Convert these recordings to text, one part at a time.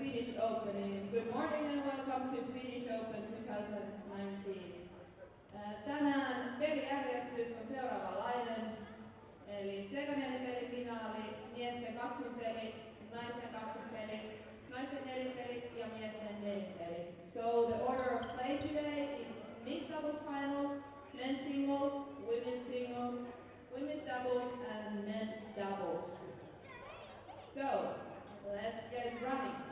Swedish Open. Good morning and welcome to Swedish Open 2019. Eh, tänään pelijärjestys on seuraavanlainen. Eli sekanelinpelifinaali, miesten kaksinpeli, naisten kaksinpeli, naisten nelinpeli ja miesten nelinpeli. So the order of play today is mixed doubles final, men's singles, women's singles, women's doubles and men's doubles. So, let's get running.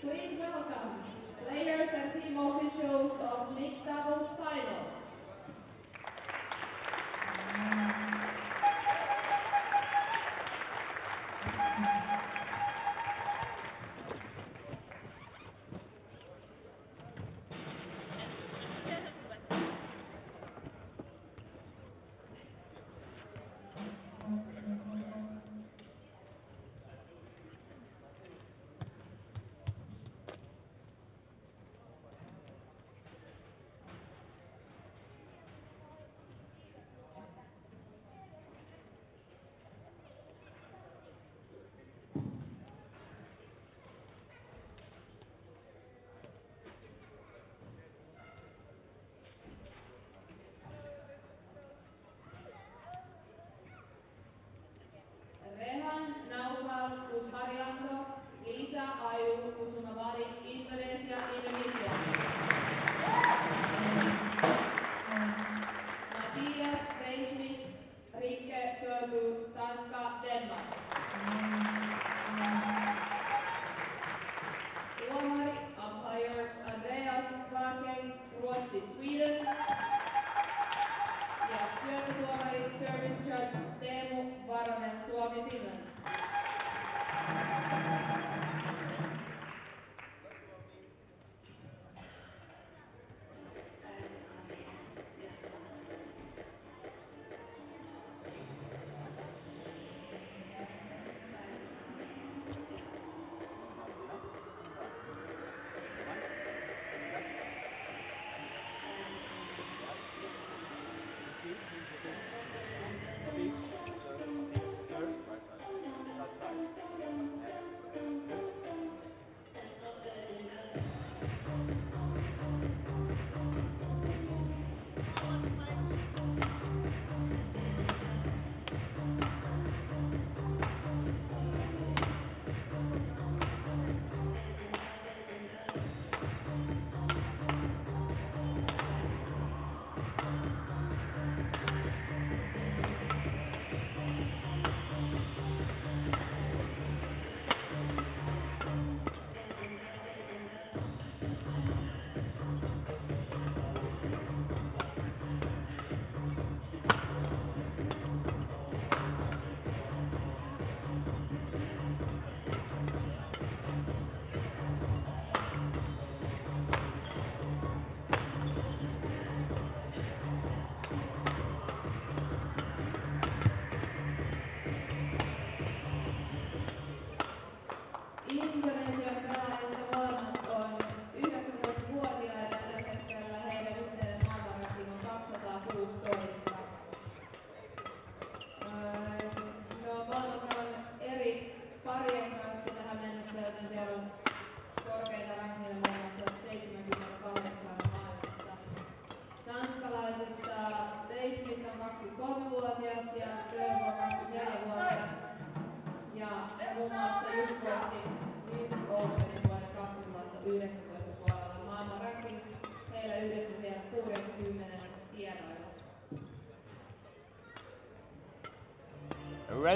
Please welcome players and team officials of mixed doubles final.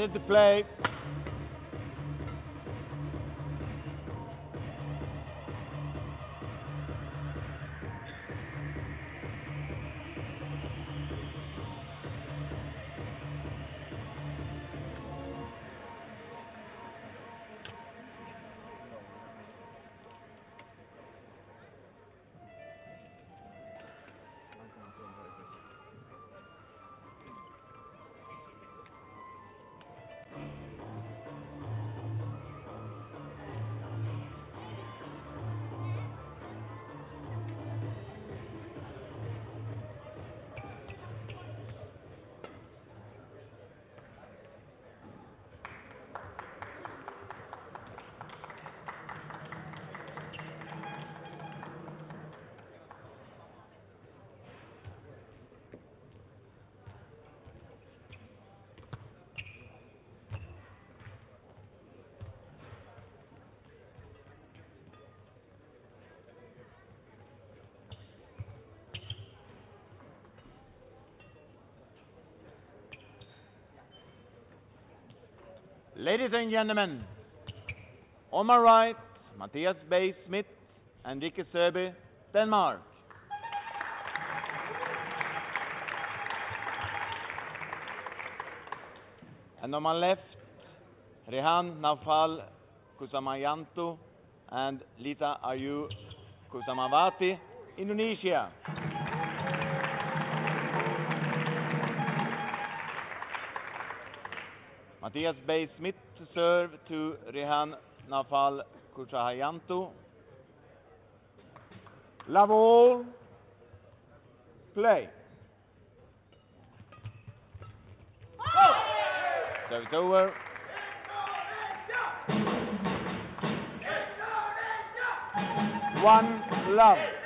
Ready to play. Ladies and gentlemen, on my right, Mathias Bay Smidt and Rikke Søby, Denmark. And on my left, Rehan Naufal Kusharjanto and Lisa Ayu Kusumawati, Indonesia. Mathias Bay Smidt serve to Rehan Naufal Kusharjanto. Love all. Play. Service over. One love.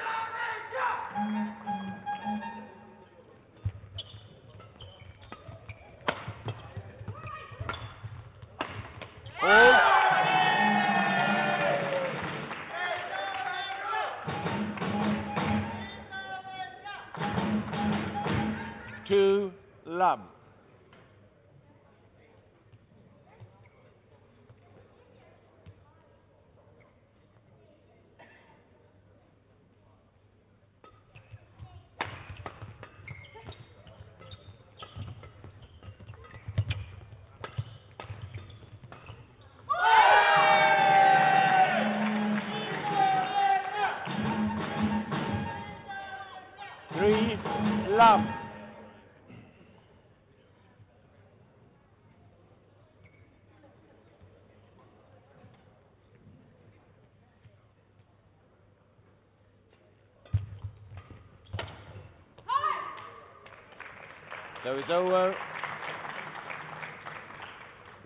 It's over.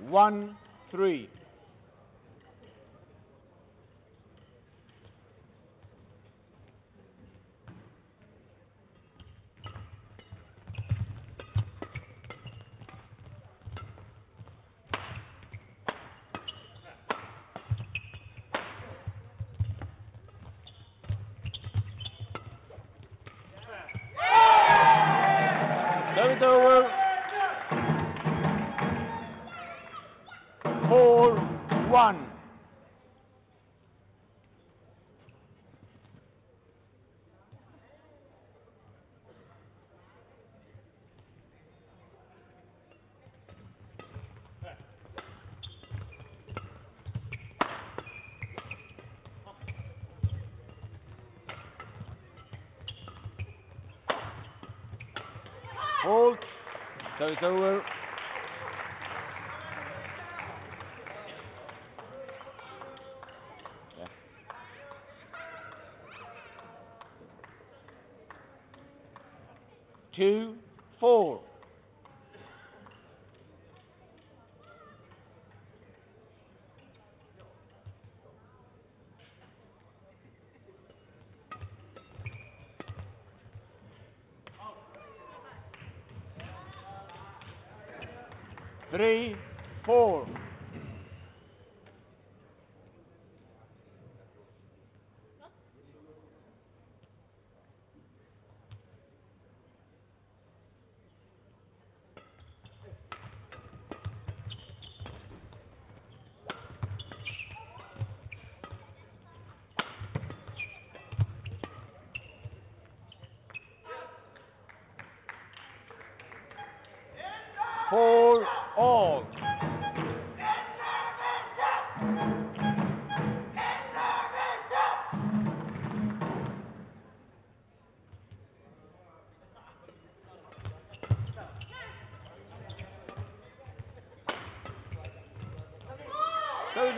One, three. So over. Two, four.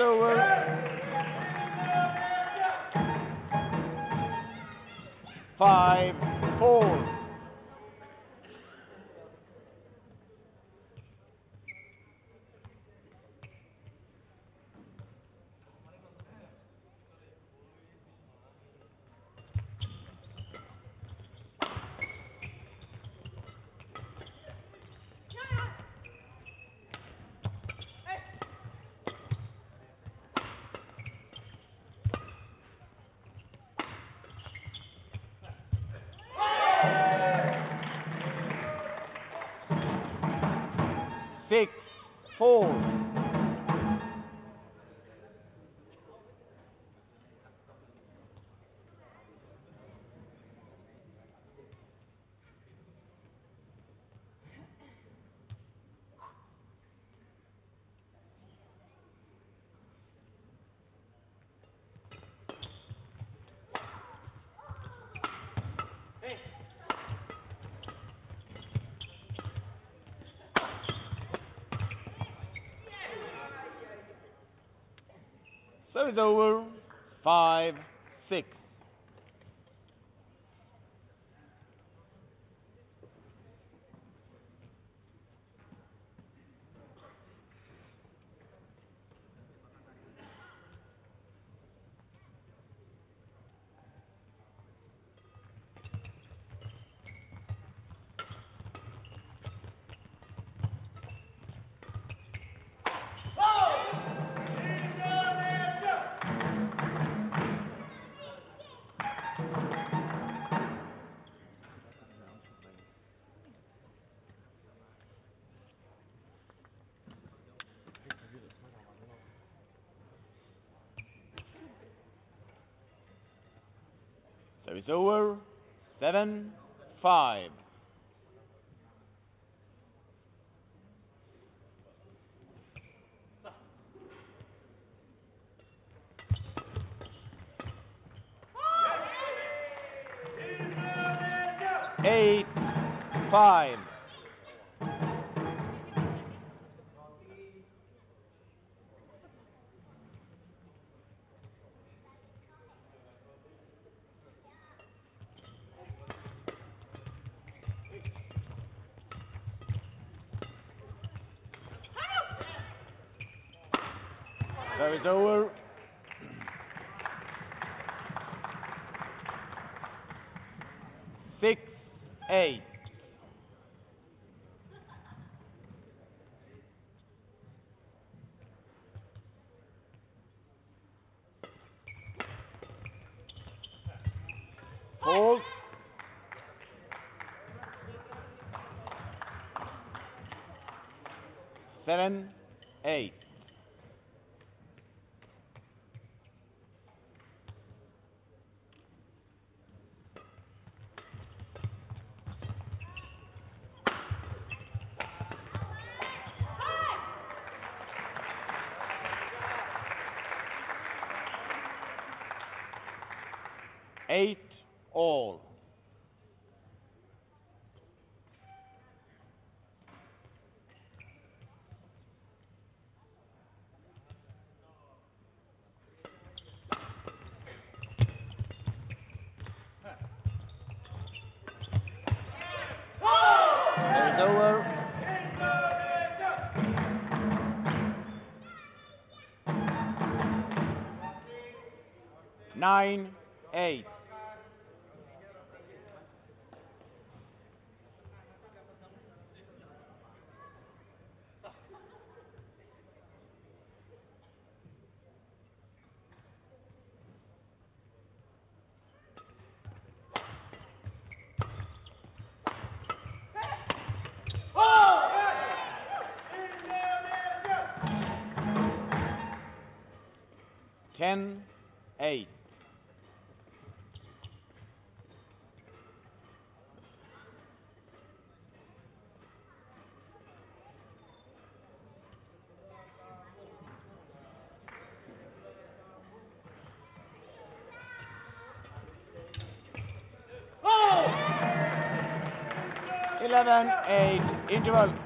So over. Five, Over. Seven, five. Eight, five. Service over. Six, eight. Hold. Seven. Eight all. Nine, eight. Ten, eight. Oh! Eleven, eight, interval.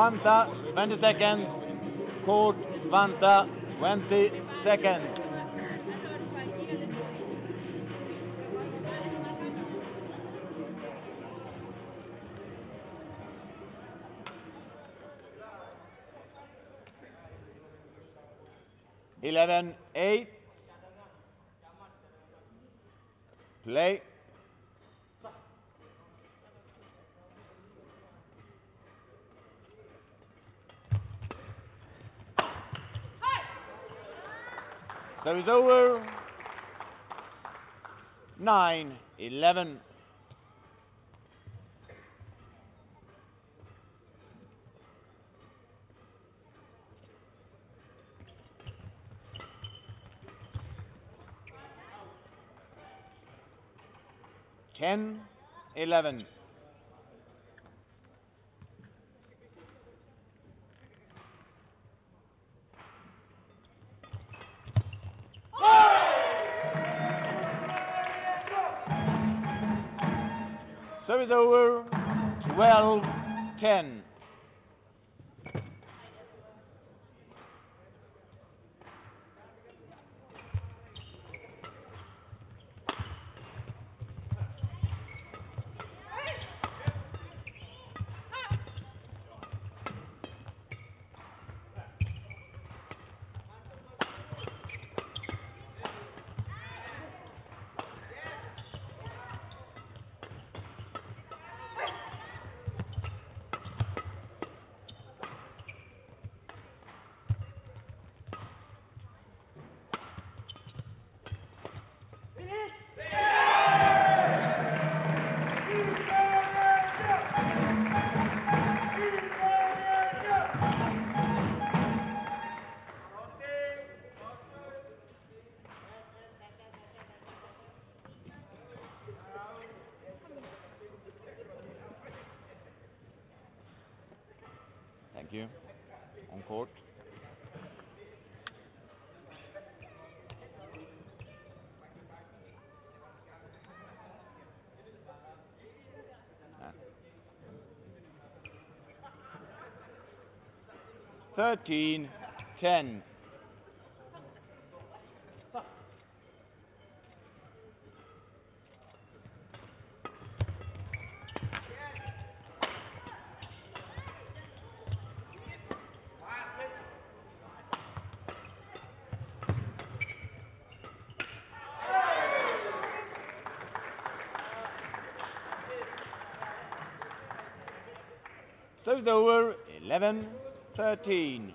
Court, Vantaa, 20 seconds. Court, Vantaa, 20 seconds. Eleven, There is over. 9, 11. Ten, eleven. 13 10. So there were 11 13.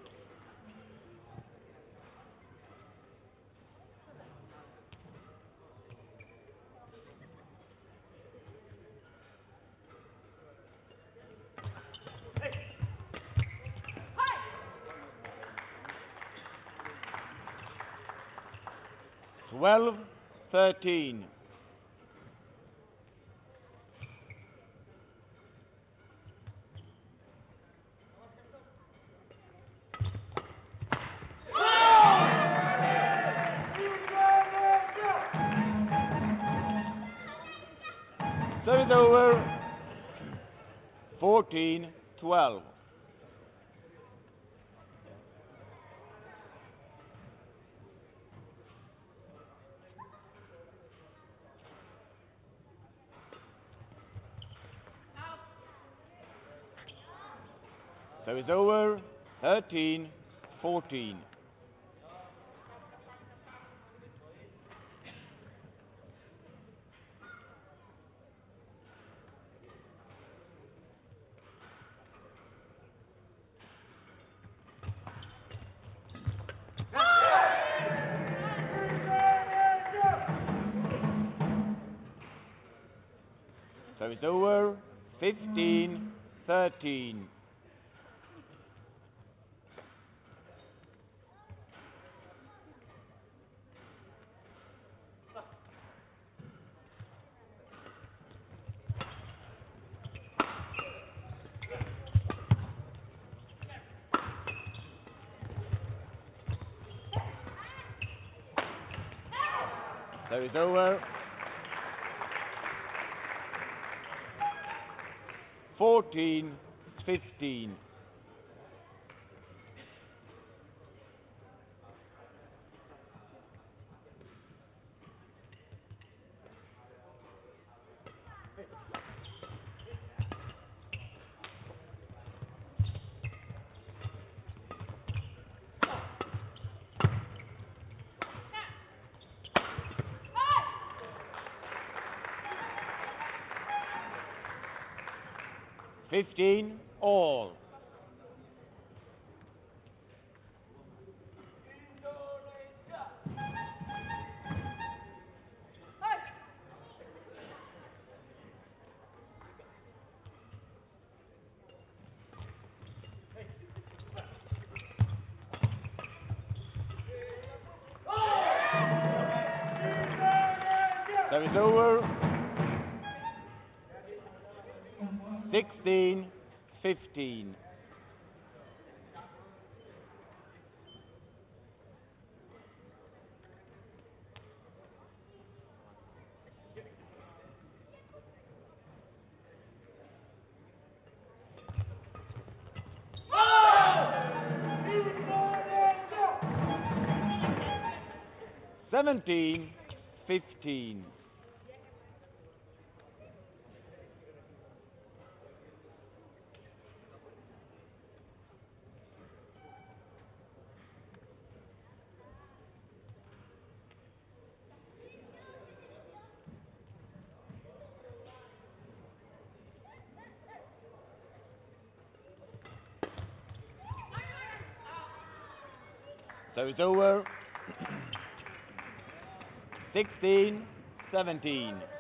Twelve, thirteen. Service over. 13 14. Service over. Uh, 14 15. All. 17, 15. So it's over. 16, 17.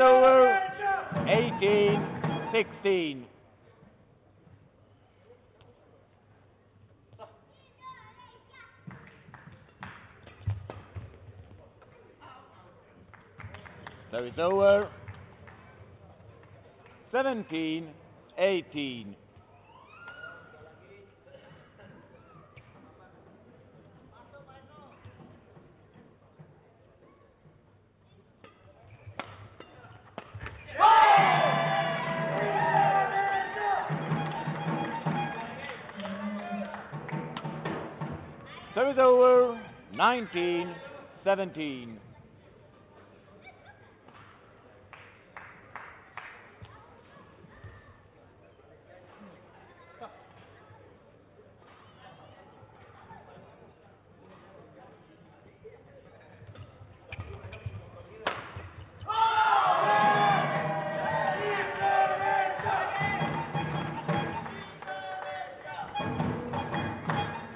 Over. 18, 16. So it's over. 17, 18. 19, 17.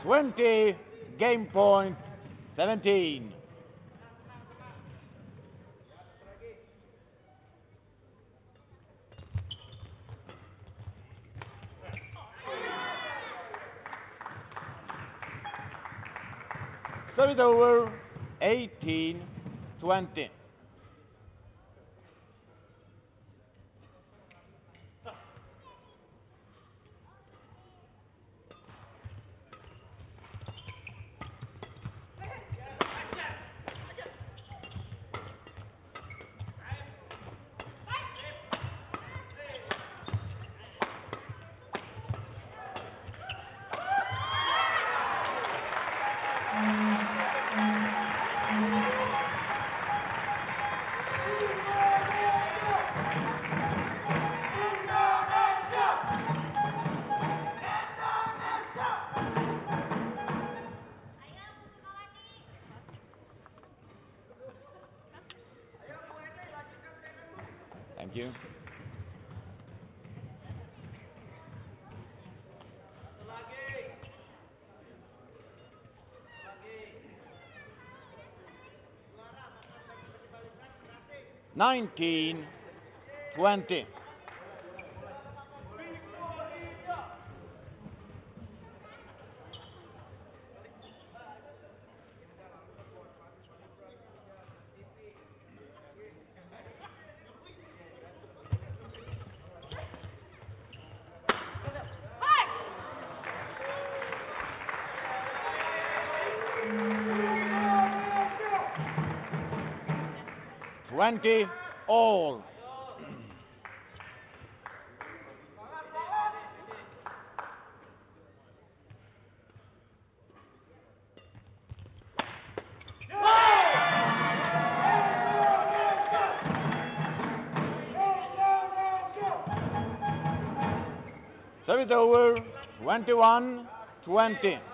Twenty game point 17. Serve it over 18 20. 19, 20. Twenty all. So it's over. 21 20.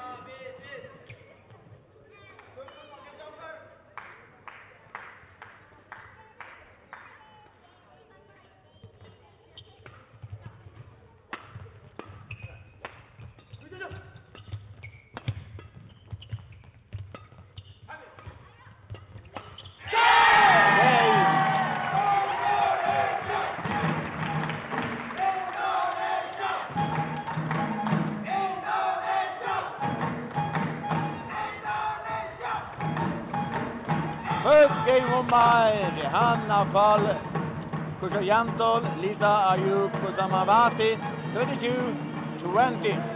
Fall, Kusharjanto, Lisa Ayu, Kusumawati, 22, 20.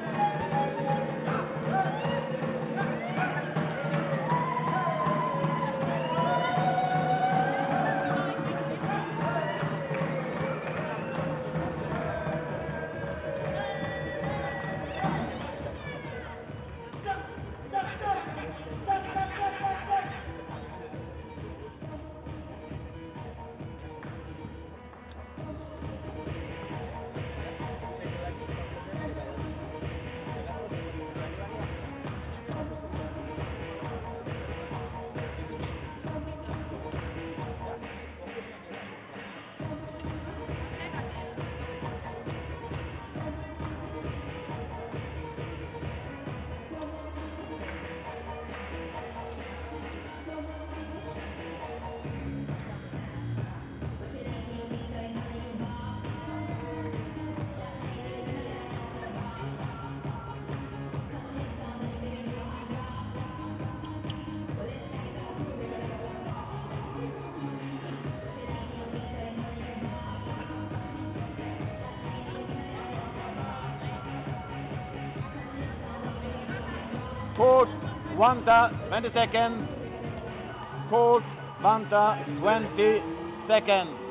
Vantaa, 20 seconds. Vantaa, 20 seconds.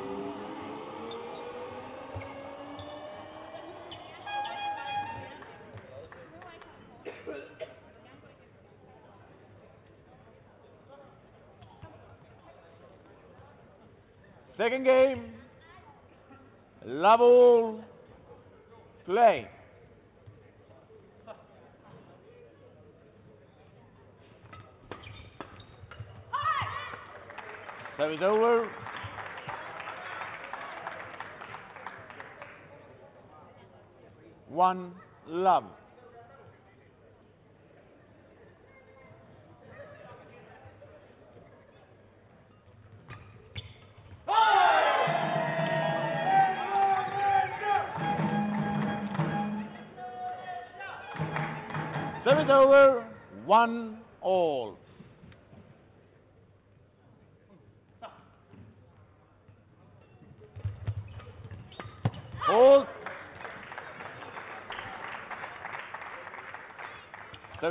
Second game. Love all. Play. Service over. One love.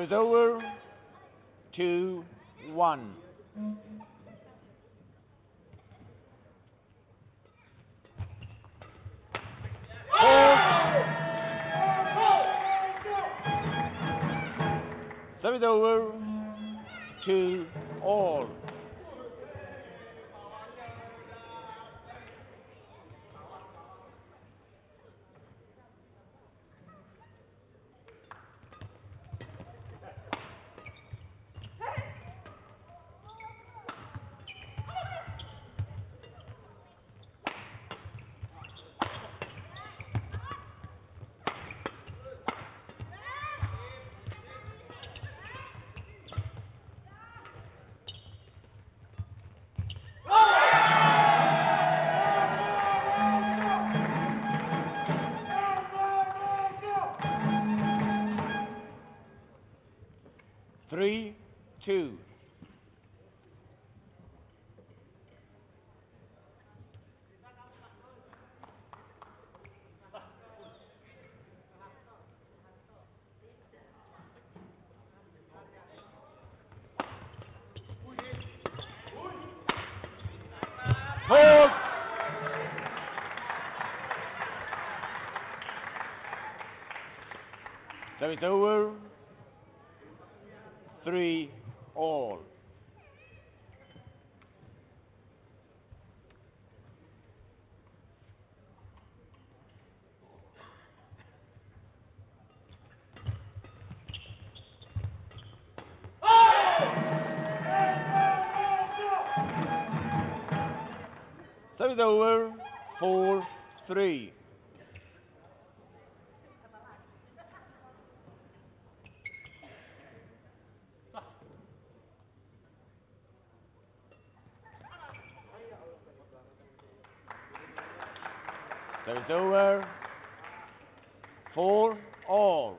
Service over. Two, one. Service over. Three, all. Service over. Four, three. Over. Four, all.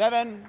Seven,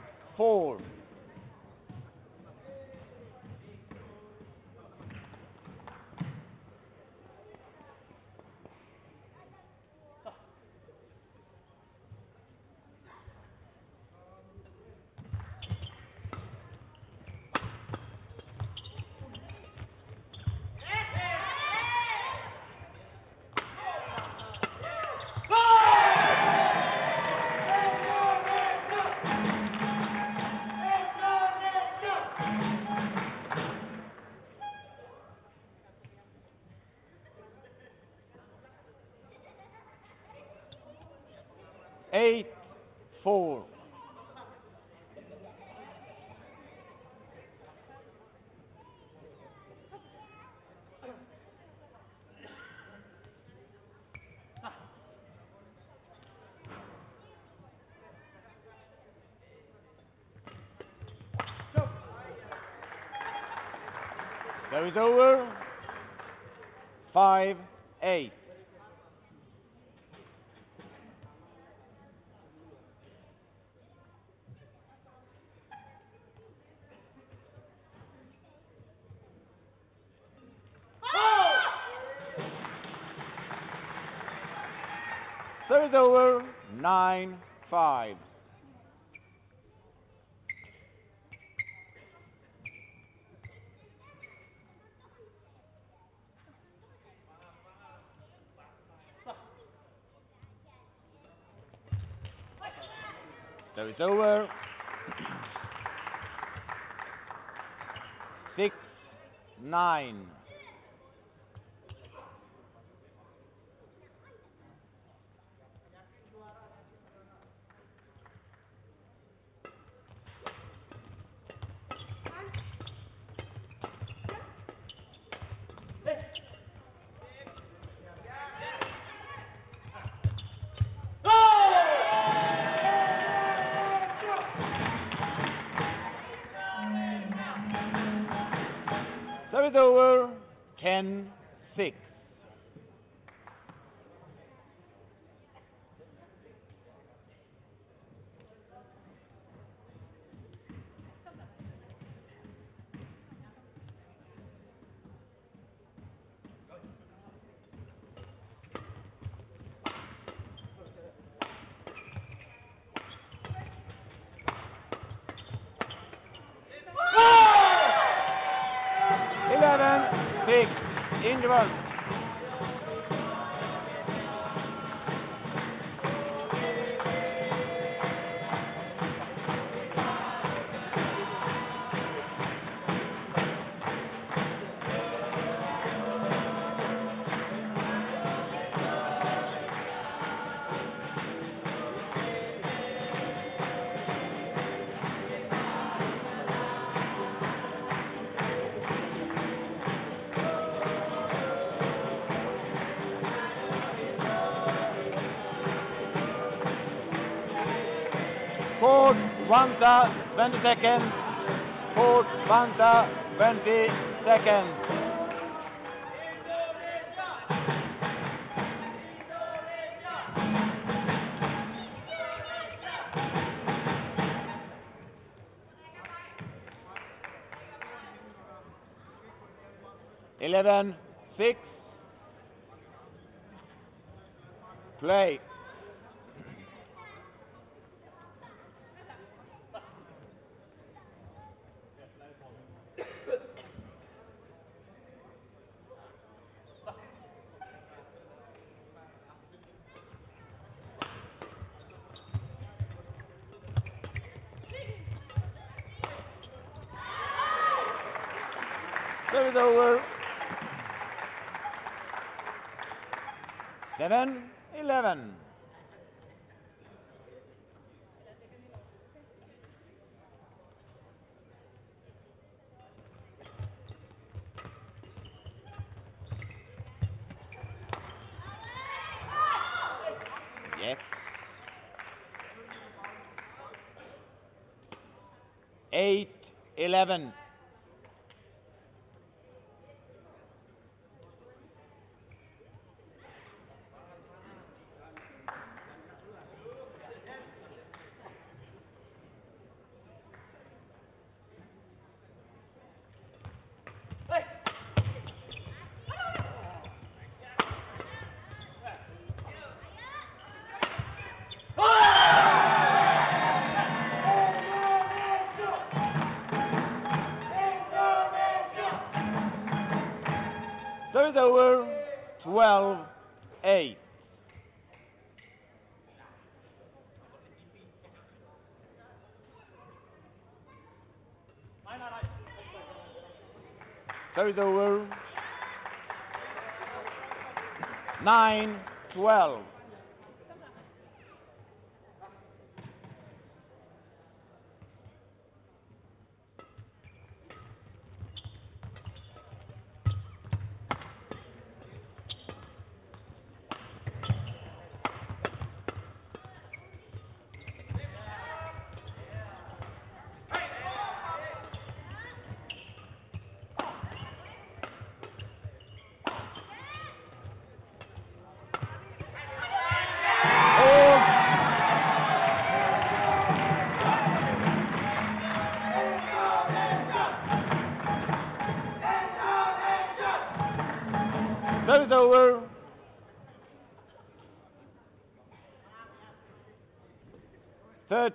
Service over. Five, eight. Service over. Nine, five. Service over. Six, nine. Second, seconds, 4, 1, 20 seconds. Over. 7, 11. Yes. Eight, eleven. Service over. 12, 8. Service over. 9, 12.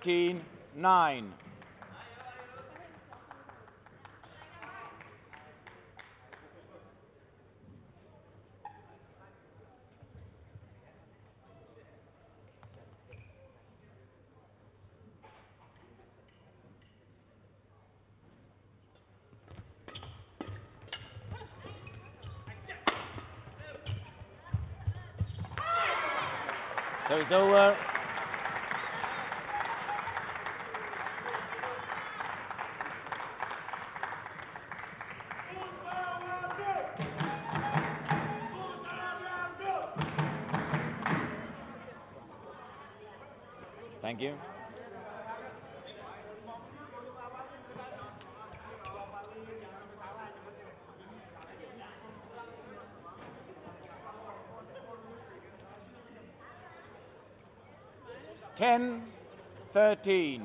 13 9. So it's over. 10 13.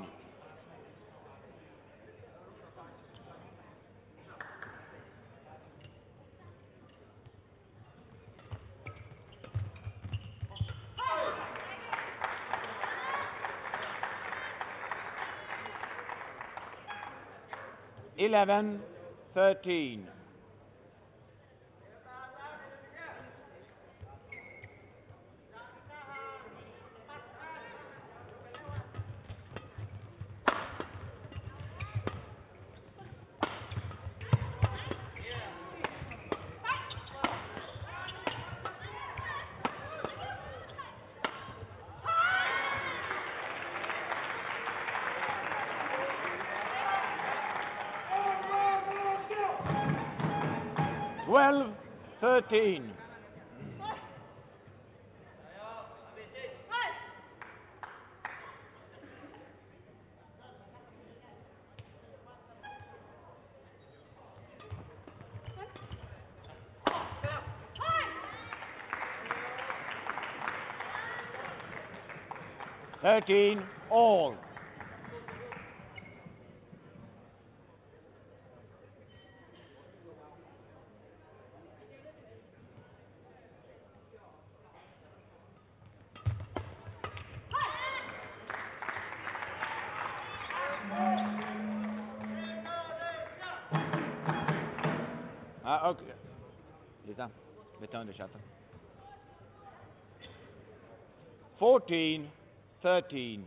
Eleven, thirteen. 13. Thirteen all. Return the shuttle. 14, 13.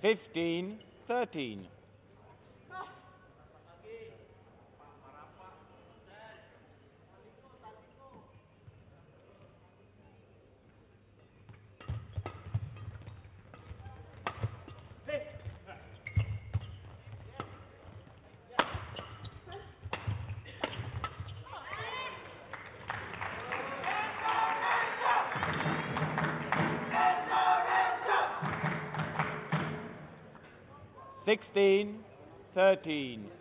Fifteen, thirteen. 16, 13.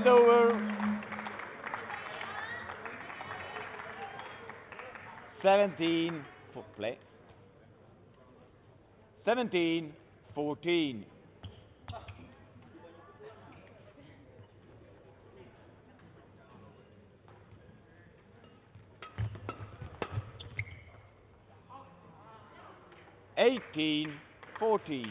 Service over. Seventeen for play. Seventeen, fourteen. Eighteen, fourteen.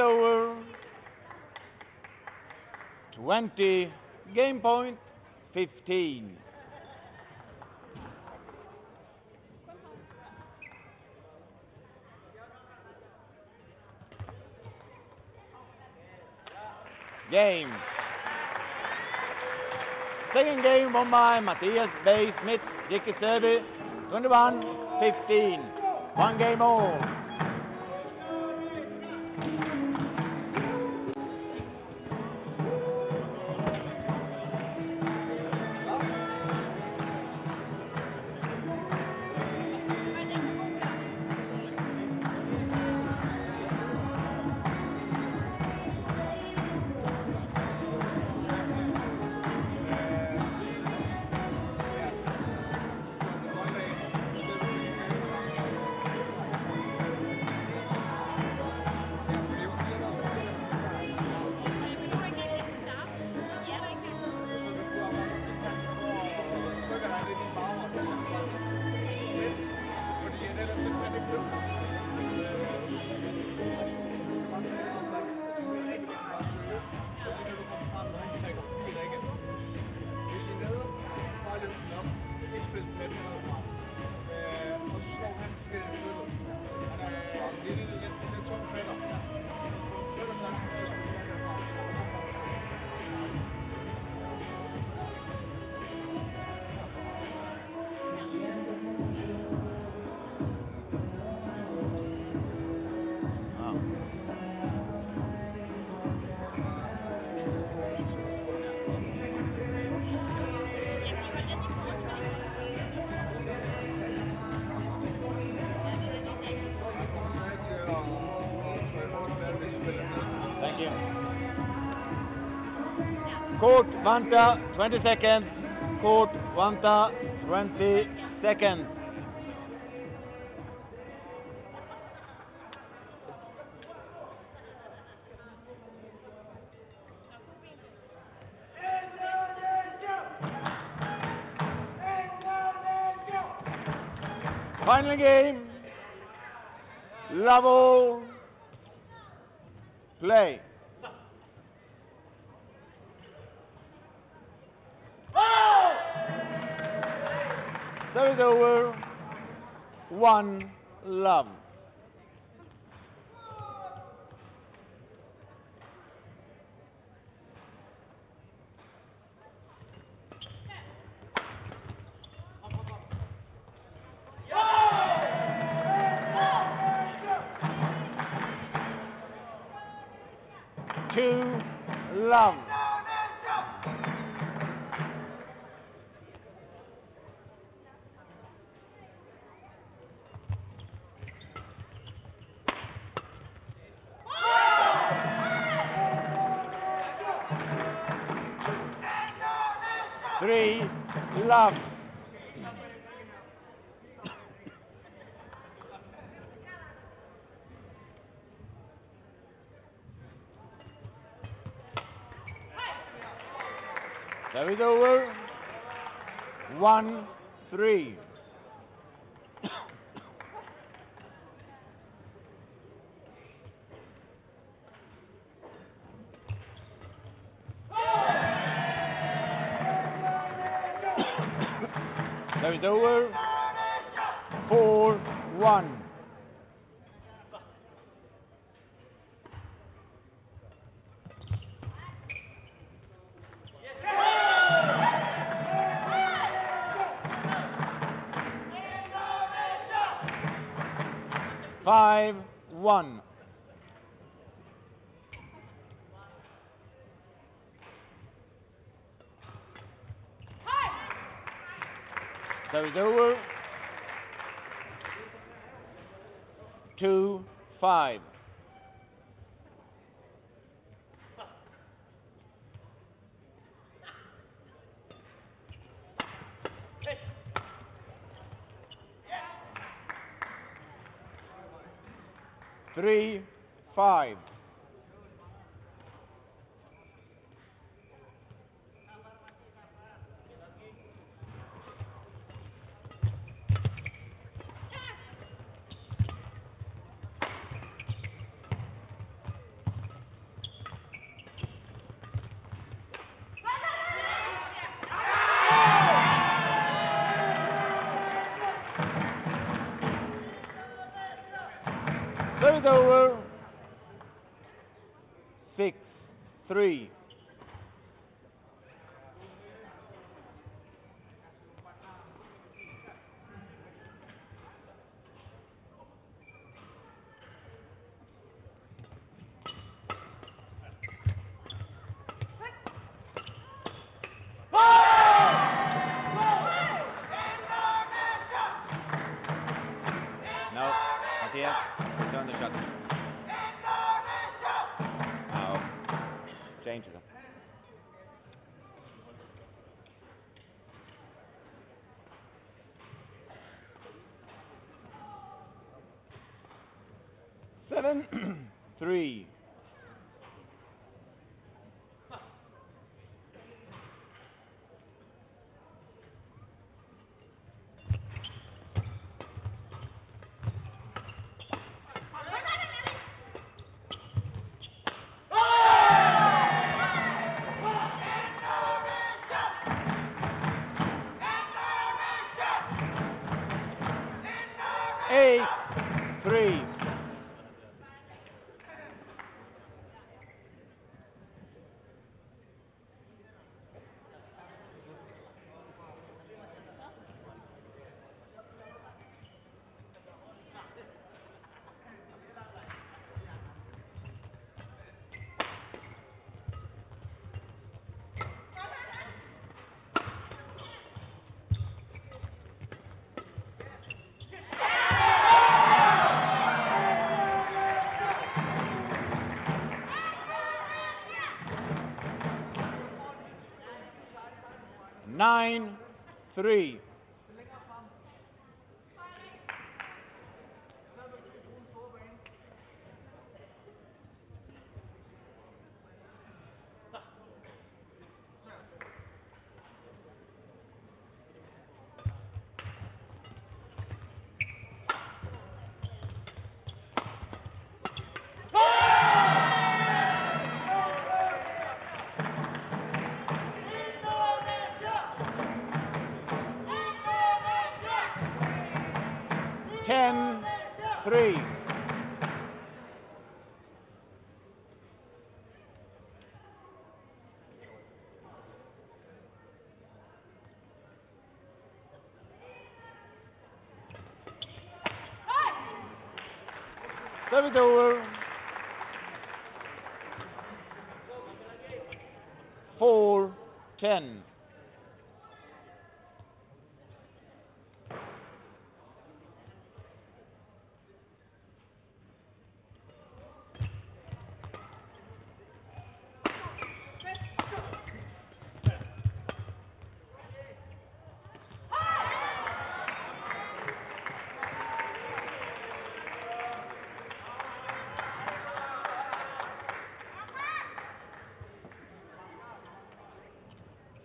over. 20. Game 15. Game. Second game won by Mathias Bay Smidt, Rikke Søby, 21 15. One game all. Vantaa, 20 seconds. Court Vantaa, 20 seconds. Final game. Level. One love. There is Three, five. Three. Seven, three. Three. Service over. Four, ten.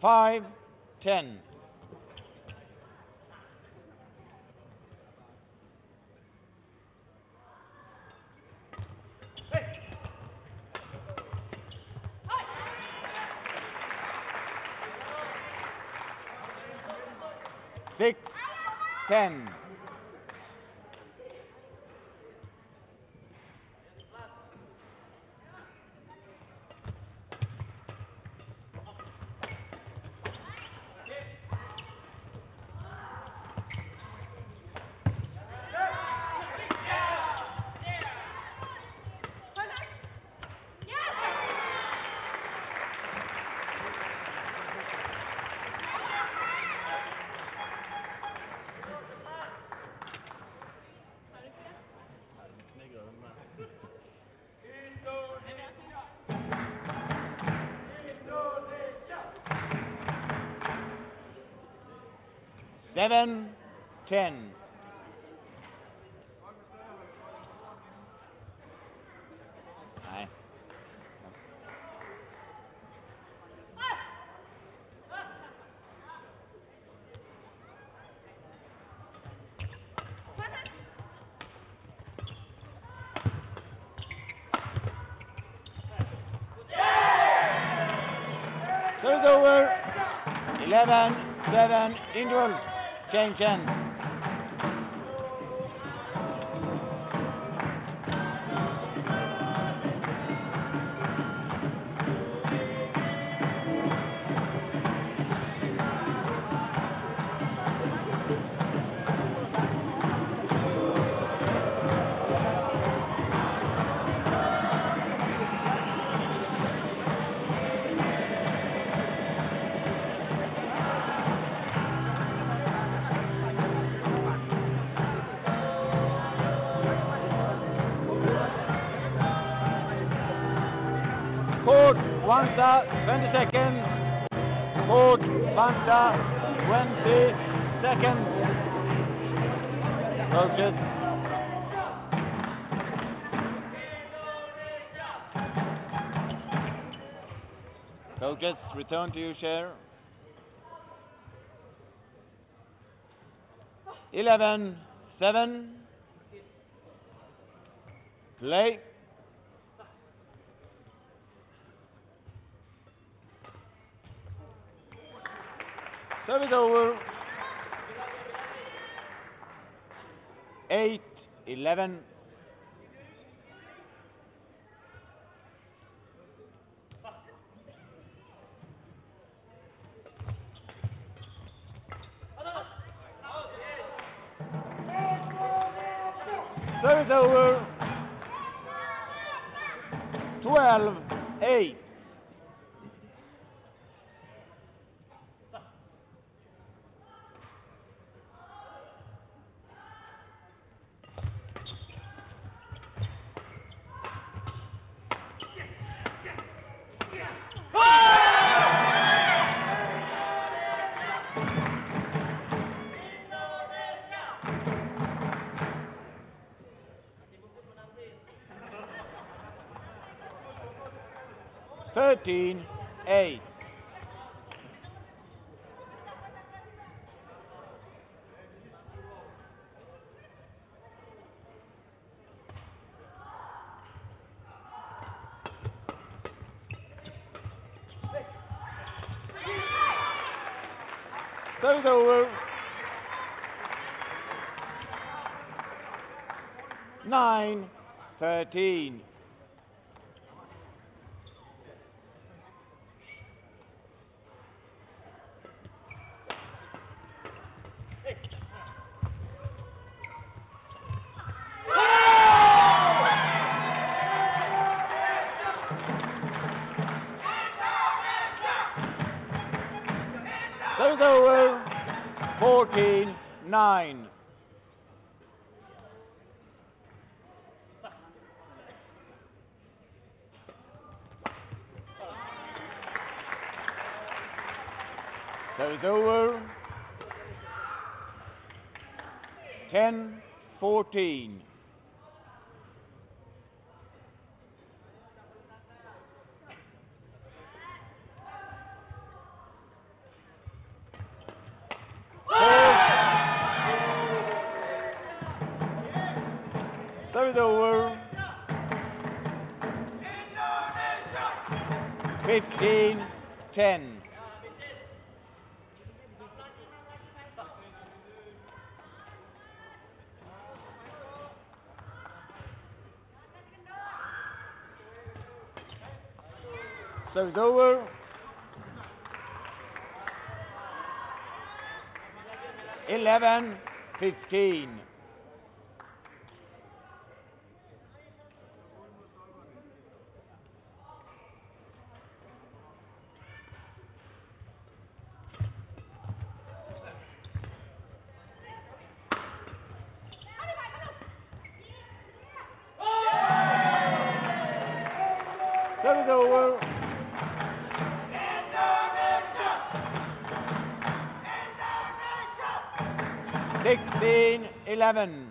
Five, ten. Six, ten. Seven, ten. Nej. Service over. Jane Jen. Return to you, chair. 11, 7. 13 8. Third over. Nine, thirteen. Third over. Eleven, fifteen. 16, 11.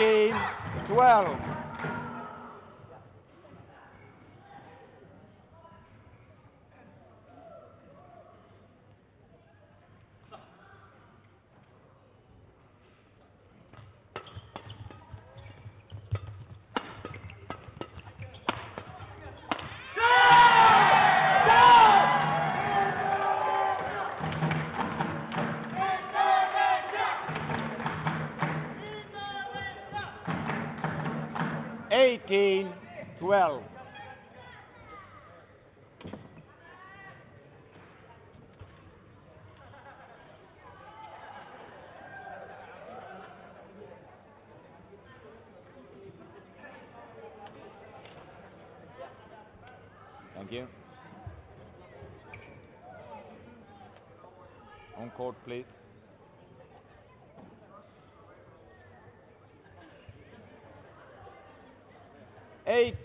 17,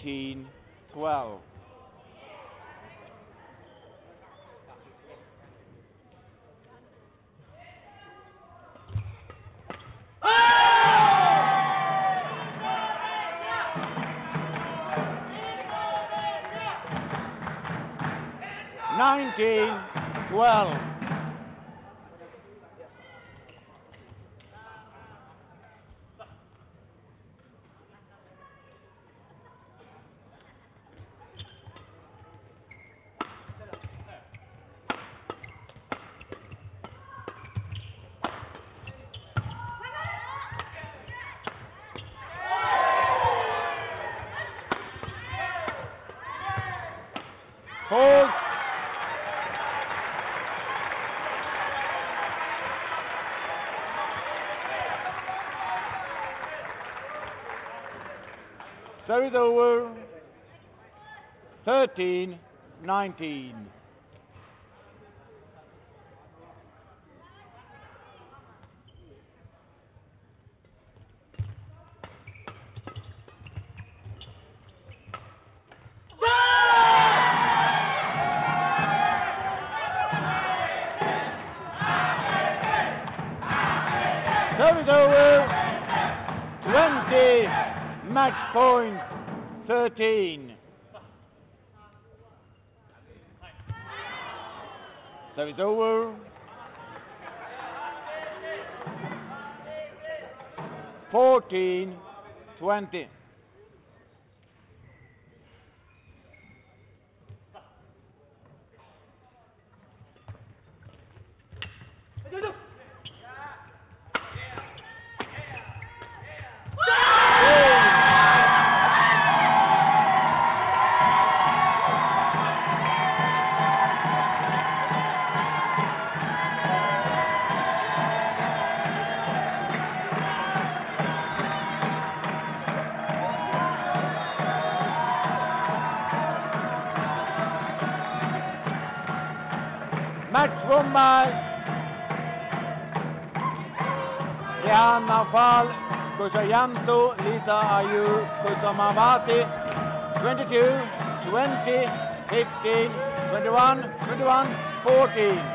1912. Service over. 13 19. Twenty. Kusharjanto, Lisa Ayu, Kusumawati, 22, 20, 15, 21, 21, 14.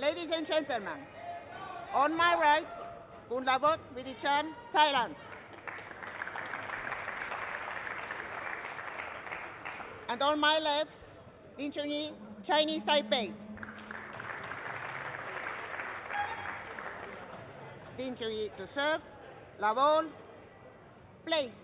Ladies and gentlemen, on my right, Kunlavut Vitidsarn, Thailand. And on my left, Incheon Chinese Taipei. Incheon to serve, Lavon, place.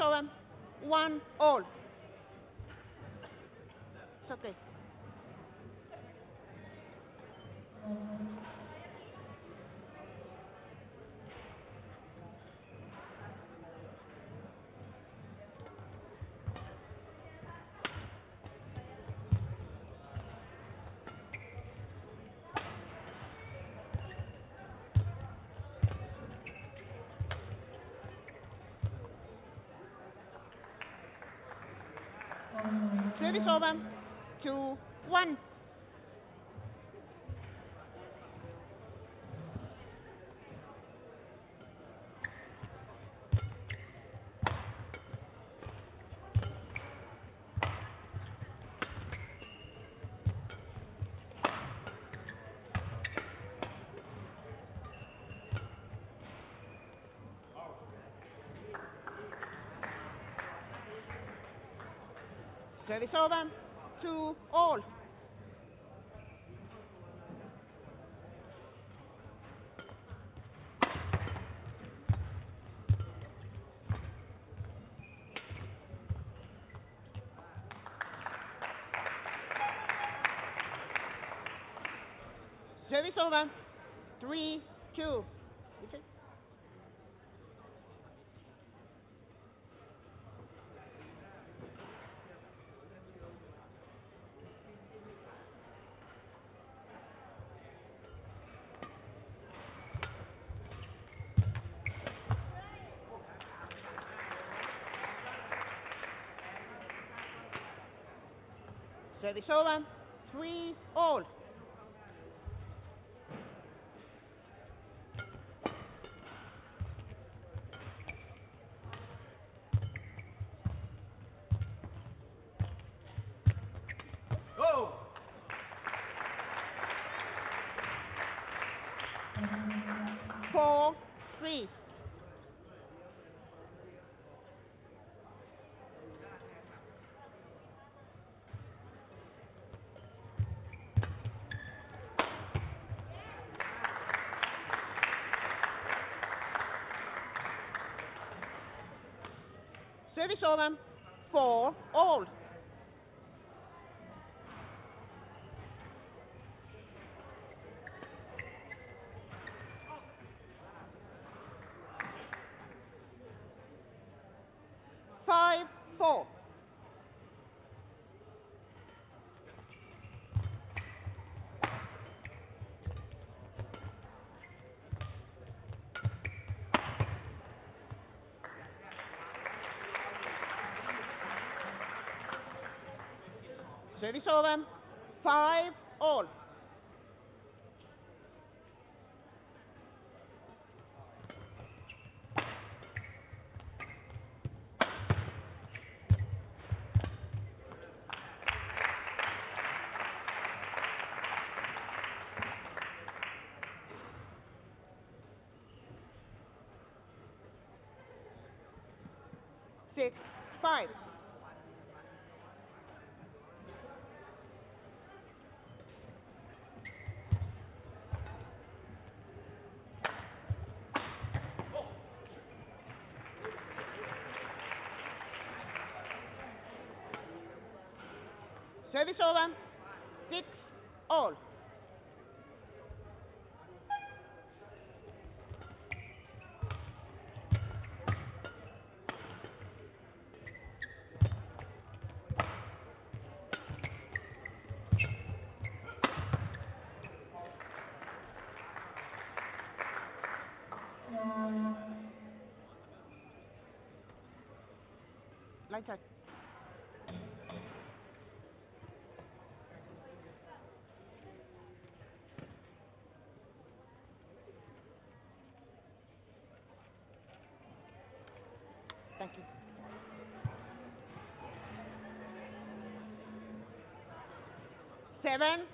2001 all. Service over. Two all. Service over. Three, two. Okay. Service over. Service over. Four, all. Service over. Five, all. Six, five. Service over. Six, all. Thank you. Seven,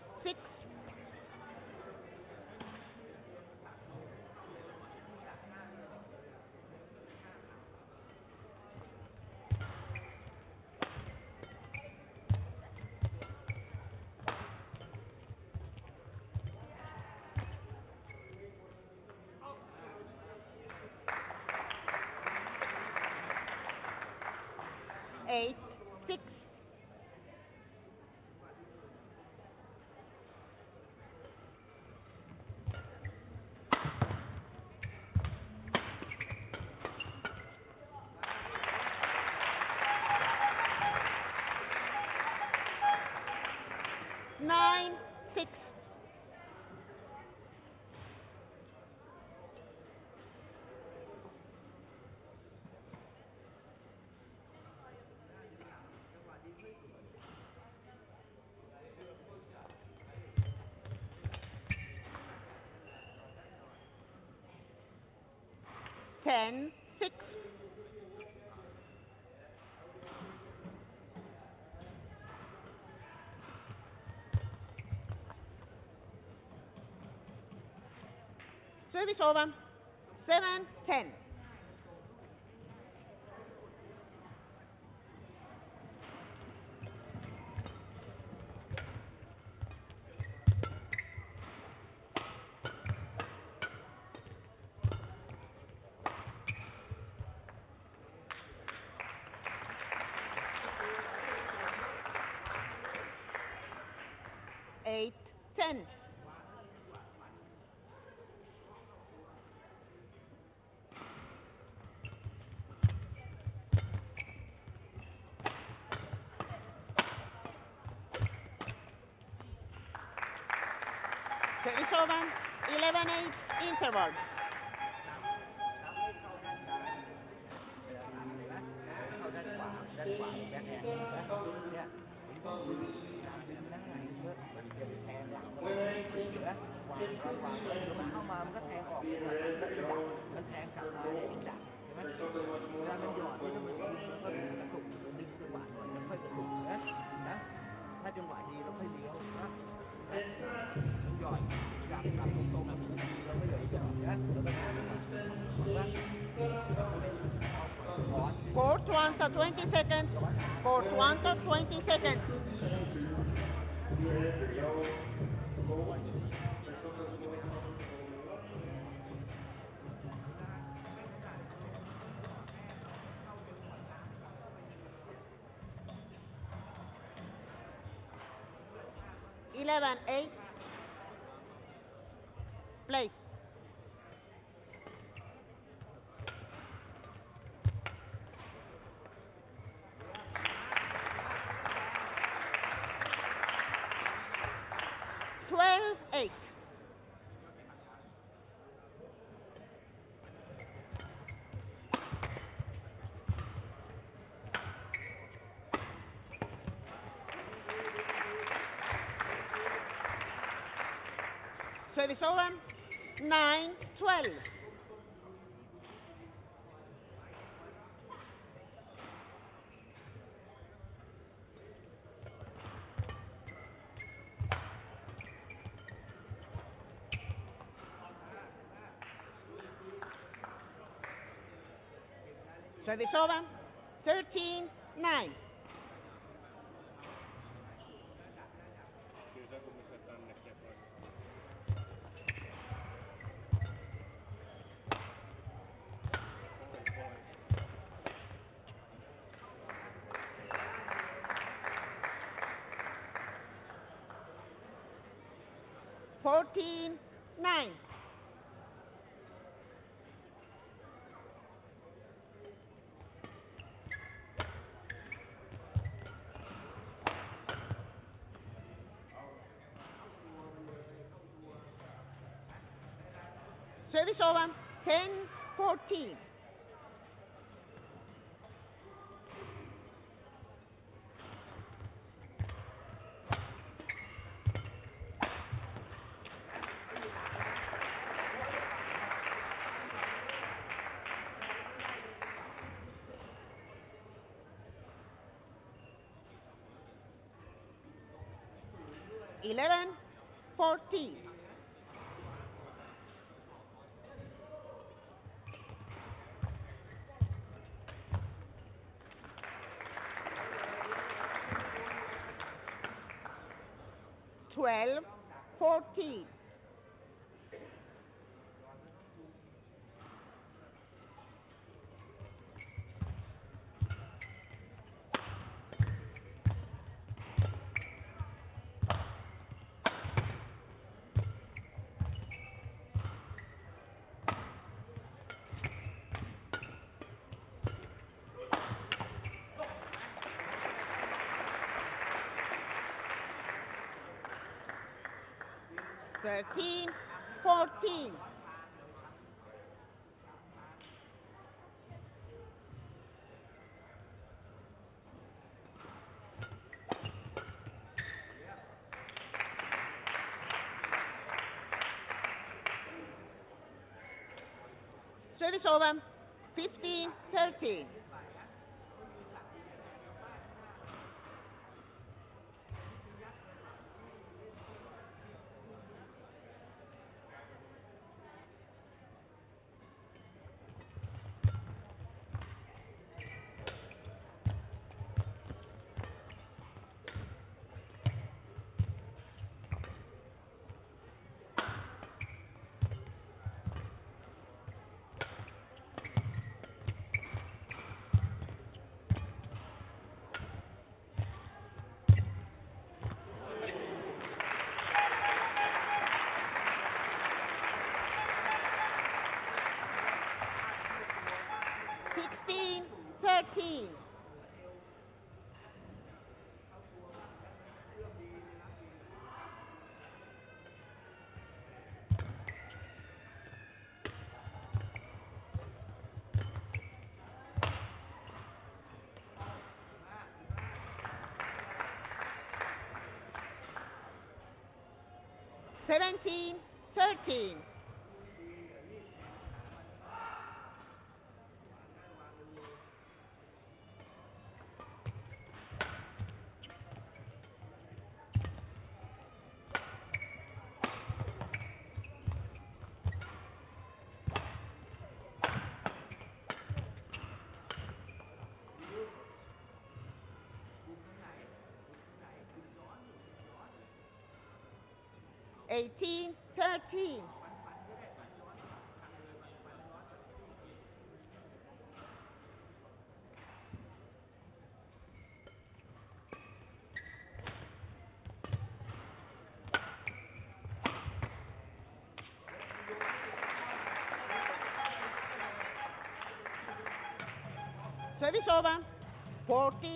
Service over. 11 interval. 20 seconds. One 20 seconds. Eleven, eight. Place. Twelve, eight. Service over. Nine, twelve. Service over. Thirteen, nine. Fourteen, nine. Over. Ten, fourteen. Eleven, fourteen. 13, 14. team 18, 13. Service over. 14.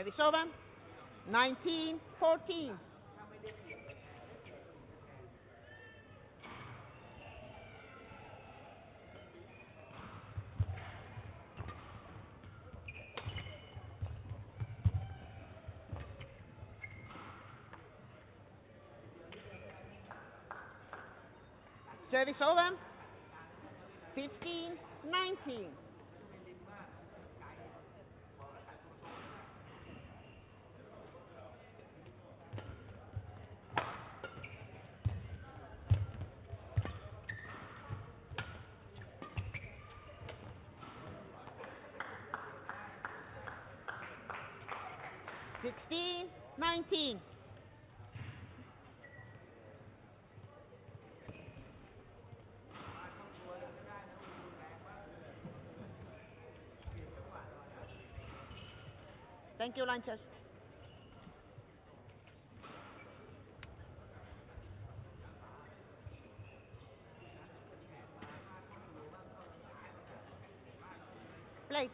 Over. 19, 14. Service over. 15, 19. Sixteen, nineteen. Thank you, lunches. Play.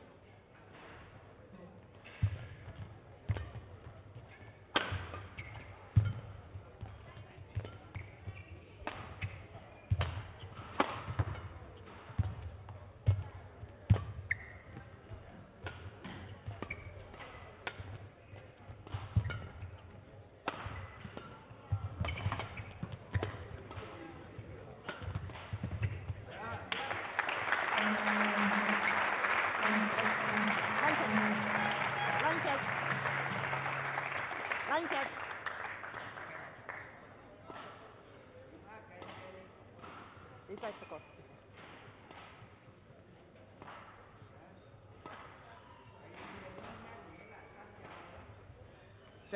Lunches. Lunches. Inside the court.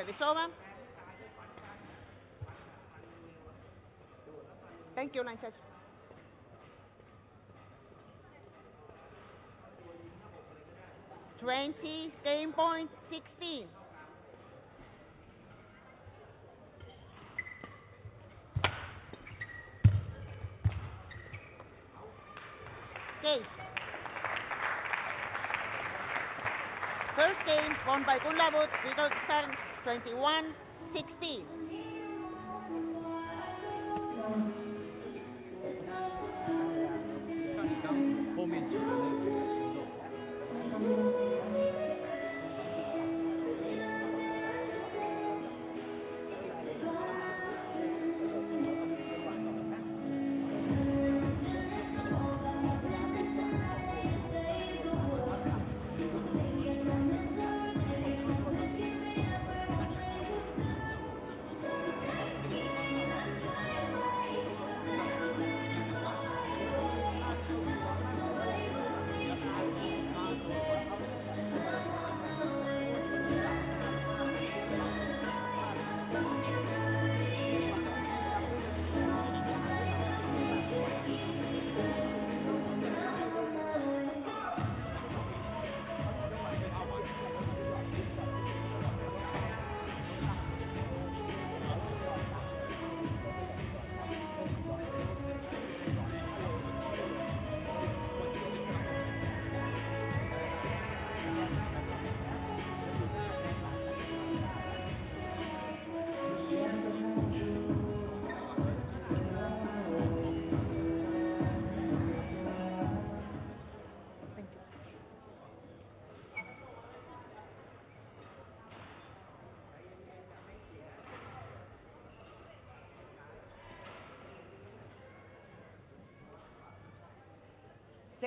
Service. Thank you, Lunches. Twenty, game point, sixteen. Okay. First game won by Kunlavut, Vitidsarn, 21-16.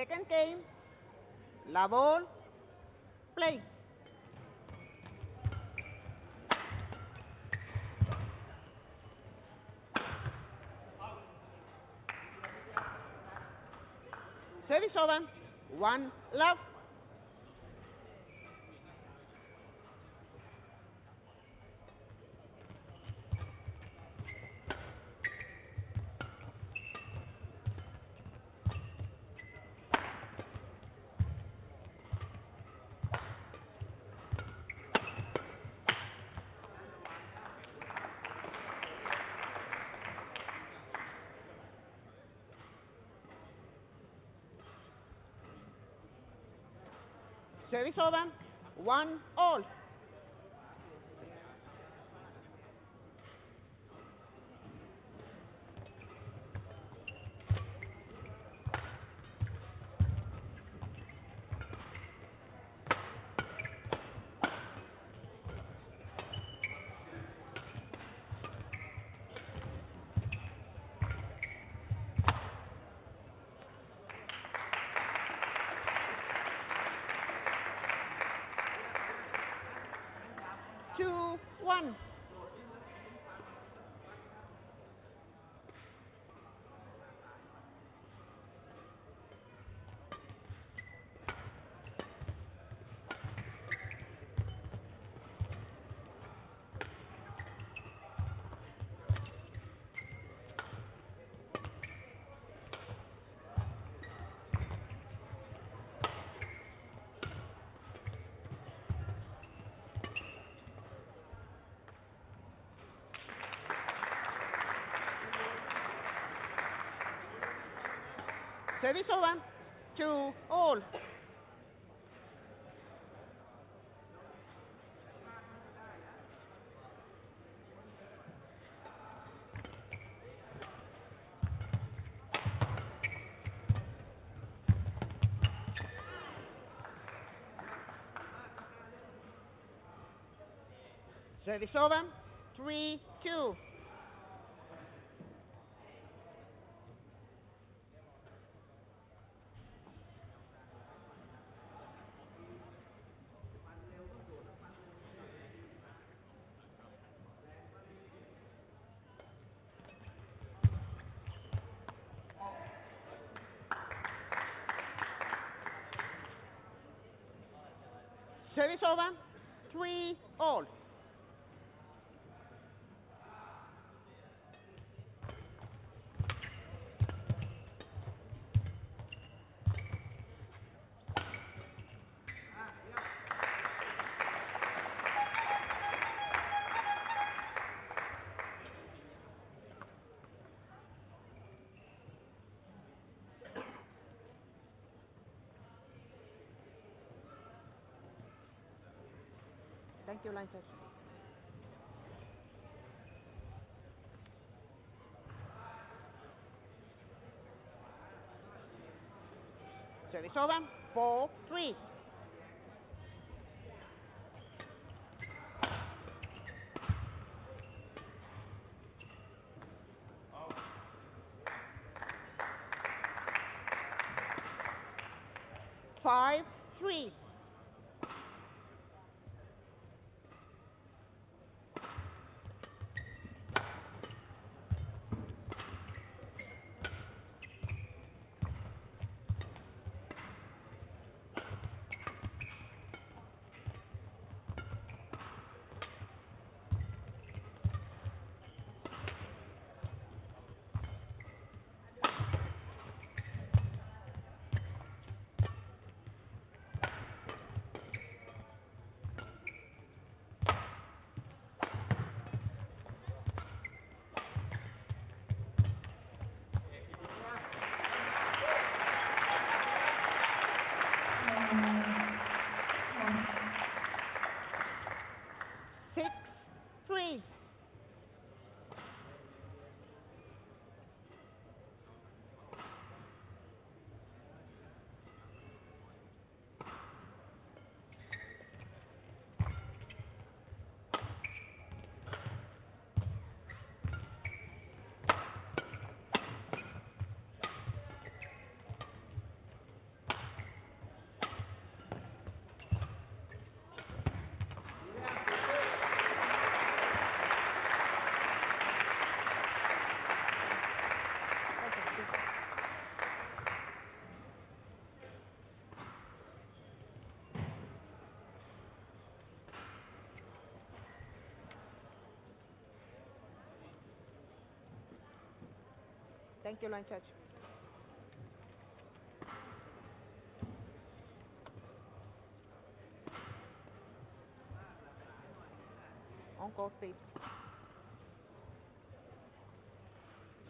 Second game. La ball. Play. Service over. One love. Over. One all. Two, one. Service over. Two all. Service over. Three, two. Service over. Three all. Thank you, line. Service over. Four, Thank you, judge. On court, please.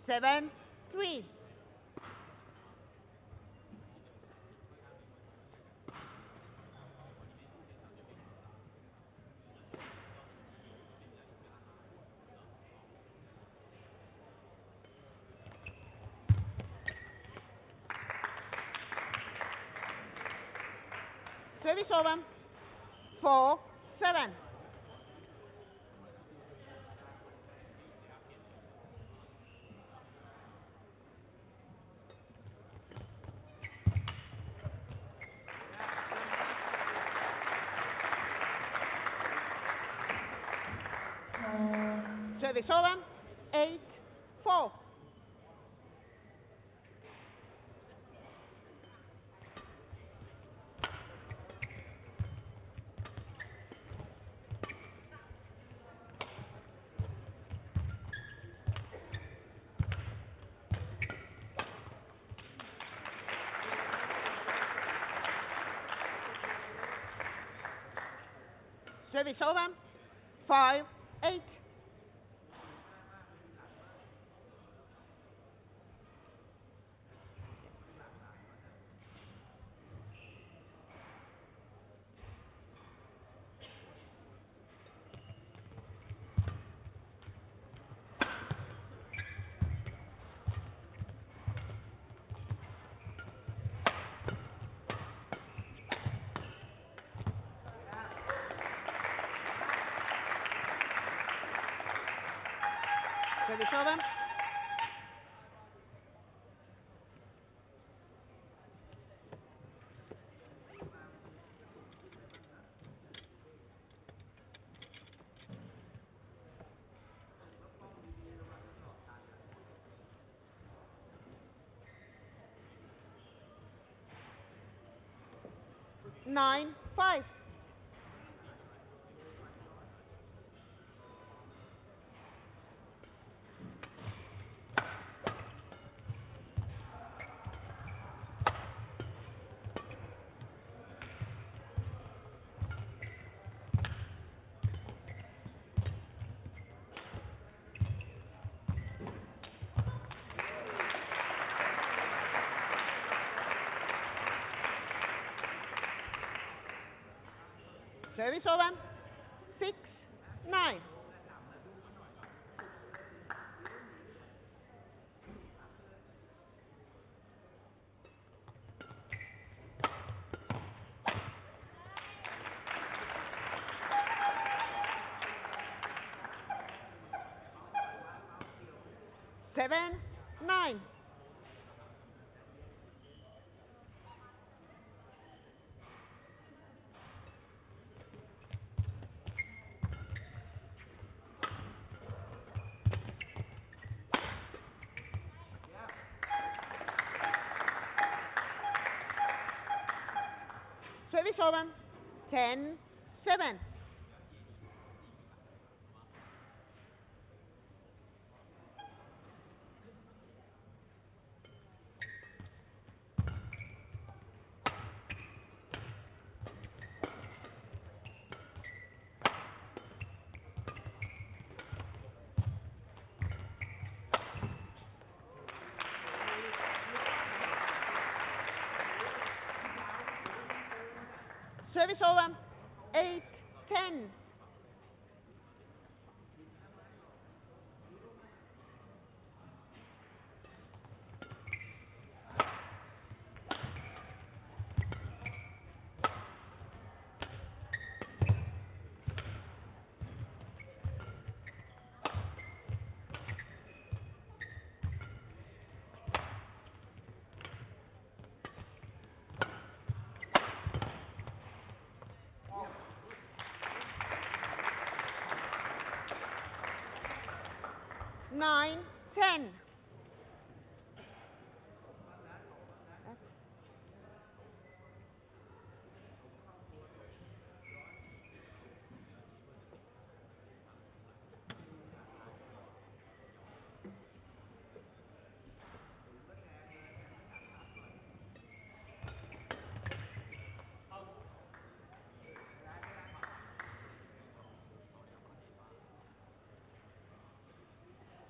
Seven, three. Service over. Four, seven. Service over. Eight, four. Service over. Five, 9, Service over. 10 Minnesota 8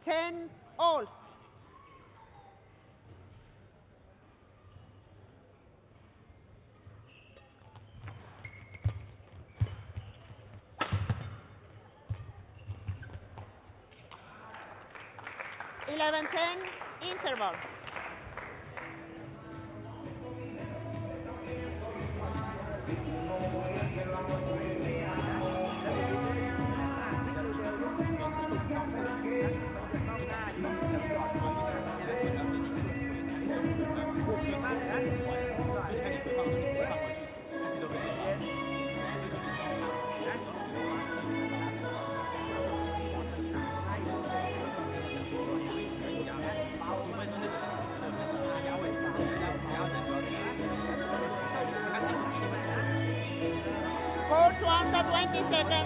10 all. Eleven ten interval. To 20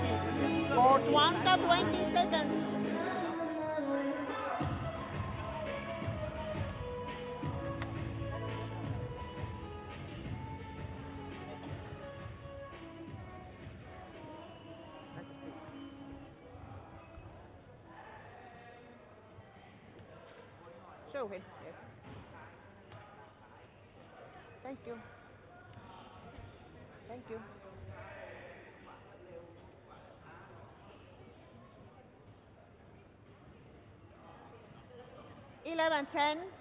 11, 10.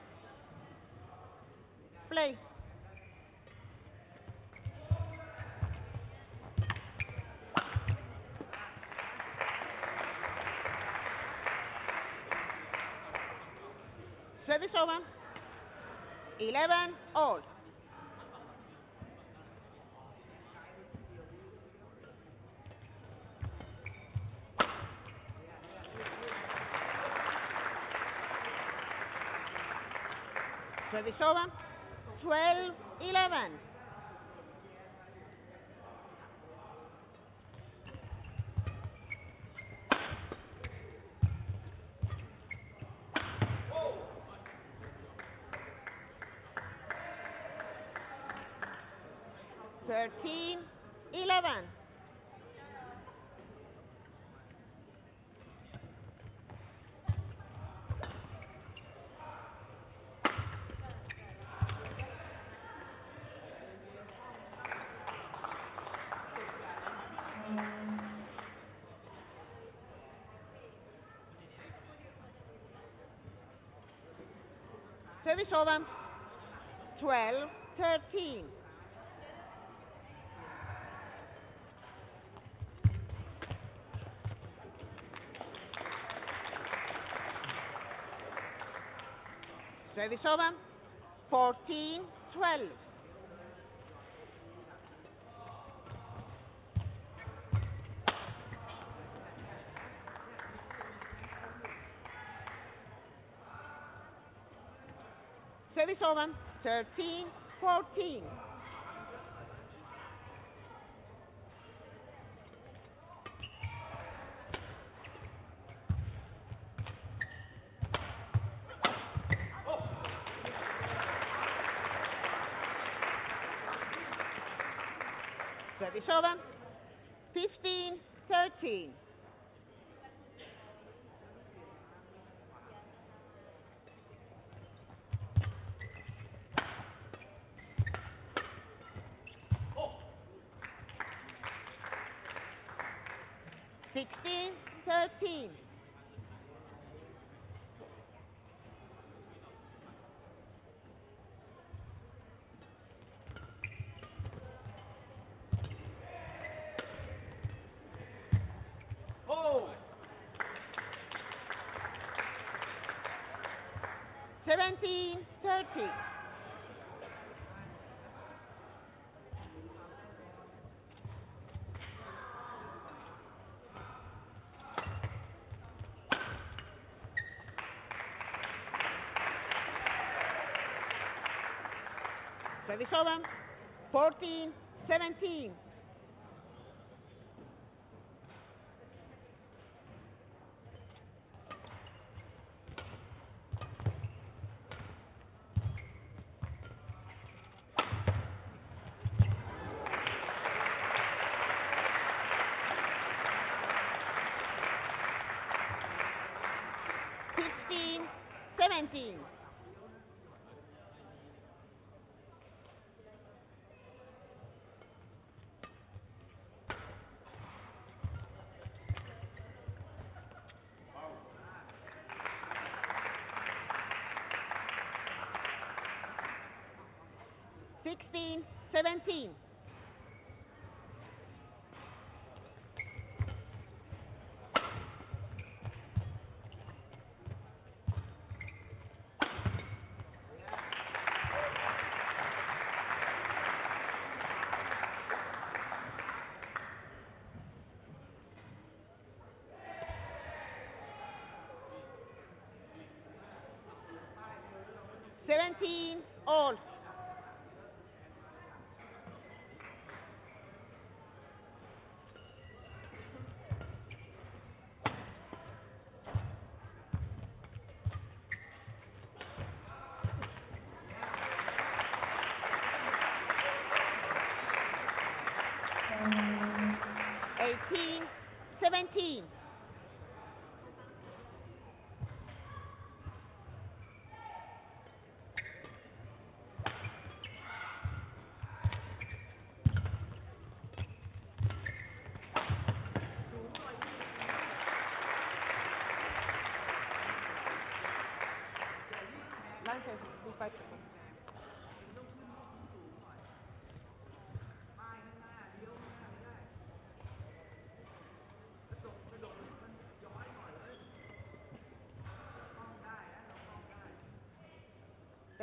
Denisova, 12 12, 13. Service over. 14, 12. 13, 14. 1730. Revisovan, 14, 17. 13. Sixteen, seventeen.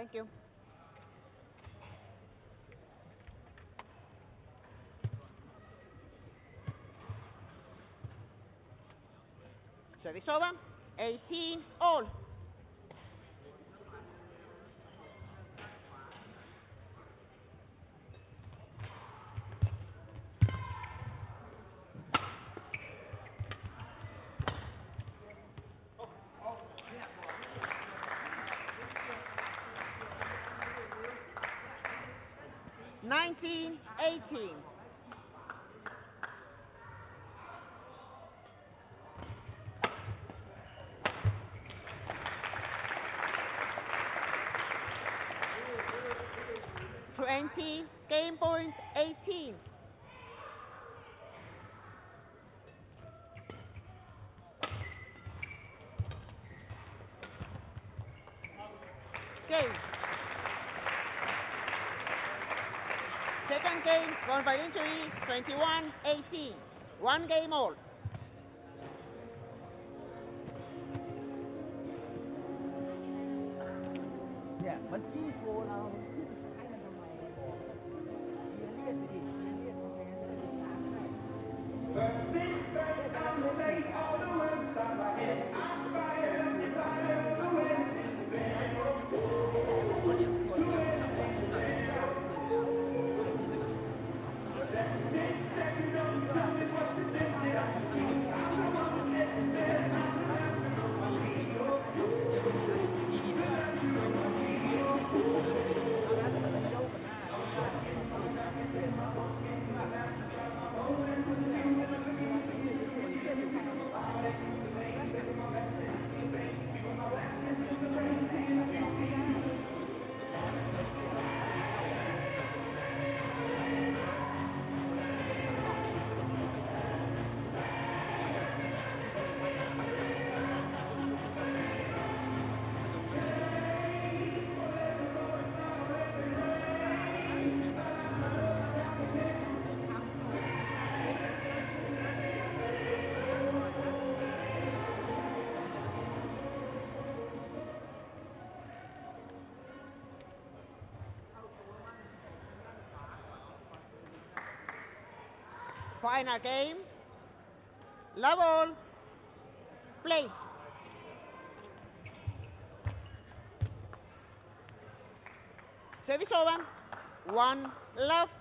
Thank you. Chevy soda, 18 1918 21-18. One game all. final game. La ball. Play. Service over. One left.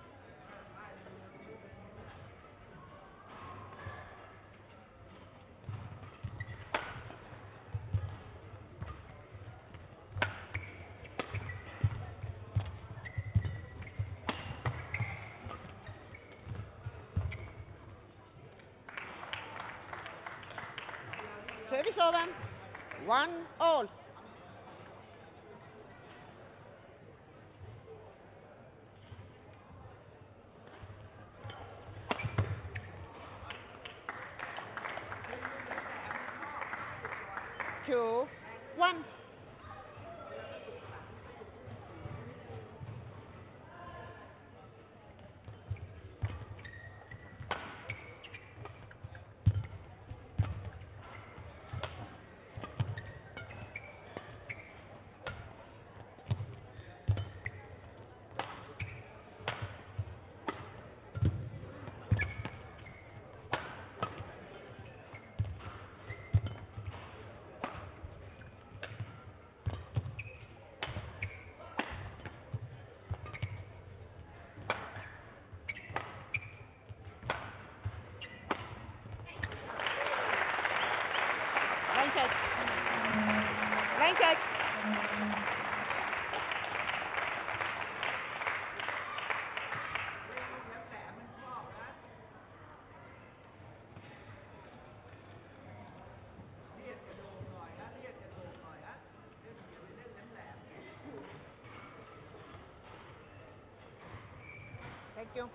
Thank you.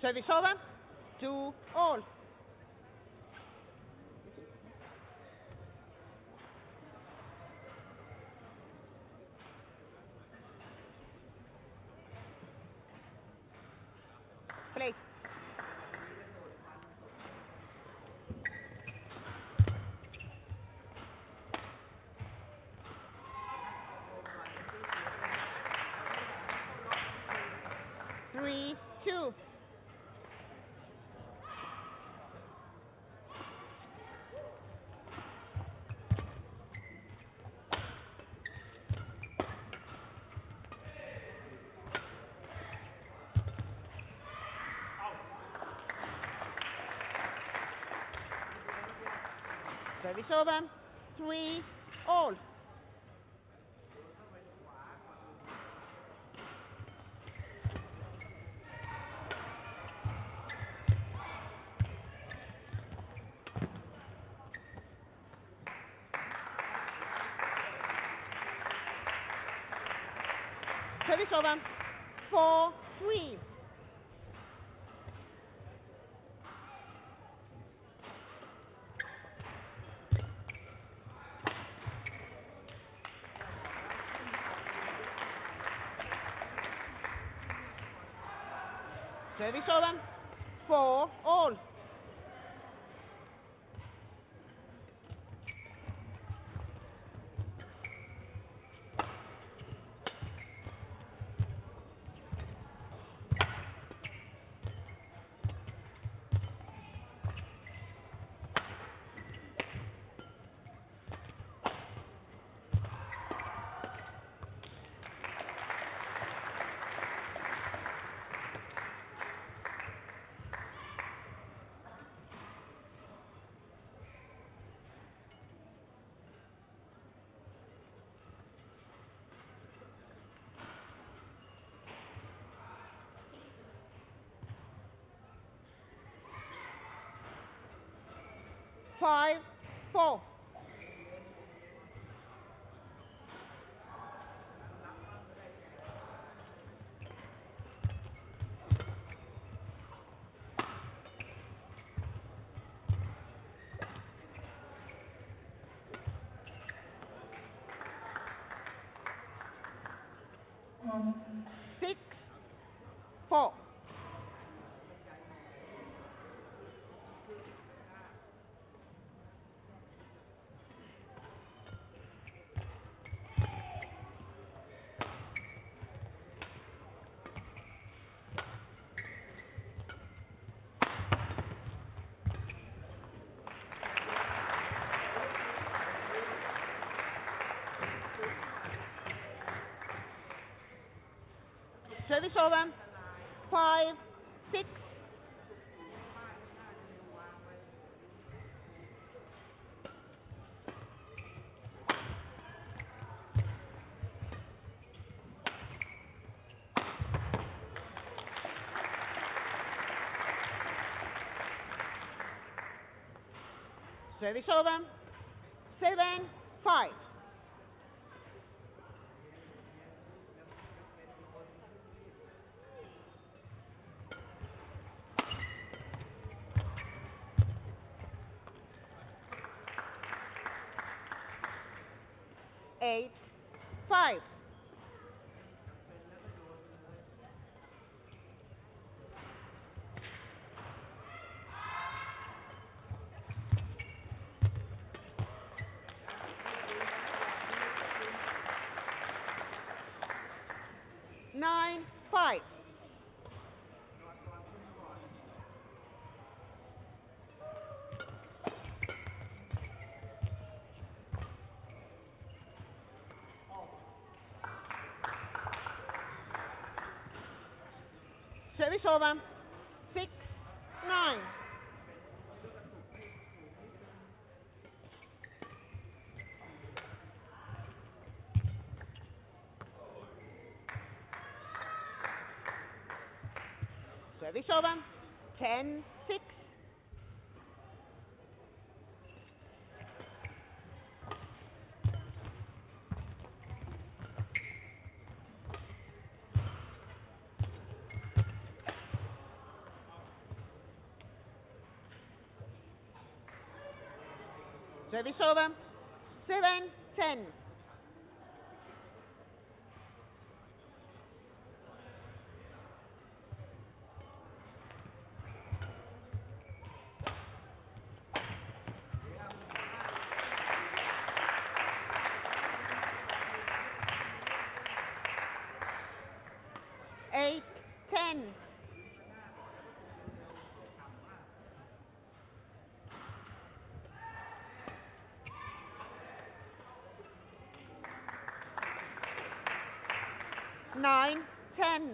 Service over. Two all. Play. Three, two. Service over. Three all. Service over. Four, Service over. Five, six. Service over. Seven, five. eight, five. Nine, five. Service over. Six, nine. Service over. Ten, six. Service over. Seven, ten. Eight, ten. Nine, ten.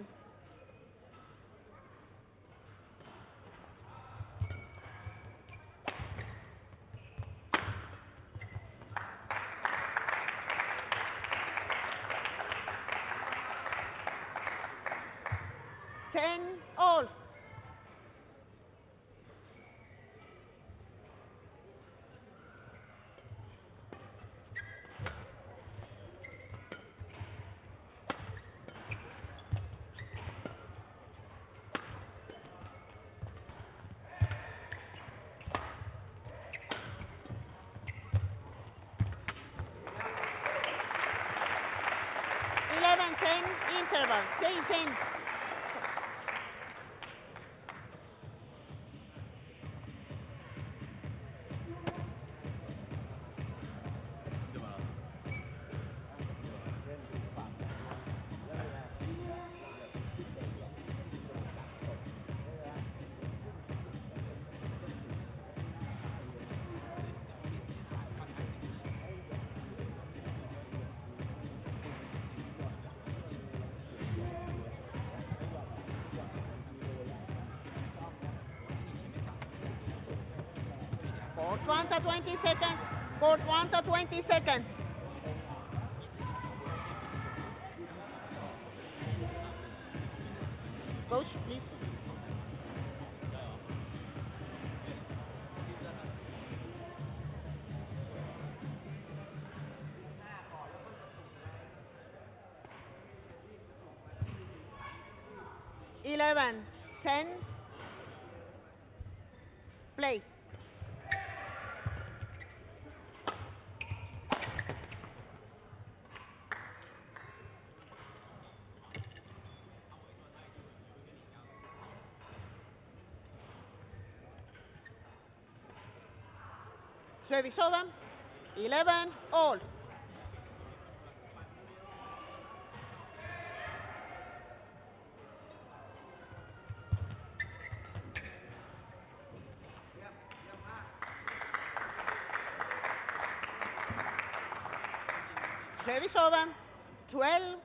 20 seconds. Court one to 20 Over. 11 all. Over. 12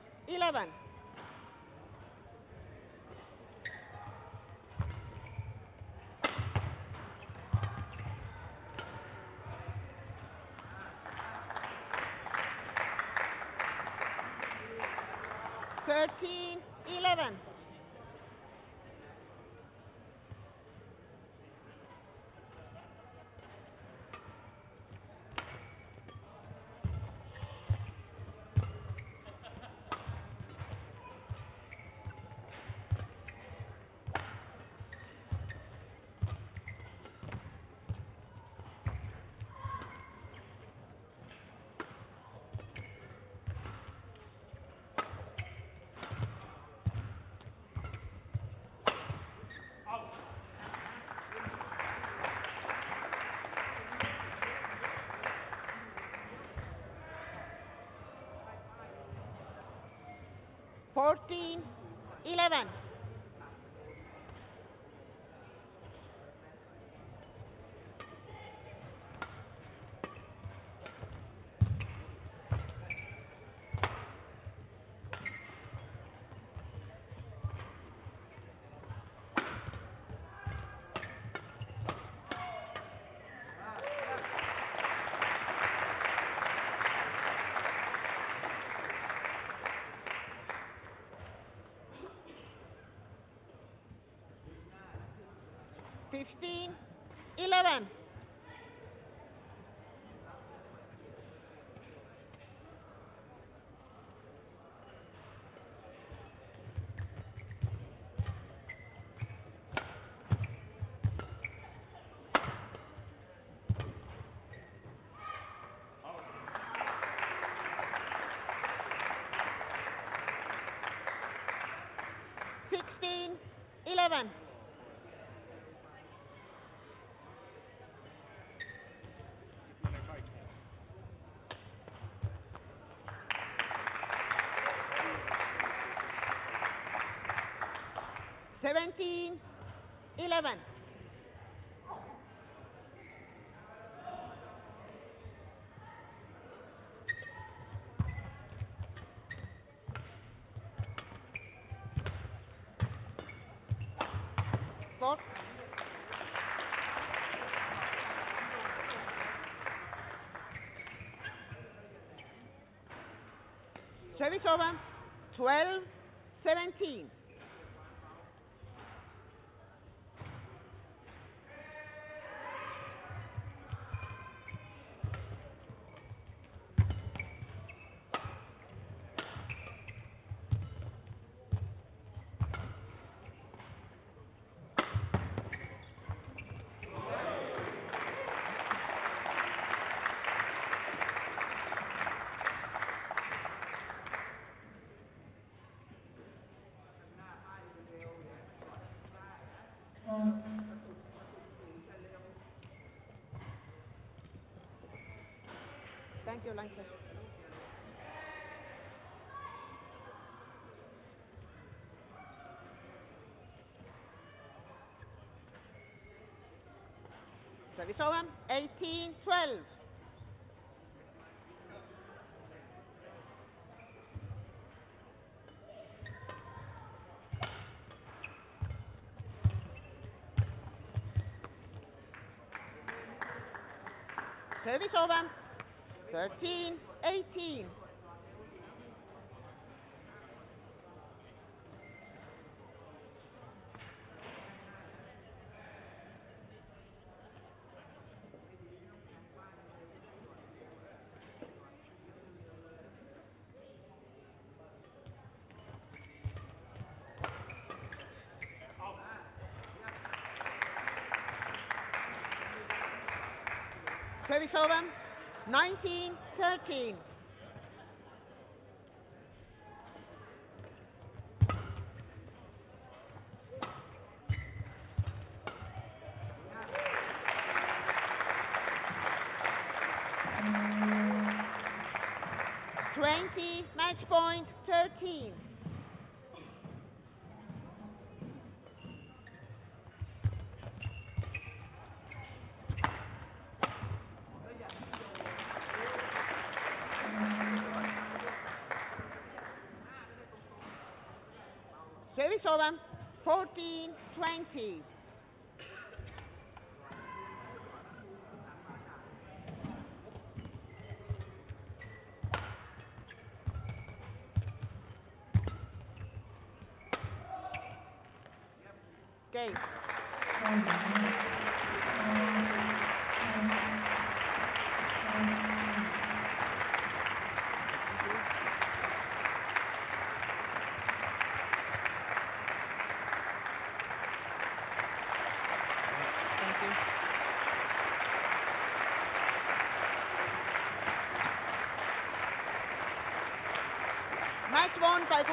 14, 11. Four. Service over. 12. Thank you, Lancaster. Service over. 18, 12. Service over. 13, 18. Service over. 19, 13. Twenty, match point, thirteen. Twenty.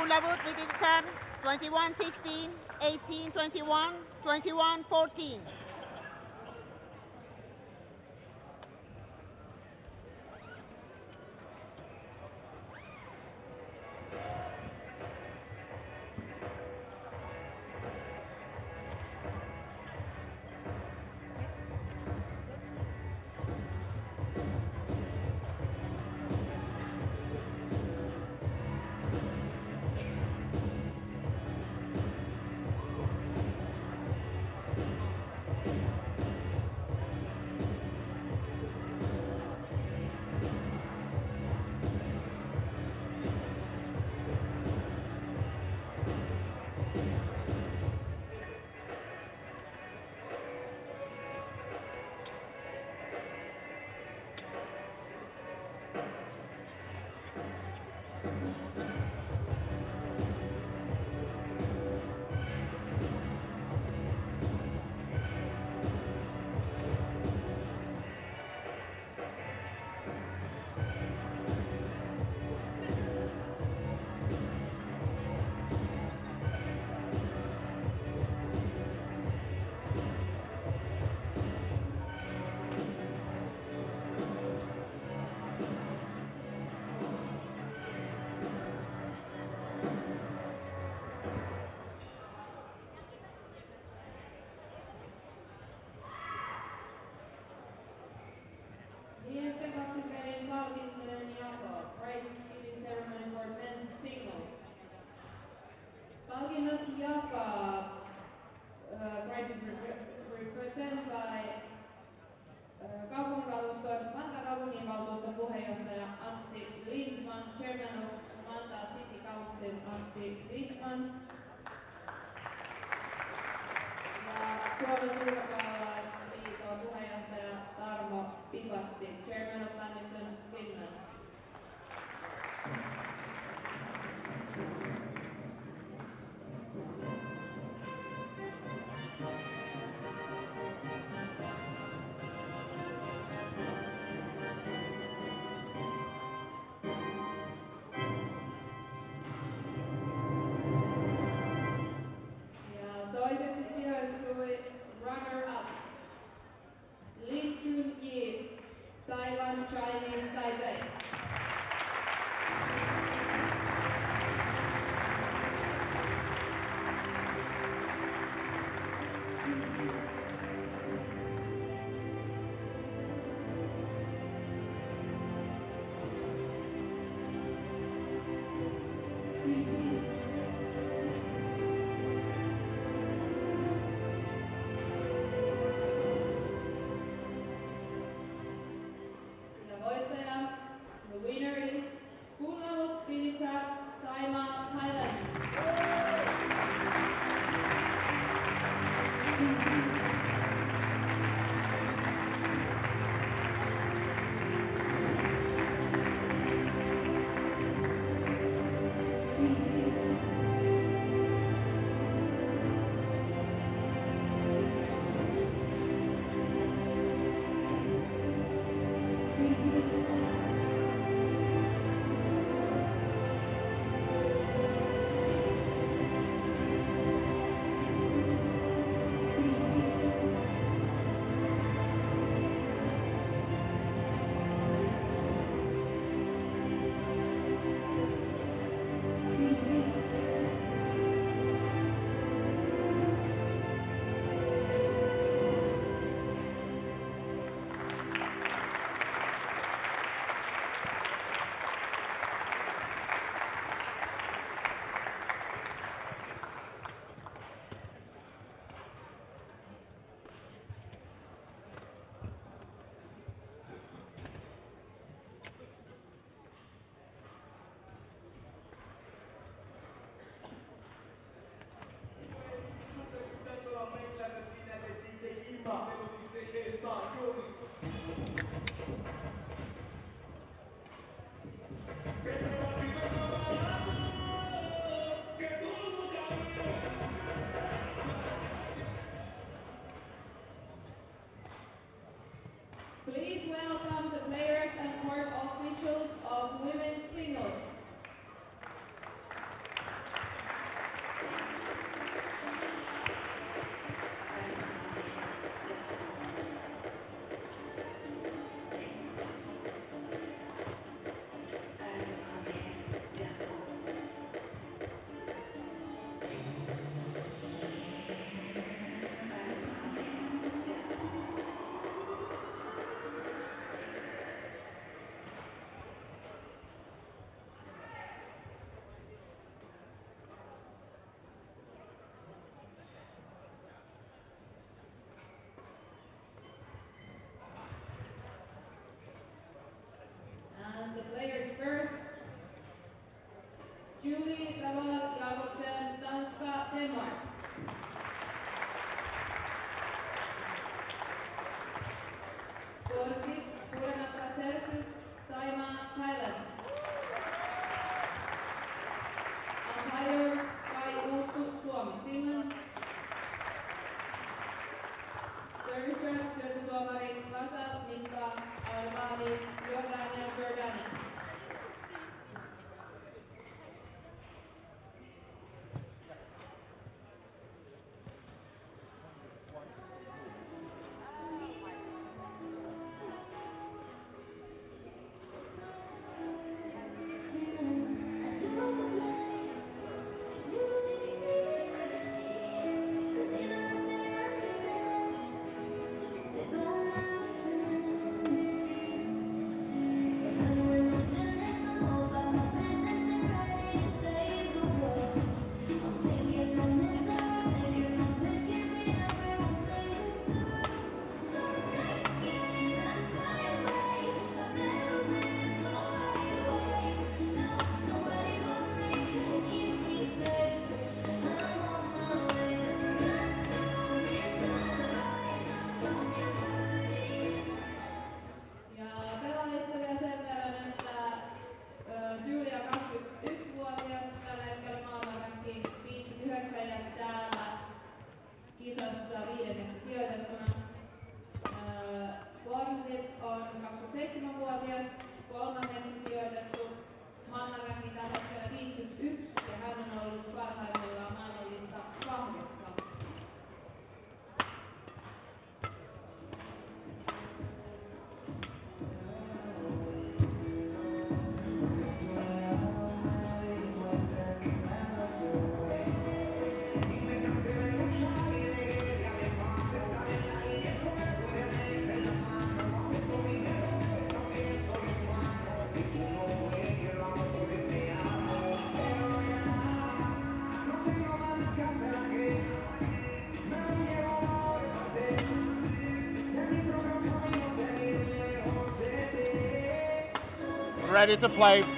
Kunlavut Vitidsarn 21 16, 18 Denmark. Ready to play.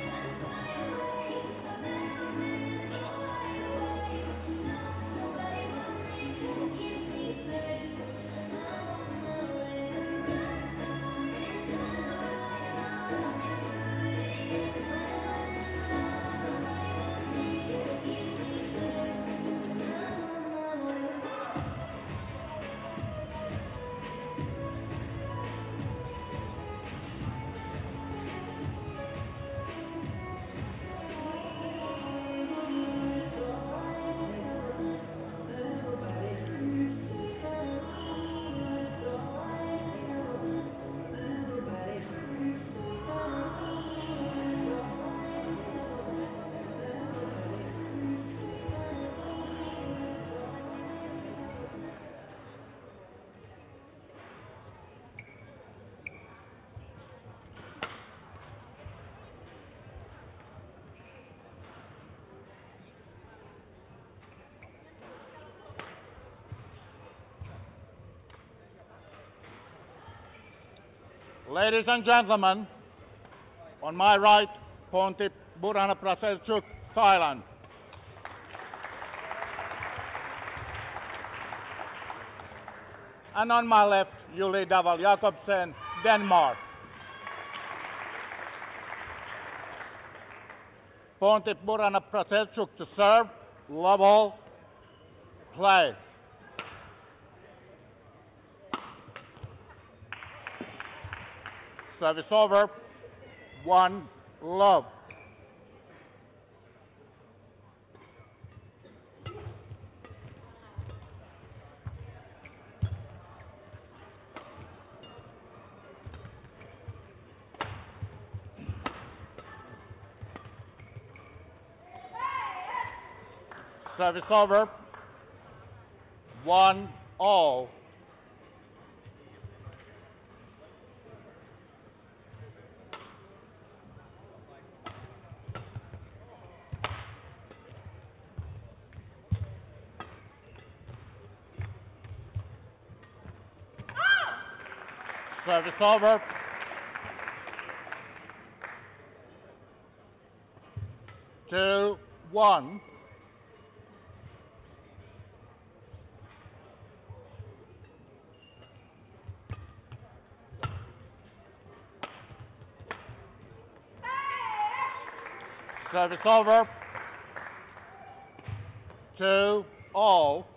Ladies and gentlemen, on my right, Ponti Burana Praselchuk, Thailand. And on my left, Julie Dawall Jakobsen, Denmark. Ponti Burana Praselchuk to serve, love all, play. Service over. One love. Service over. One all. Service over. Two, one. Service over. Two, all.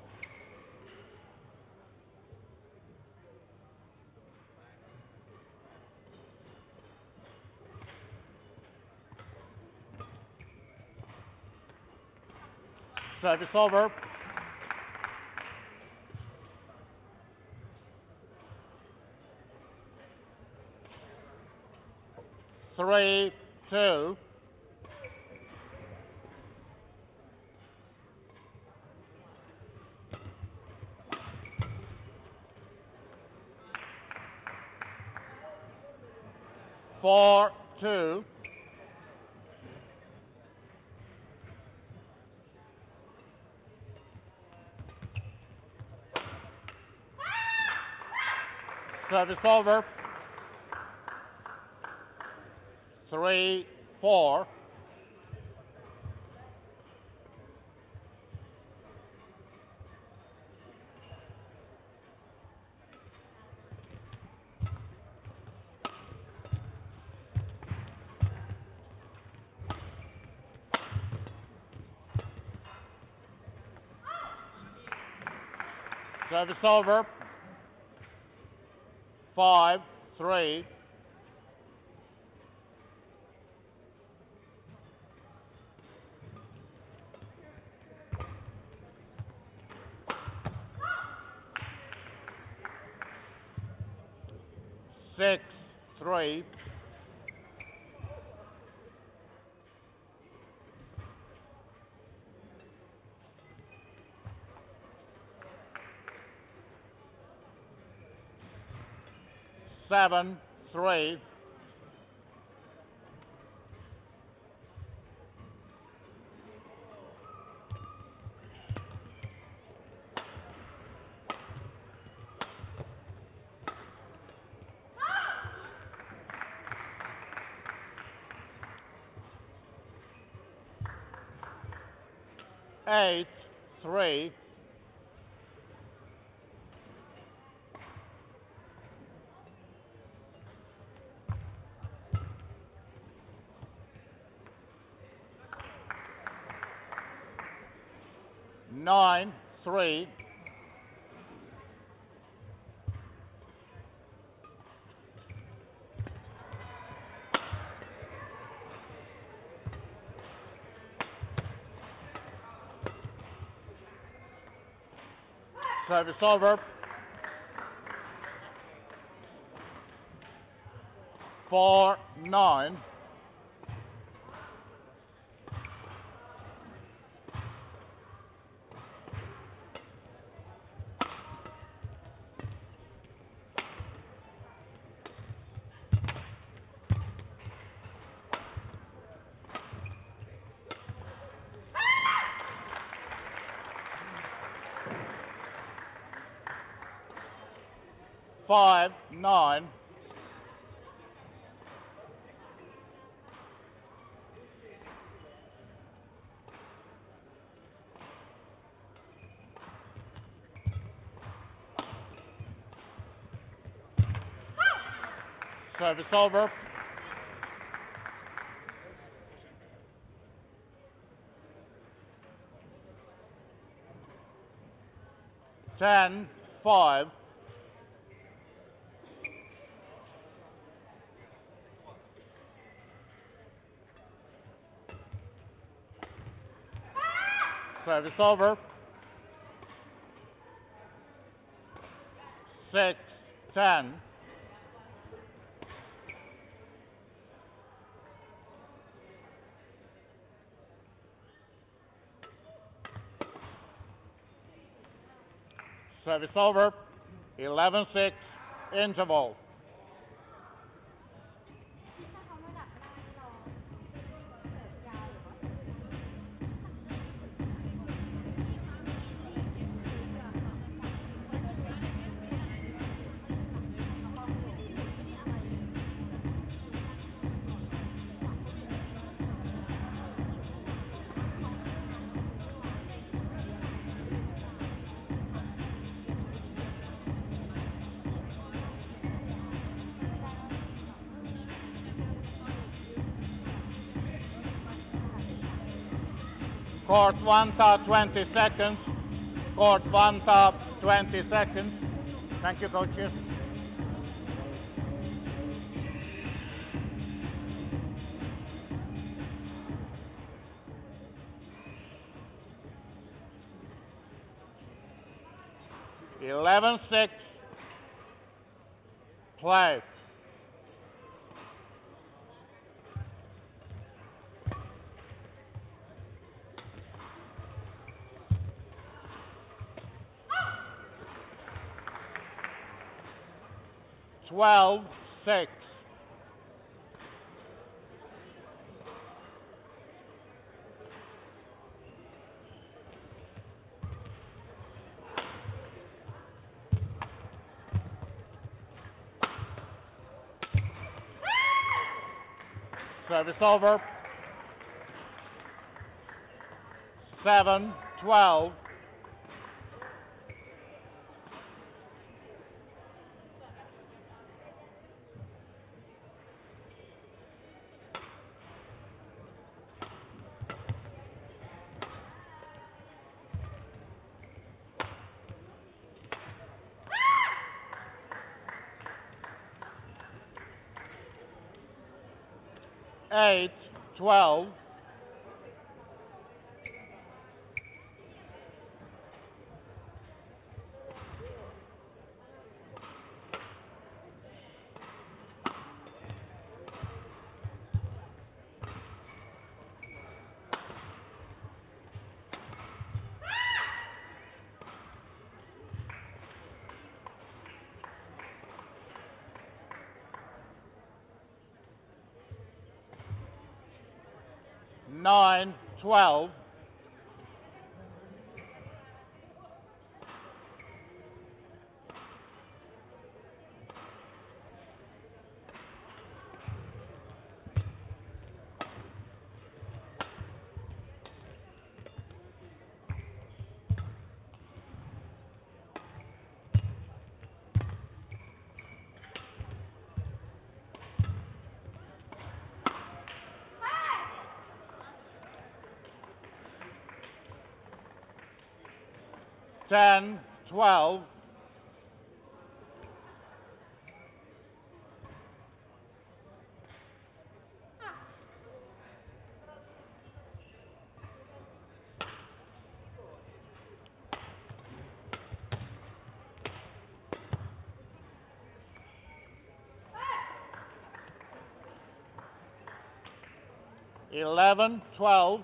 Service over. Three, two. Four, two. Service over. Three, four. Service over. Five, three. Six, three. Seven, three. Eight, three. Nine, three. Over. Four, nine. five, nine. Service over. Ten, five. Uh, Service over. Six, ten. Service over. 11 6. Interval. Court one top 20 seconds. Court one top 20 seconds. Thank you, coaches. Eleven six. Play. 12 6. Service over. 7 12 12 Nine, twelve. Ten, twelve. Eleven, twelve.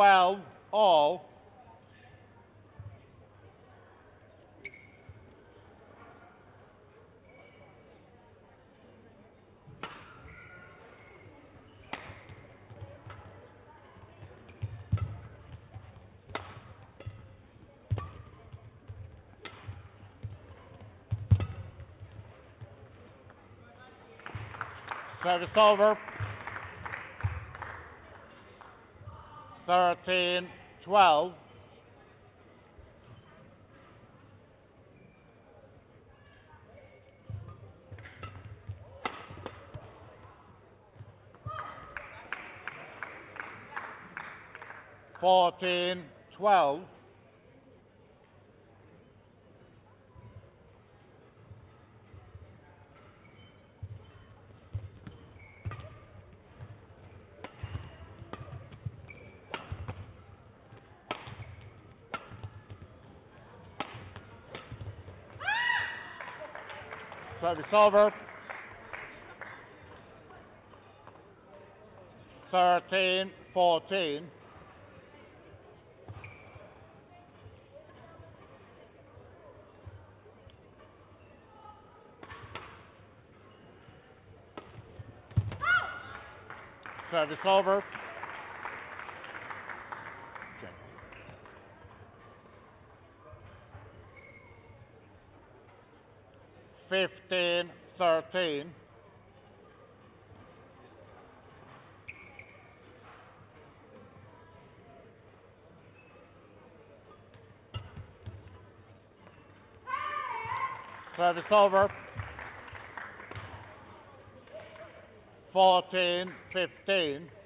12 all. Service over. 13 12. Fourteen, twelve. Service over. Thirteen, fourteen. Service over. 15, 13. Service over. 14, 15.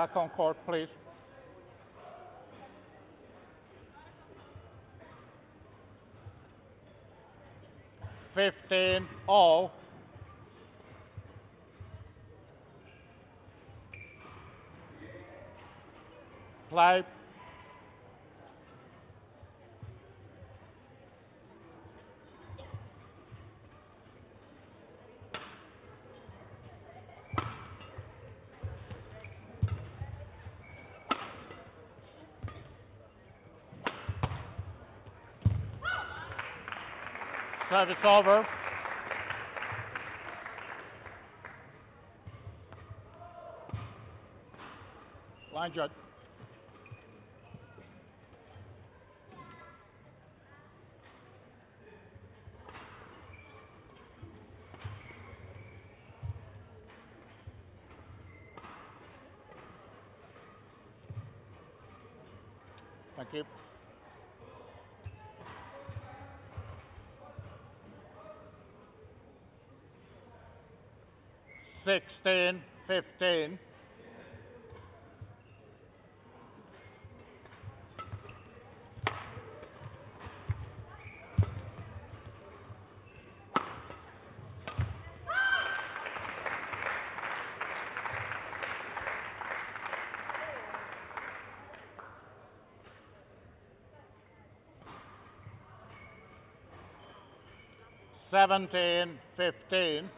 Back on court, please. Fifteen all. Service over. Line judge. 16, 15. Seventeen, fifteen.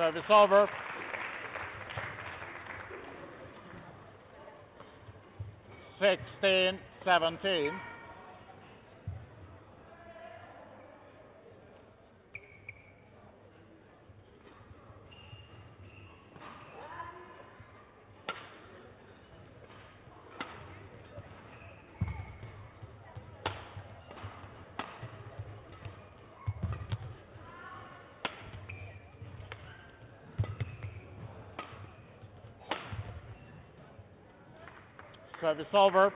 Uh, Service over. Sixteen, seventeen. Uh, Service over.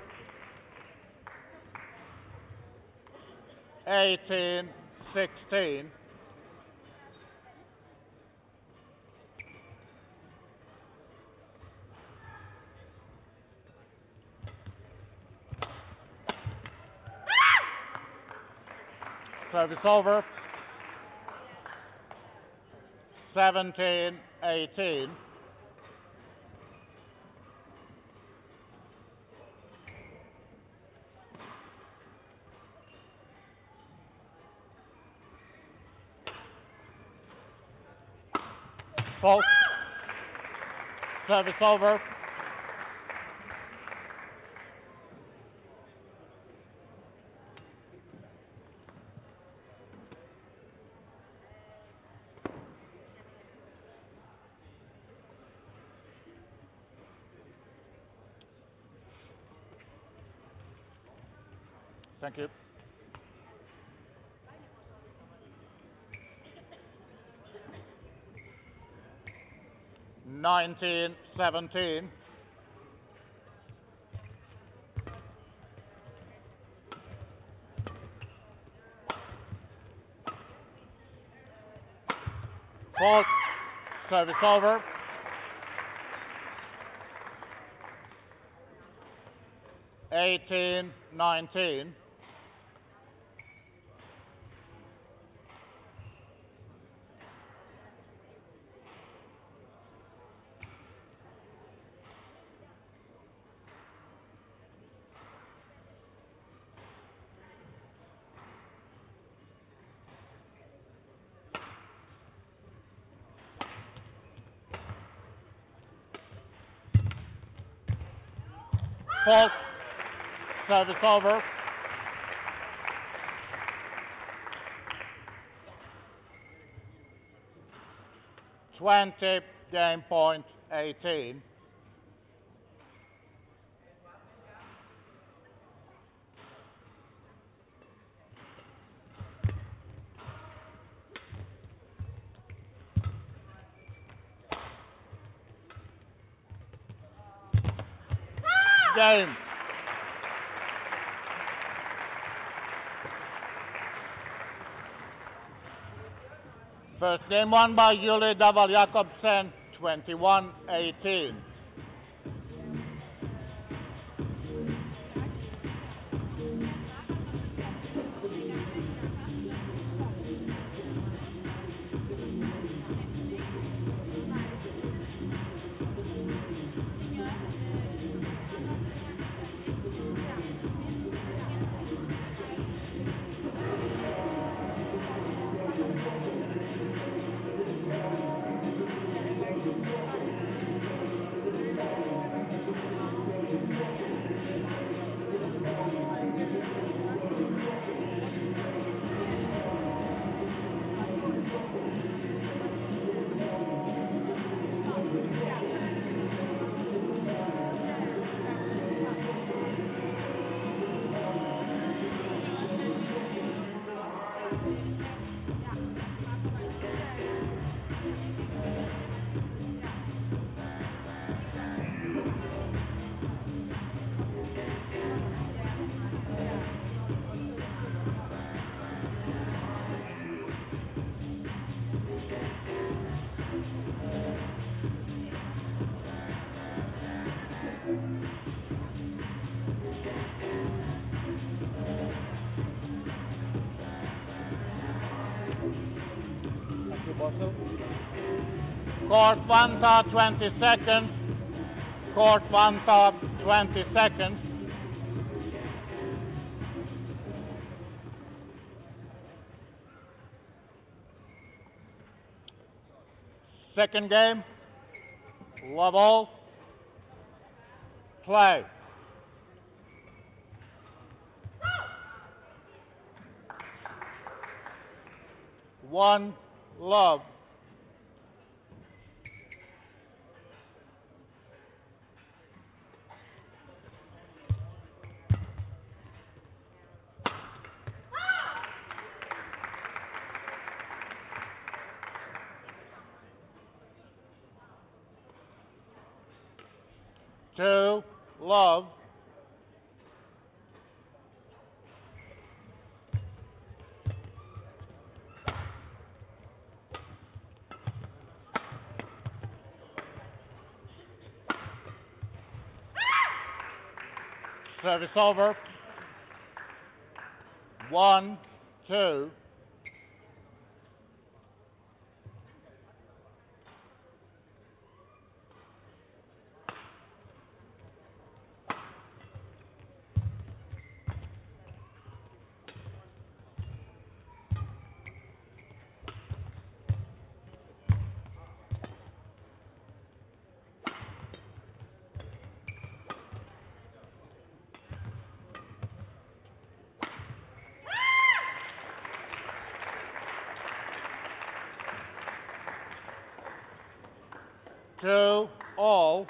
18 16. Service over. 17 18. Fault. Service over. 1917. 17. Fault. Service over. Eighteen, nineteen. Fault. Service over. Twenty game point eighteen. Game. First game won by Julie Dawall Jakobsen, 21-18. Thought 20 seconds. Court one thought 20 seconds. Second game. Love all. Play. One love. Service over. One, two. Two, all.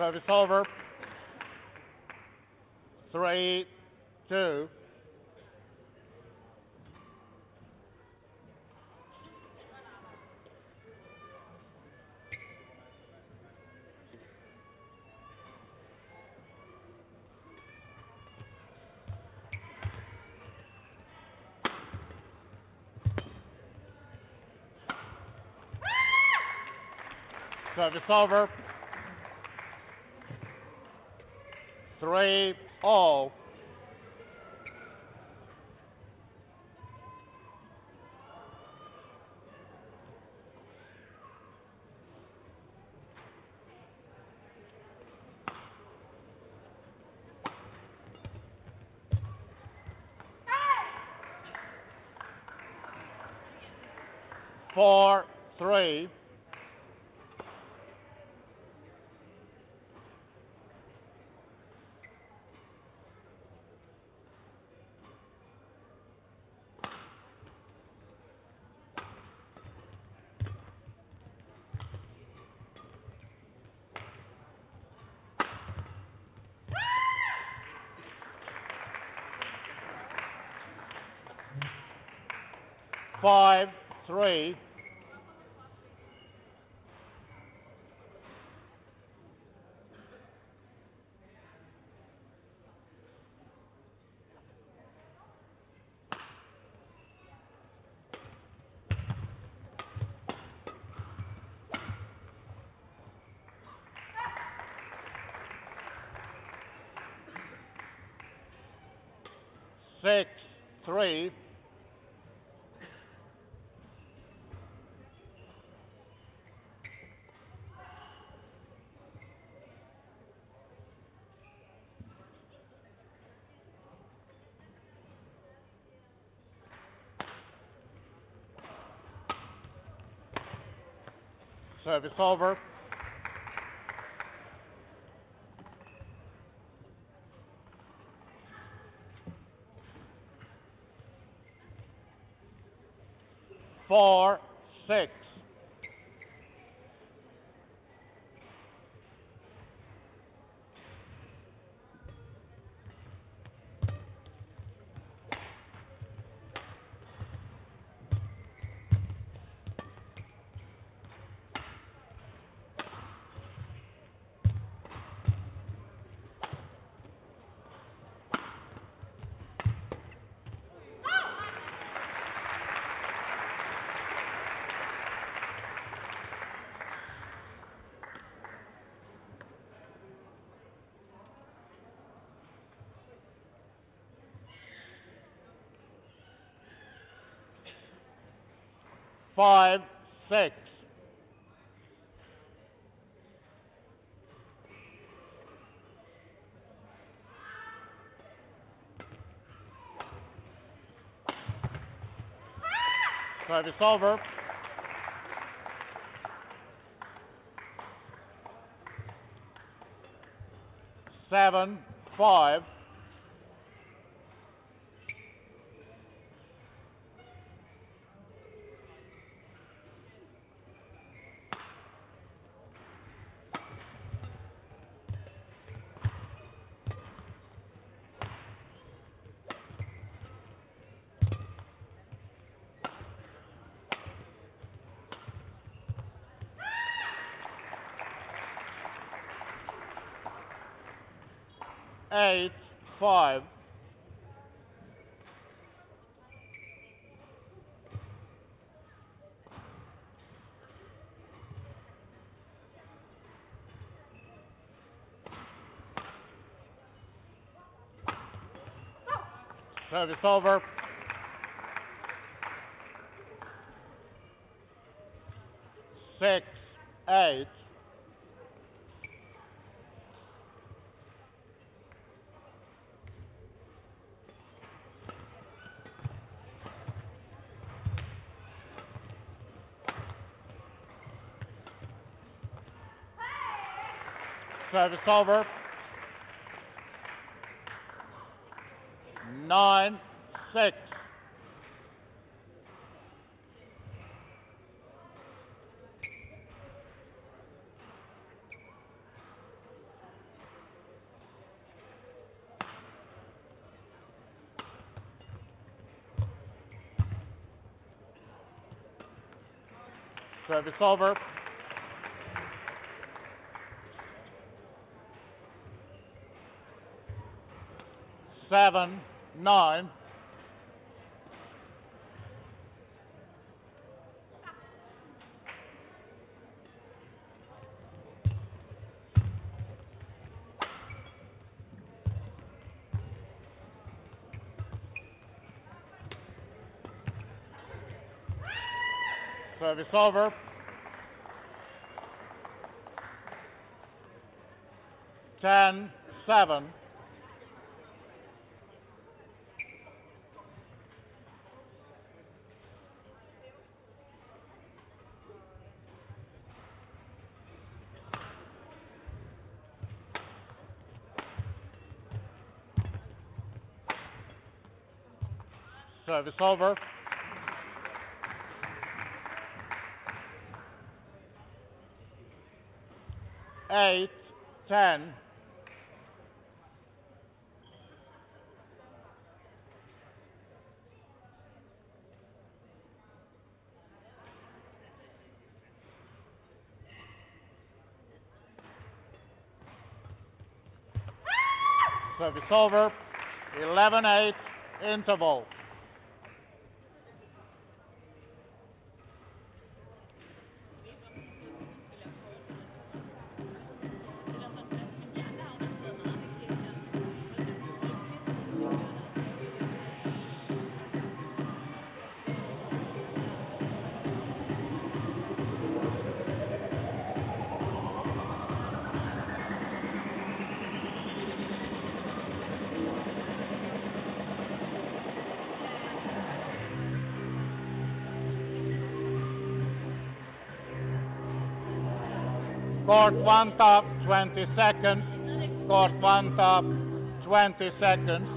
Service over. Three, two. Service over. Three, all. Four, three. Five, three. Six, three. Service over. Four, six. Five, six. Service over. Seven, five. Five. Service over. Six, eight. Uh, Service over. Nine, six. Service over. Seven, nine. Service over. Ten, seven. Service over. Eight, ten. Service over. Eleven, eight. Interval. One top, 20 seconds. Court one top, 20 seconds.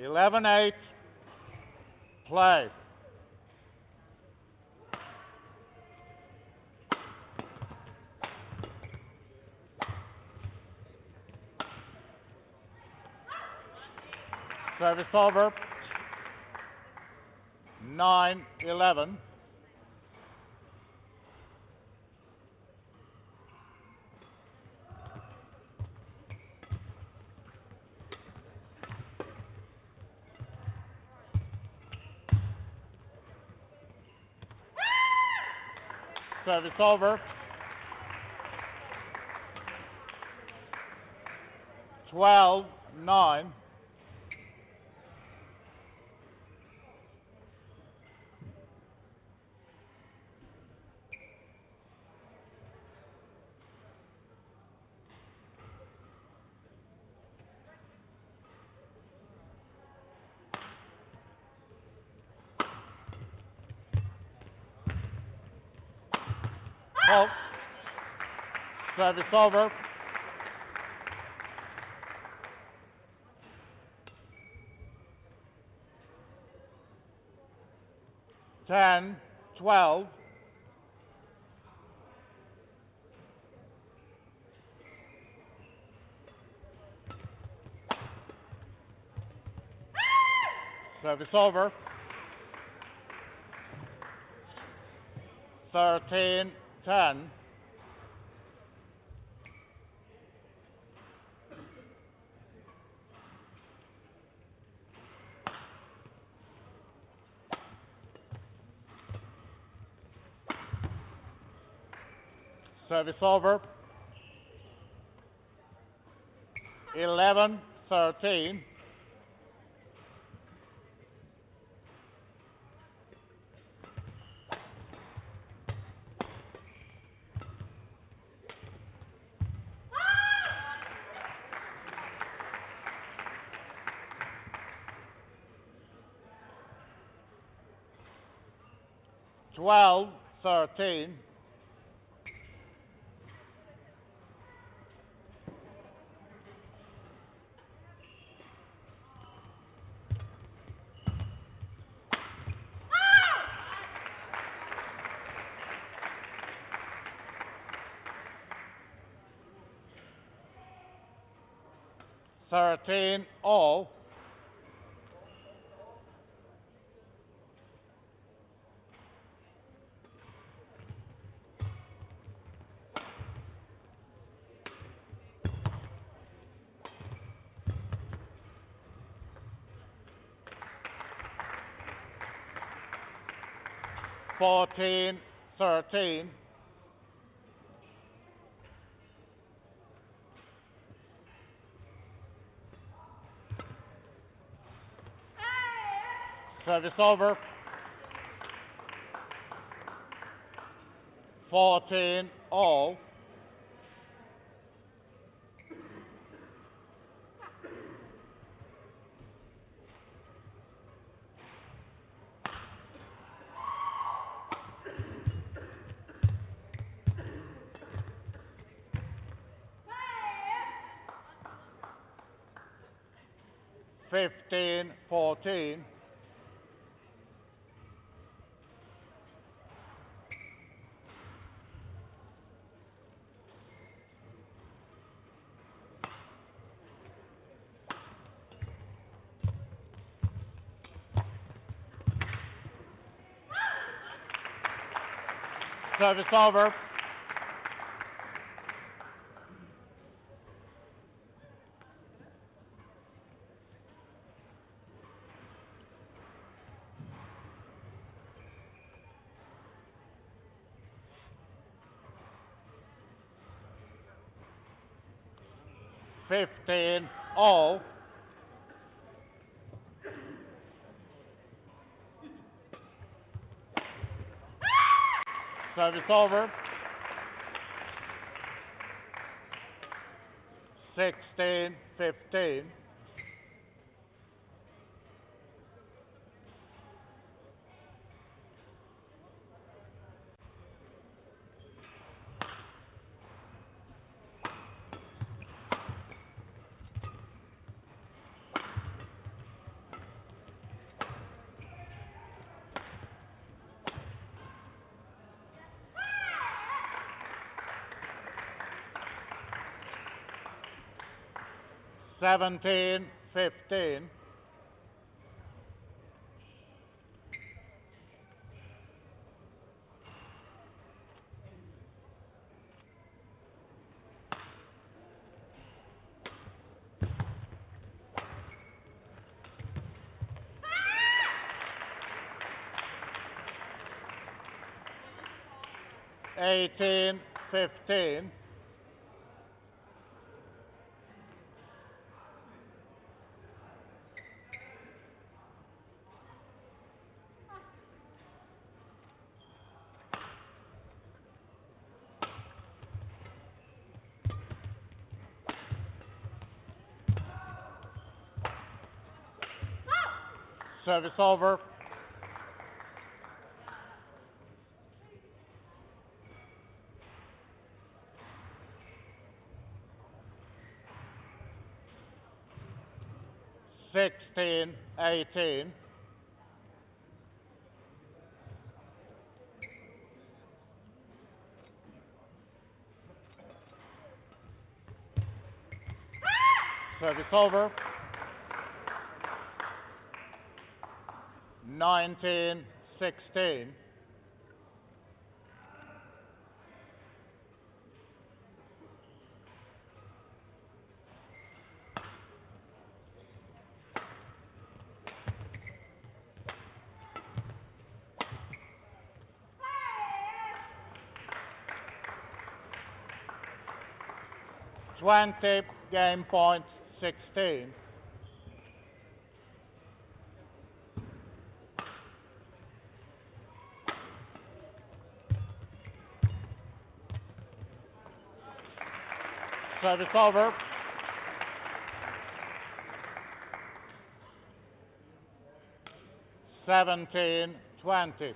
Eleven eight. Play. It's over. 9 11. it's over. 12 9. Service over. Ten, twelve. Service over. 13 10. Service over. 11 13. 13 all. Fourteen, thirteen. Uh, Service over. Fourteen, all. Fifteen, fourteen. Service over. Fifteen all. Uh, Service over. Sixteen, fifteen. Seventeen, fifteen. Eighteen, fifteen. Service over. Sixteen, eighteen. Service over. 19 16. Twenty game point sixteen. Service over. Seventeen twenty.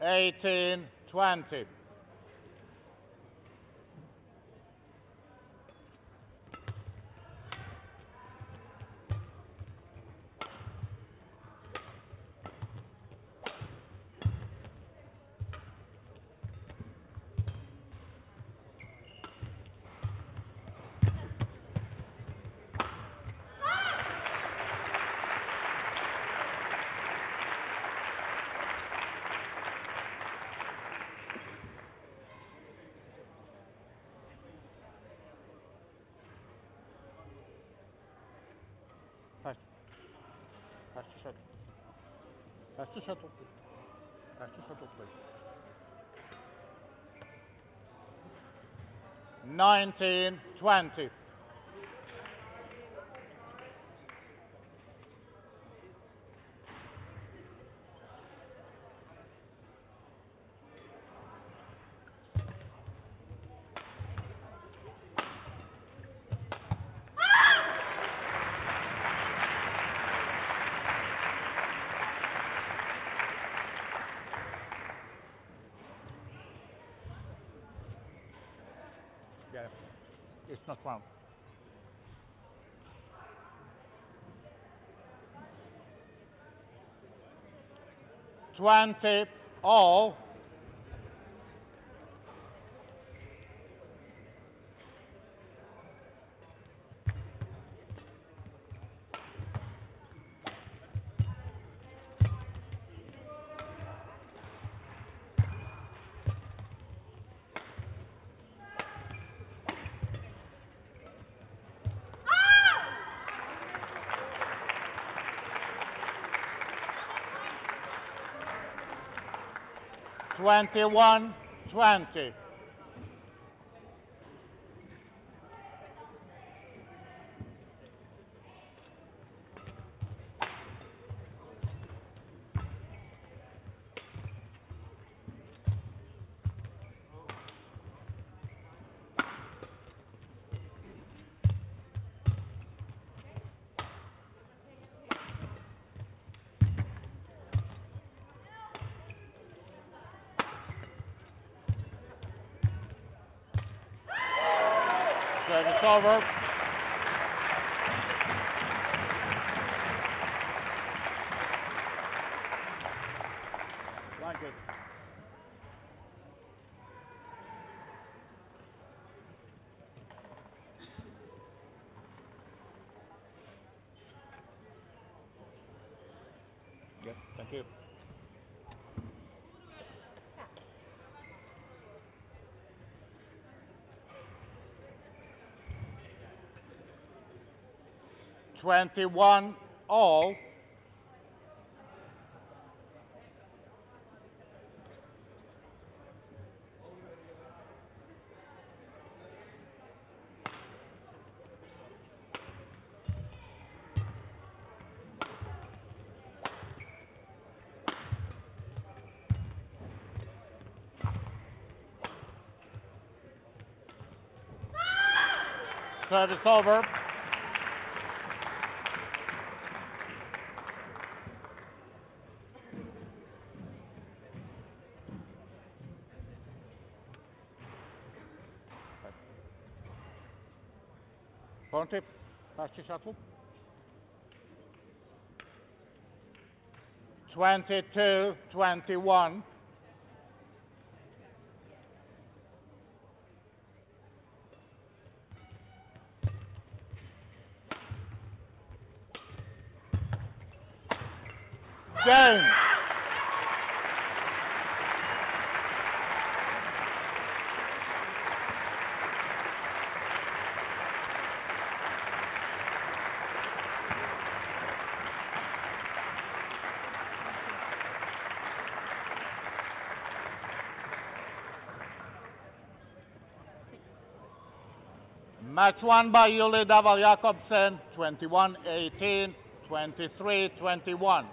Eighteen twenty. 1920. 20 all 2120. Over. 21 all. So it's over. Front tip, shuttle. 22, 21. That's one by Julie Dawall Jakobsen, 21 18, 23 21.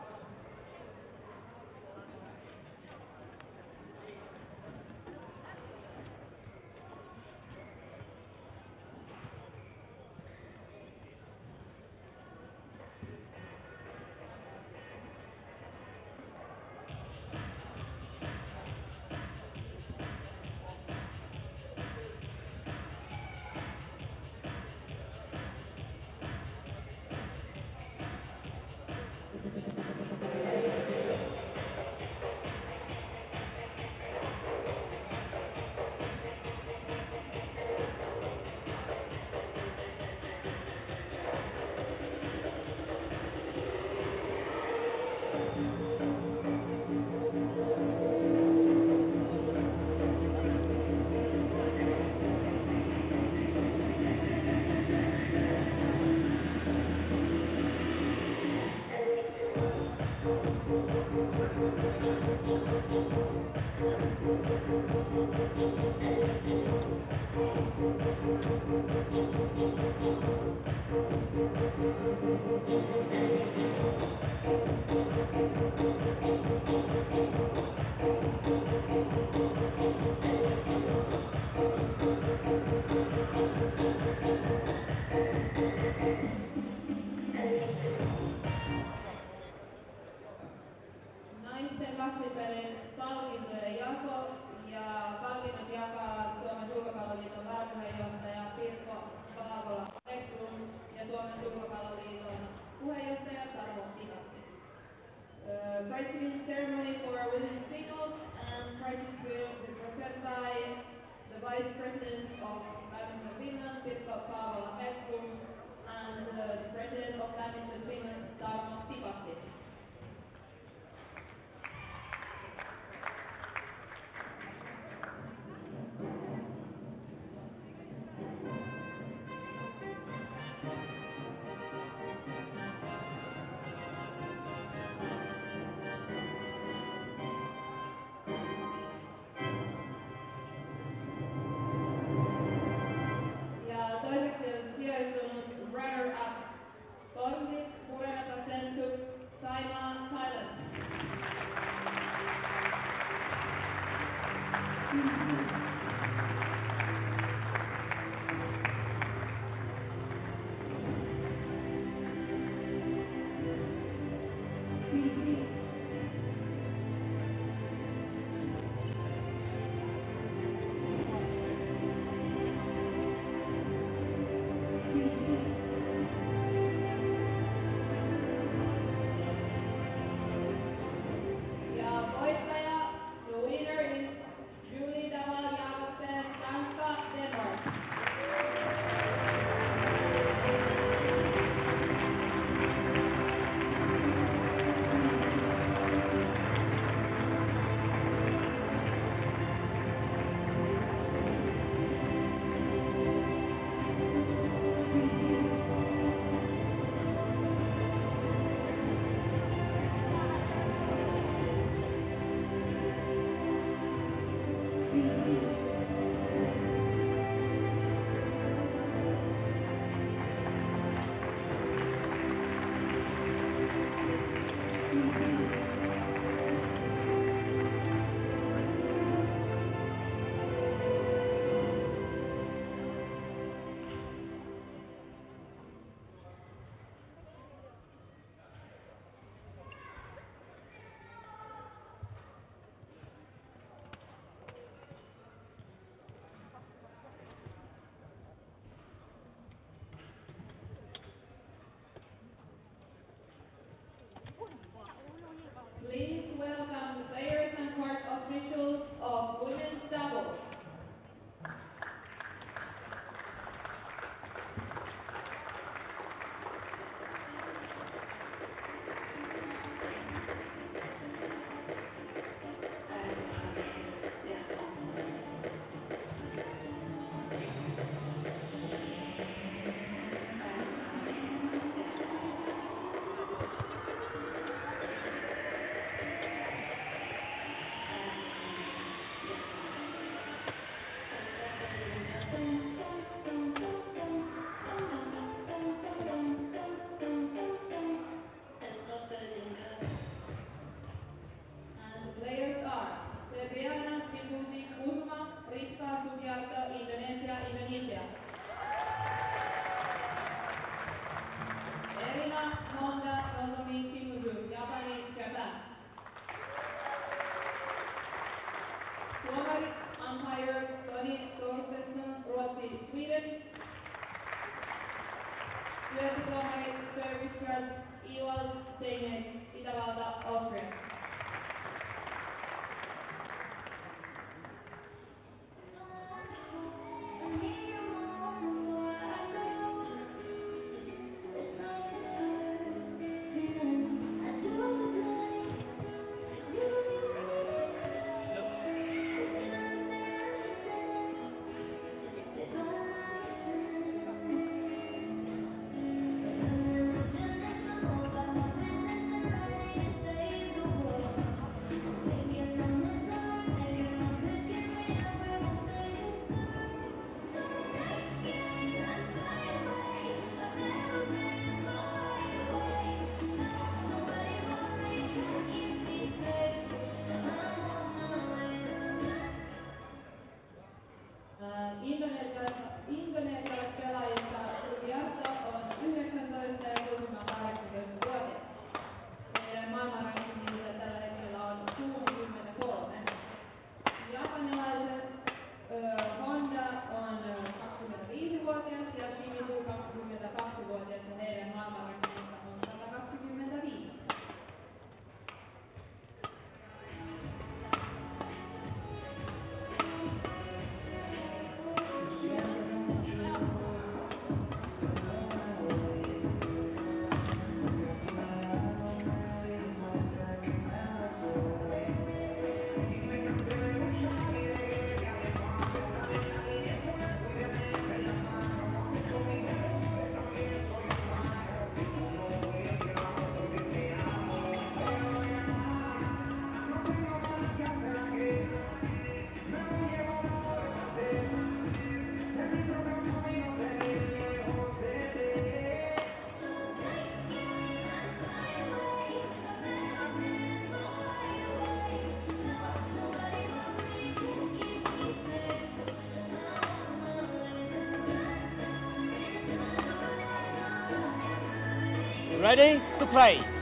ready to play.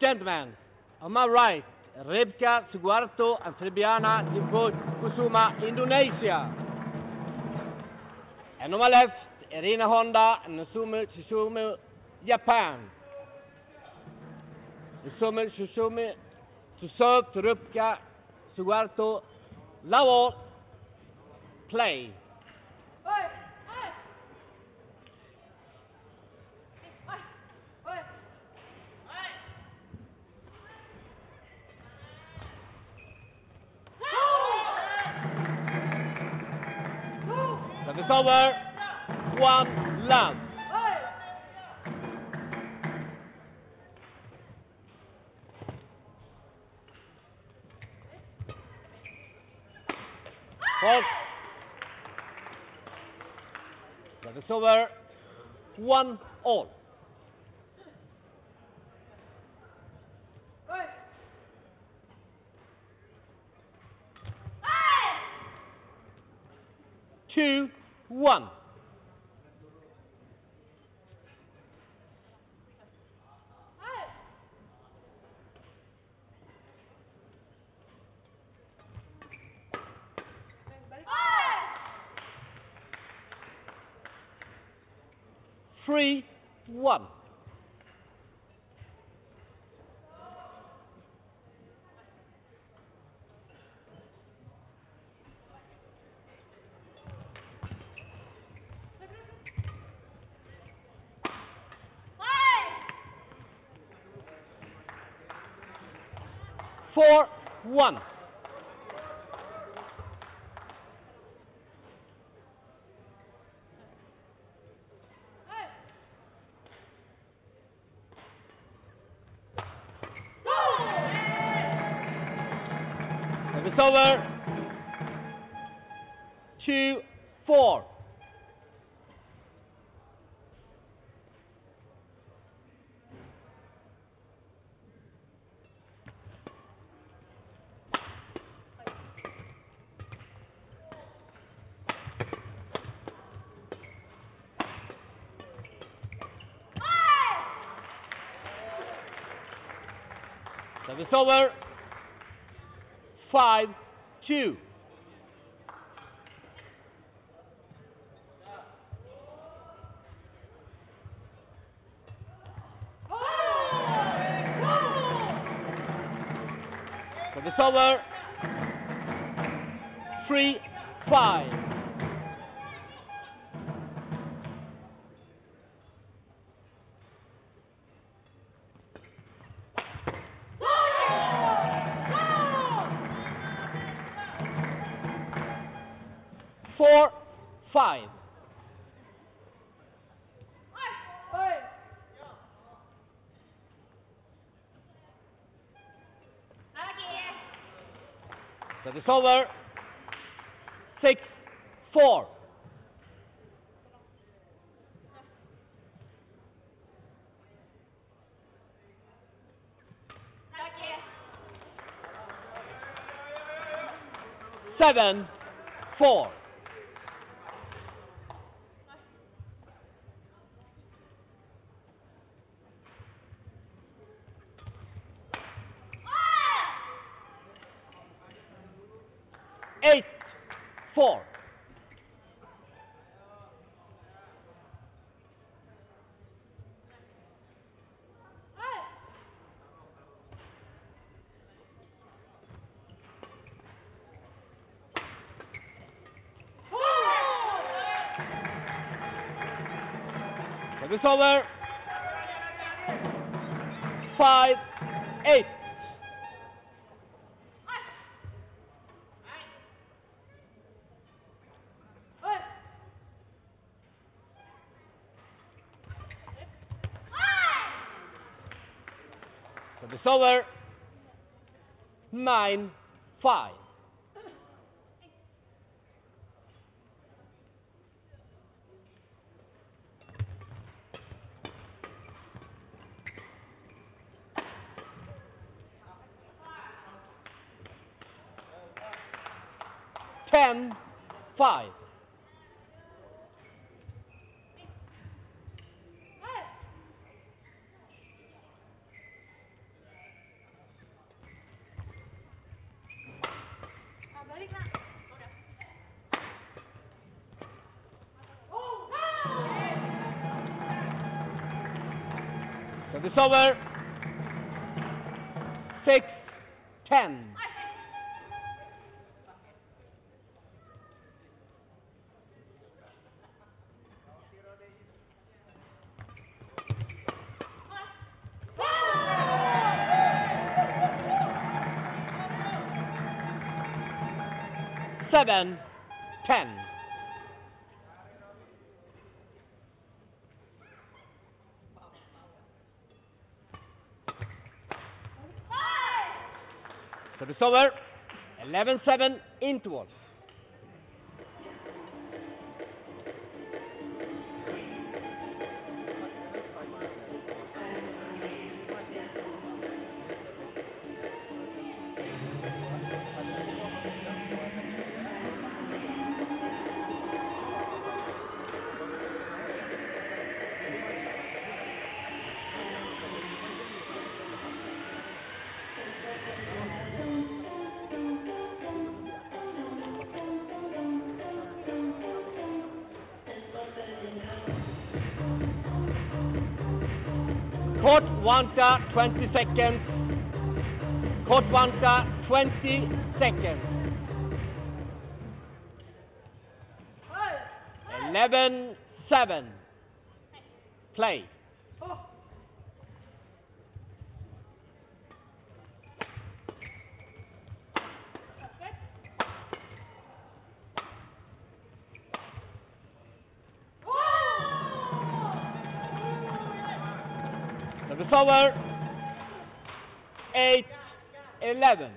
gentlemen, on my right, Ribka Sugiarto, amphibiana Jimbo Kusuma, Indonesia. And on my left, Erina Honda and Susumu Susumu, Japan. Susumu Susumu, Susumu Ribka Sugiarto, Lawal, play. Four, one. It's over. 5 2. So it's over. 3 5. Service over. Six, four. Seven, four. Service over. Five, eight. Service over. Nine, five. Over. Six, ten. Seven, over. 11-7 interval. 20 seconds. Court 20 seconds. 11 7. Play. 11.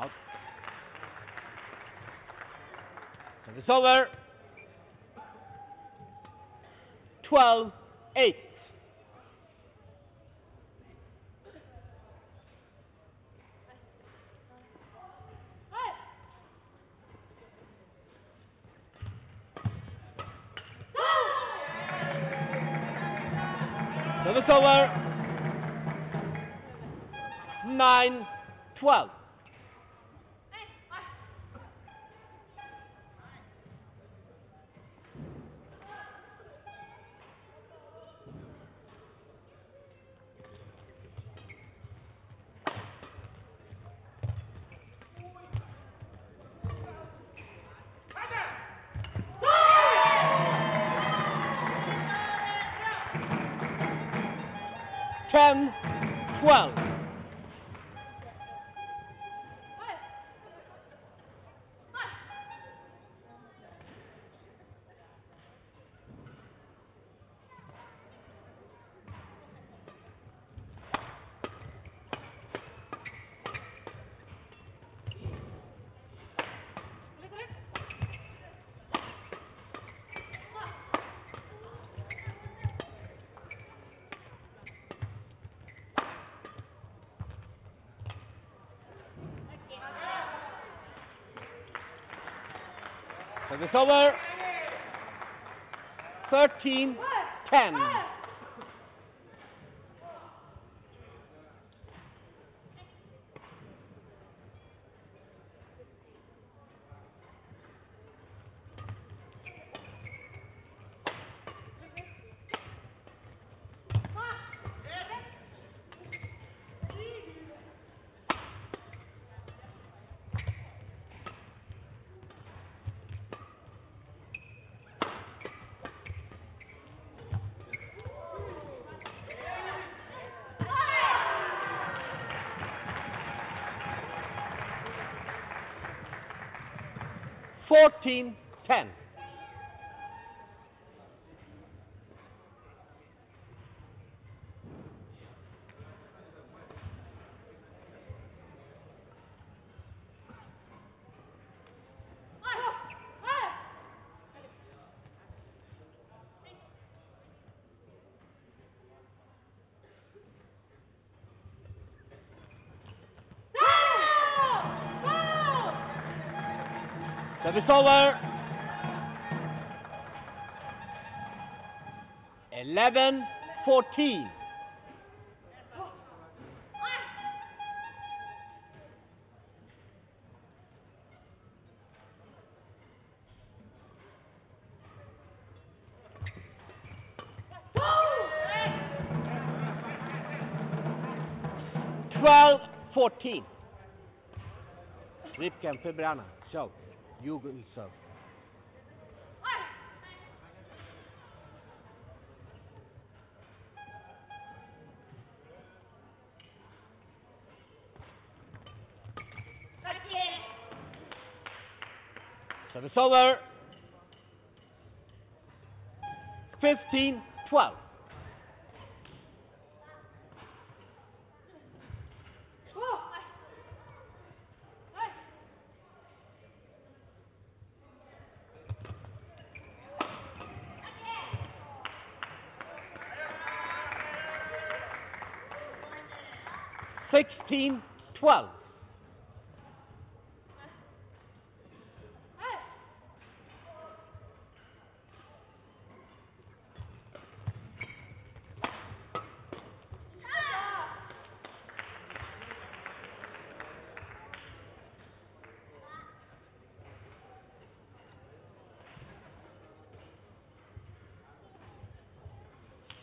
Out. Service over. 12 8. Service over. 13 10. 13 Solar. 11 14. Twelve fourteen. Ripken för brännan. Show you will serve. Service over. 15 12. Sixteen twelve.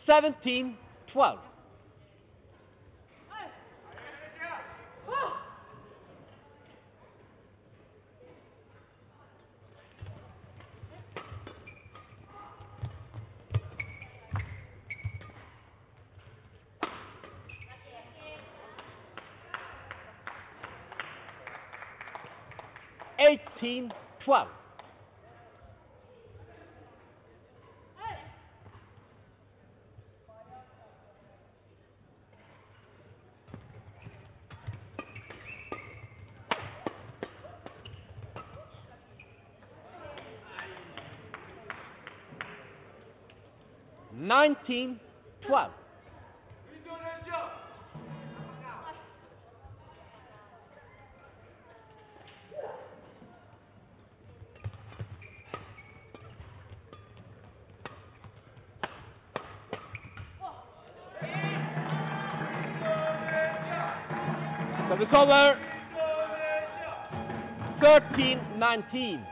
Seventeen twelve. Eighteen twelve. Nineteen Thirteen nineteen.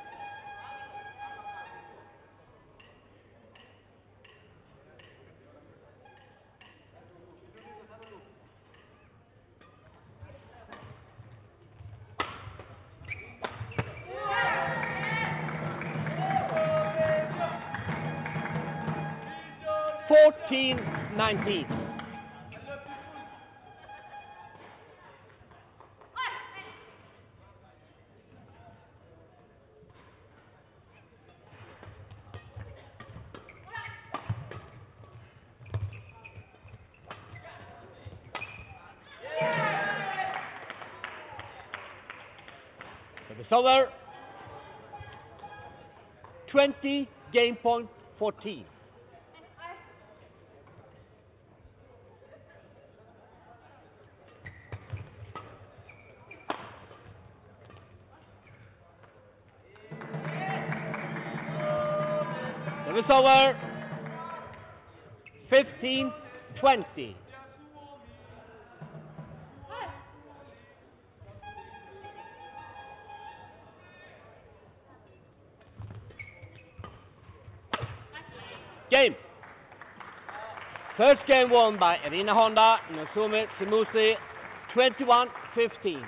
Fourteen nineteen. Service over. 20, game point 14. Service over. 15, 20. First game won by Erina Honda, Nozomi Shimizu, 21-15.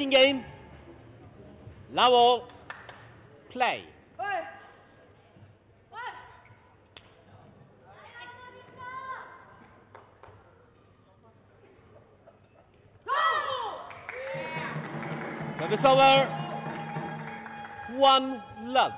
Second game. Love all. Play. Service over. One love.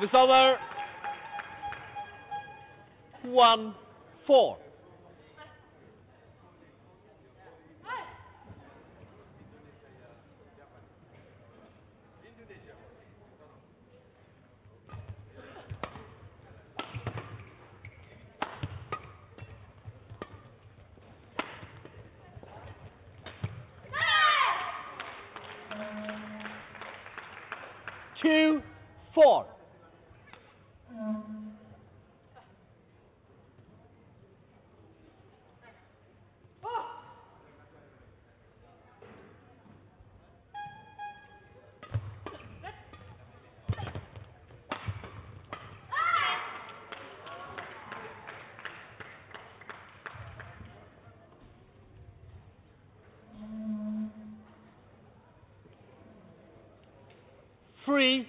Service over. One, four. Two, four. Three,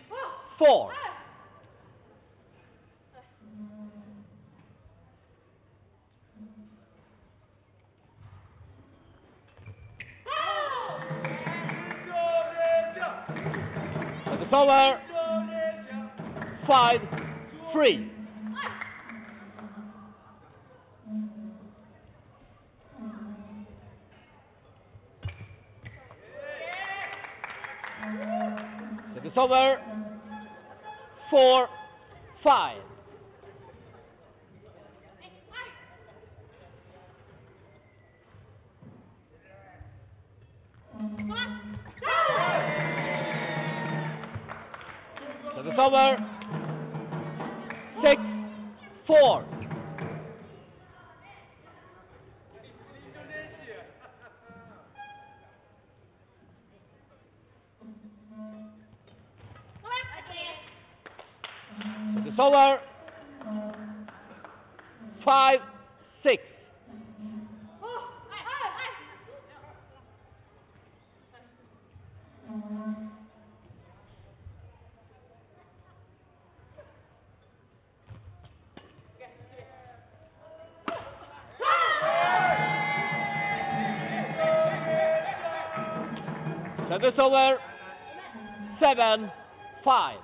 over. Agassolar 7 5.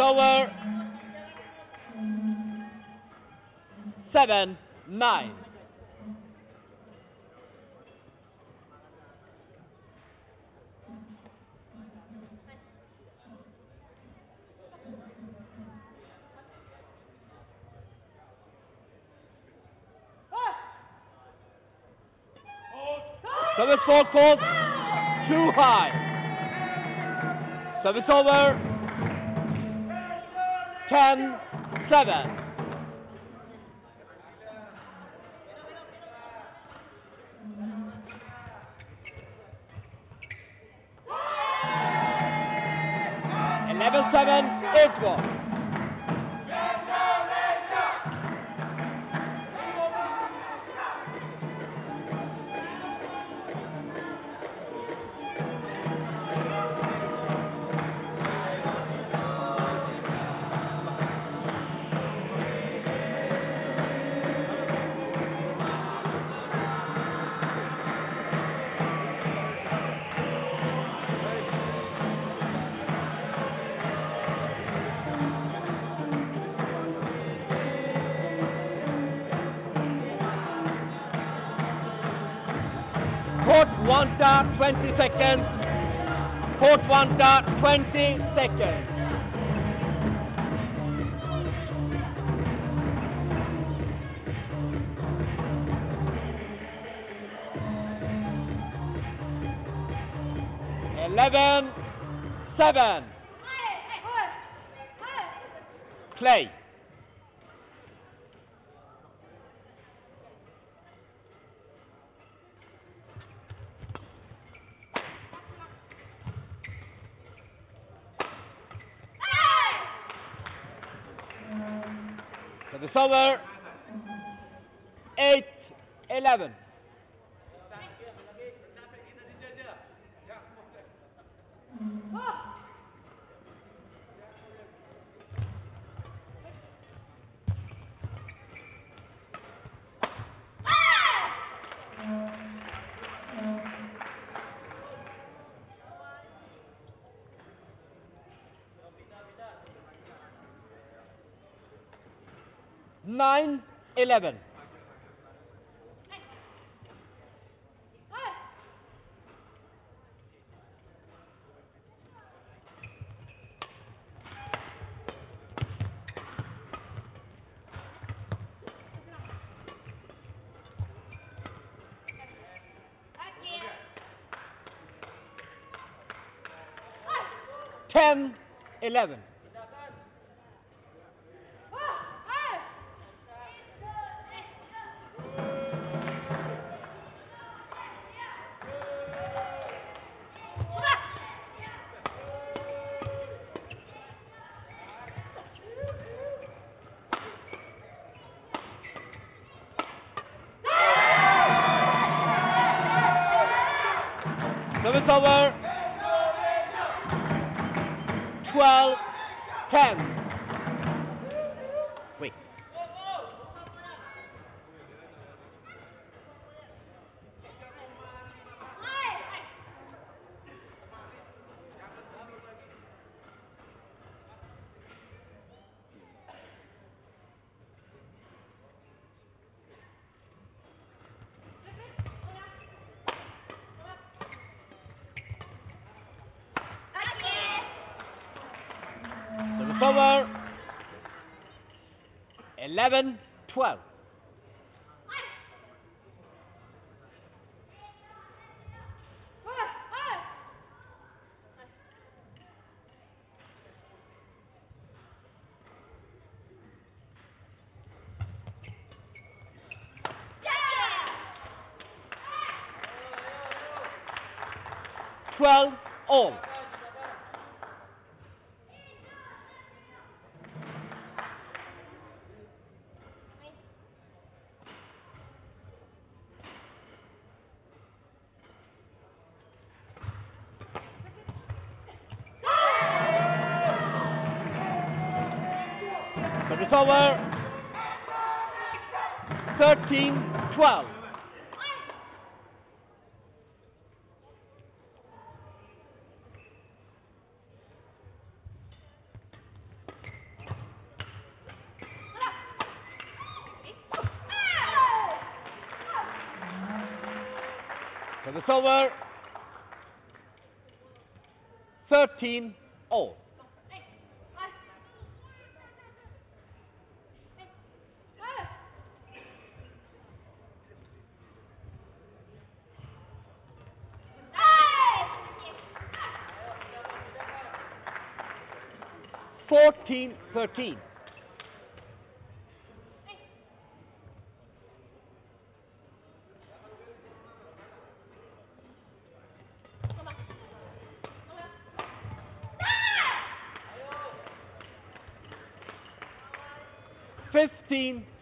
So it's. Seven, nine. Service ball called too high. Service over. Ten, seven. Port Wanta, 20 seconds. Eleven, seven. 11. Ten, eleven. 11, 12. Twelve all. Over. 13 all. Fourteen, thirteen.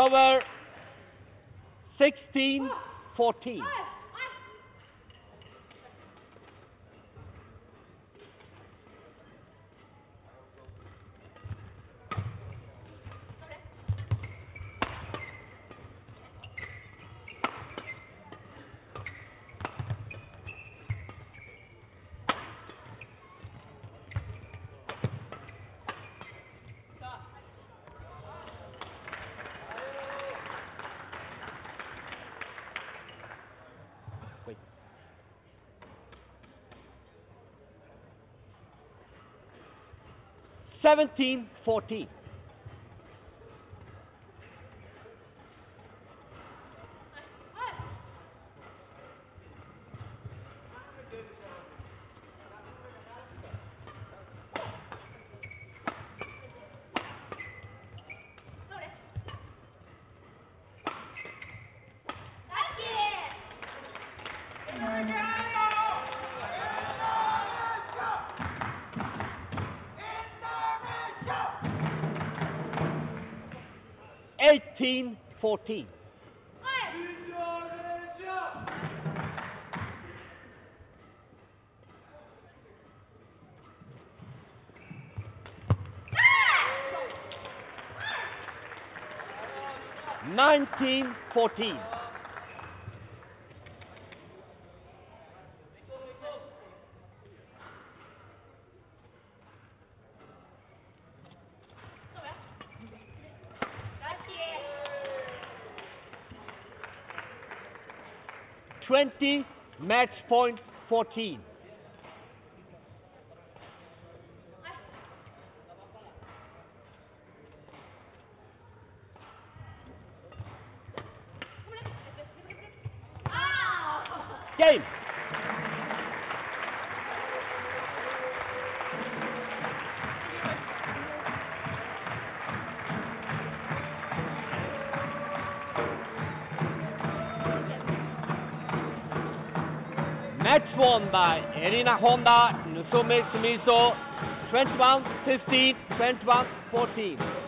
cover 16 14. 1714 fourteen. Eighteen, fourteen. Nineteen, fourteen. 20, match point 14. Won by Elena Honda, Nusume Sumiso, 21-15, 21-14.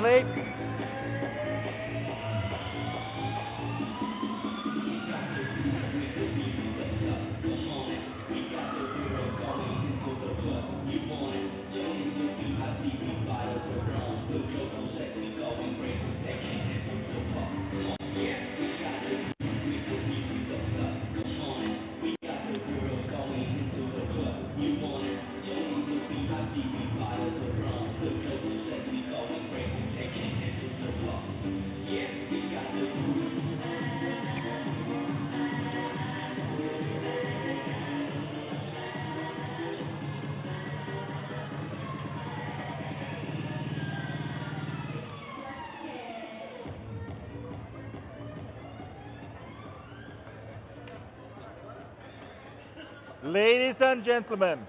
Ready and gentlemen,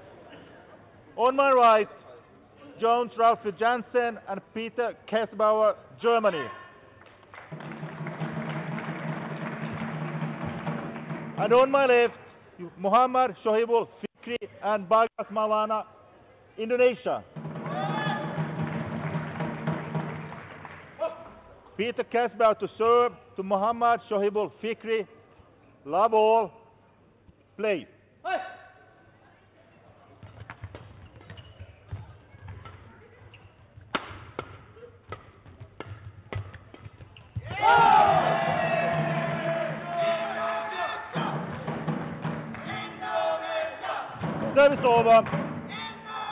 on my right, Jones Ralfy Jansen and Peter Käsbauer, Germany. And on my left, Muhammad Shohibul Fikri and Bagas Maulana, Indonesia. Peter Käsbauer to serve to Muhammad Shohibul Fikri. Love all. Play.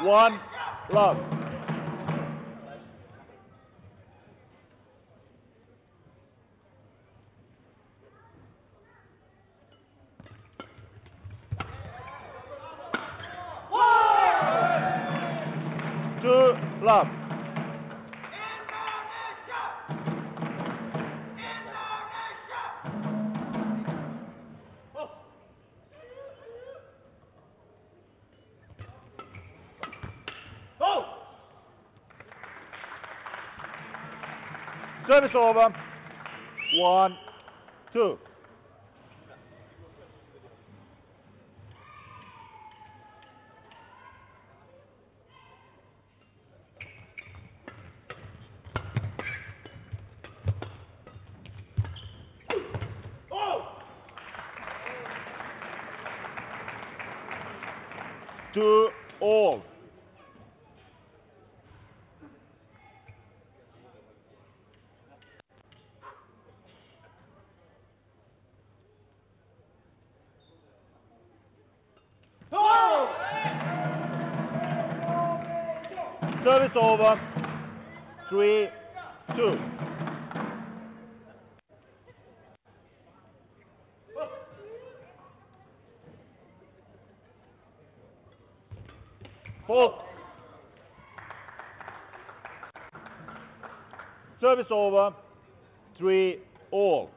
One love. Over. One. Two over. Three, two. Four. Service over. Three, all.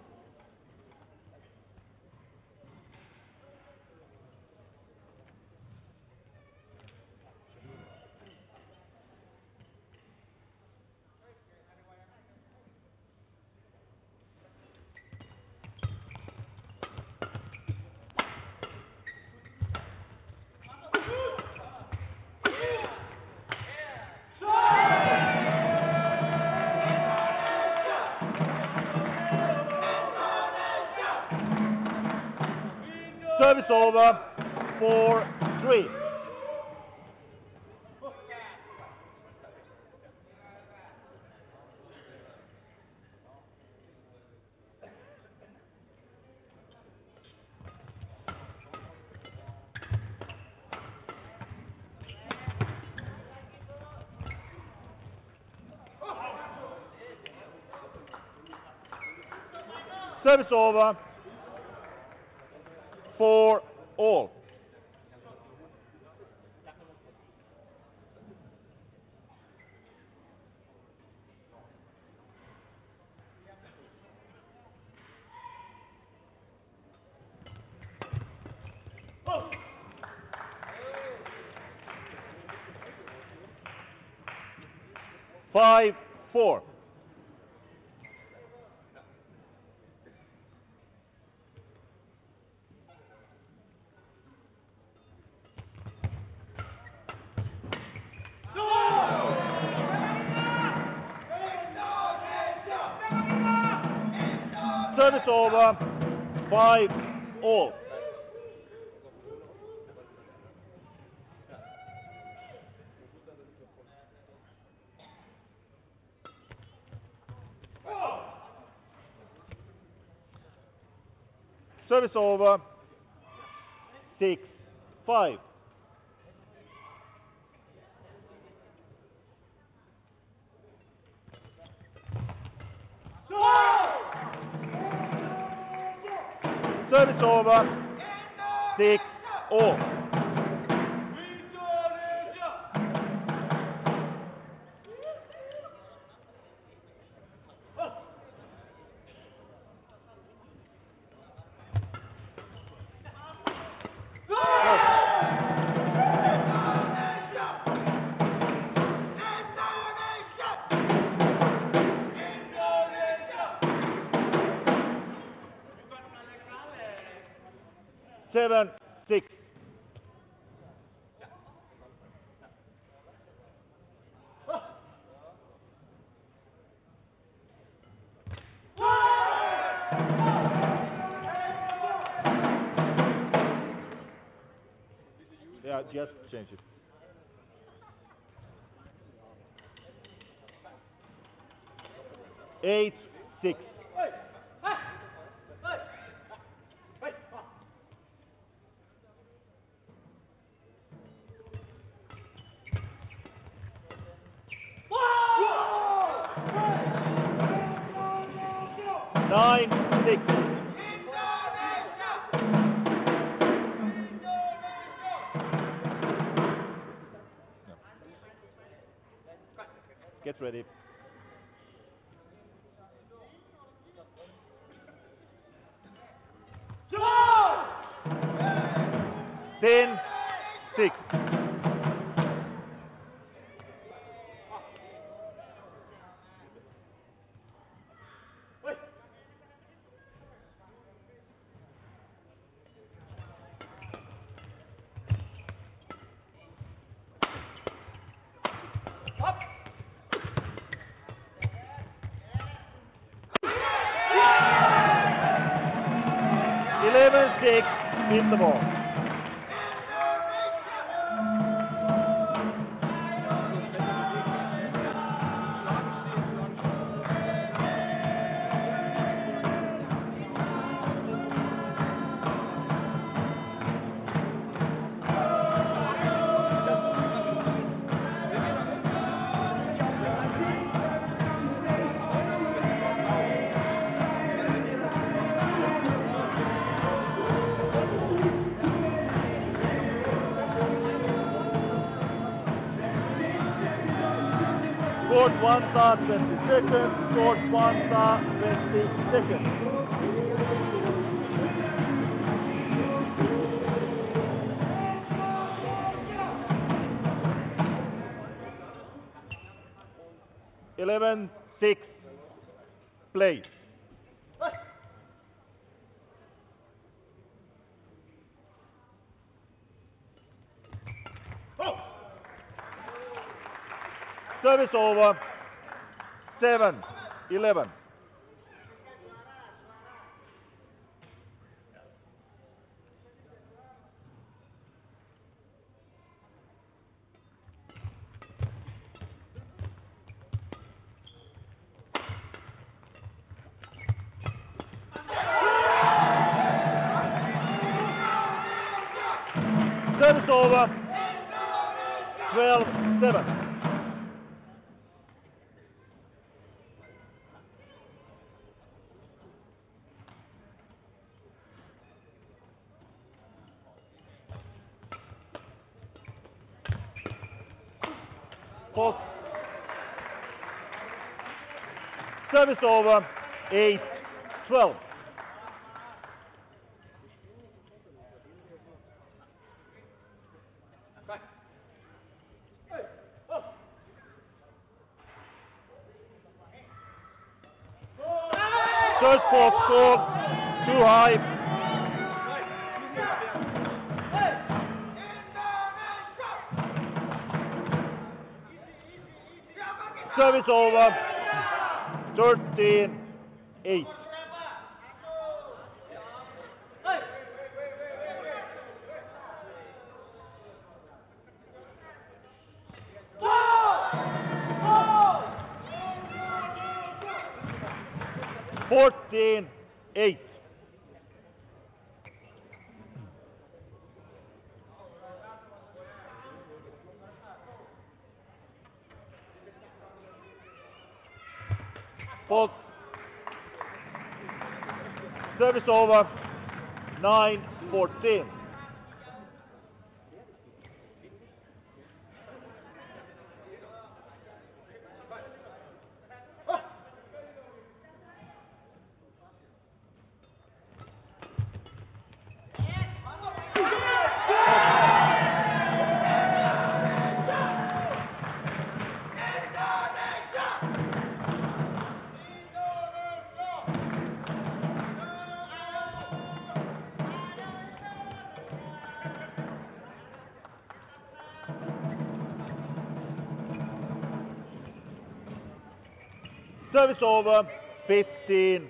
Over. Four, three. Service over. five, four. Service over, five all. Service over. Six, five. Service over. Six, all. exchanges six. In the ball. 20 seconds. Court one star 20 seconds. Eleven six. Play. Oh. Service over. Seven, eleven. service over 8 12. Fault. Service over. 9 Service over. 15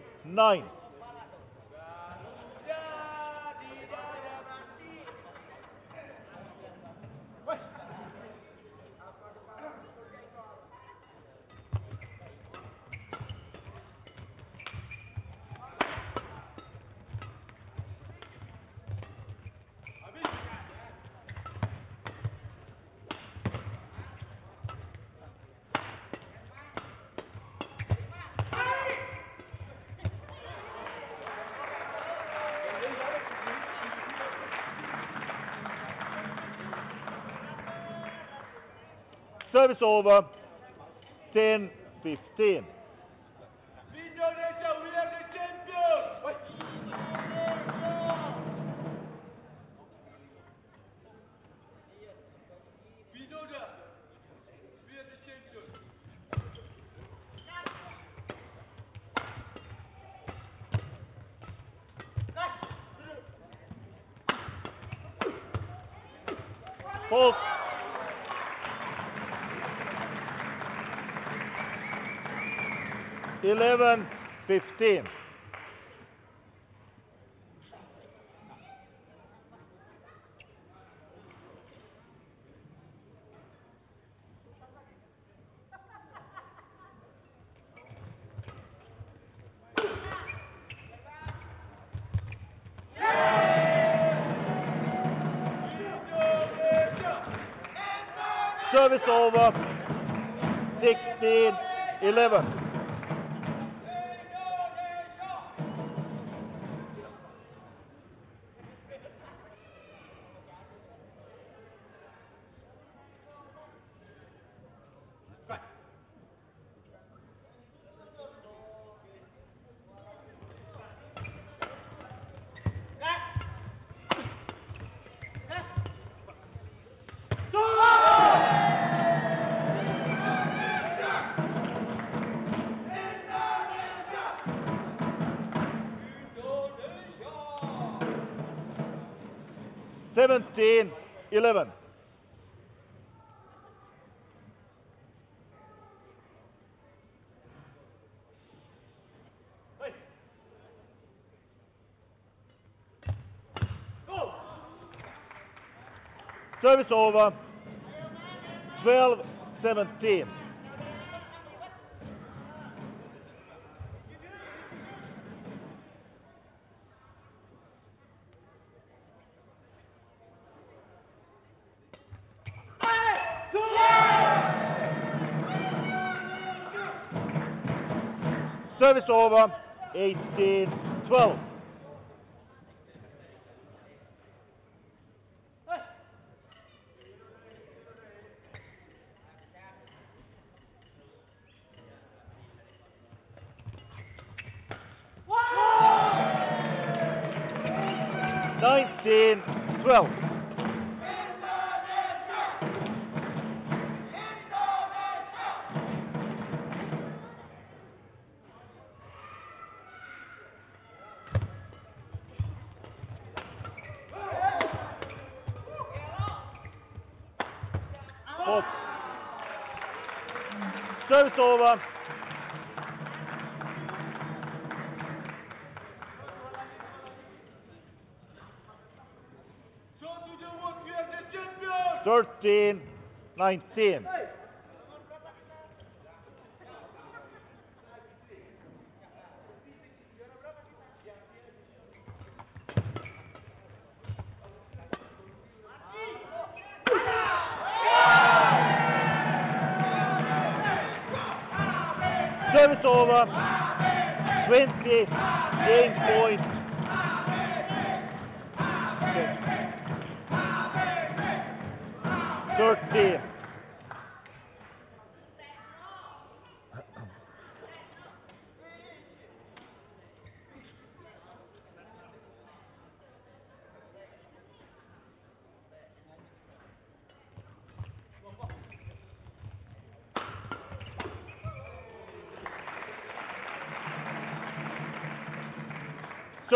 Service over. 10 11 15. service over 16 11. Seventeen, eleven. Service over. 12, 17. Over. 18, nineteen. over.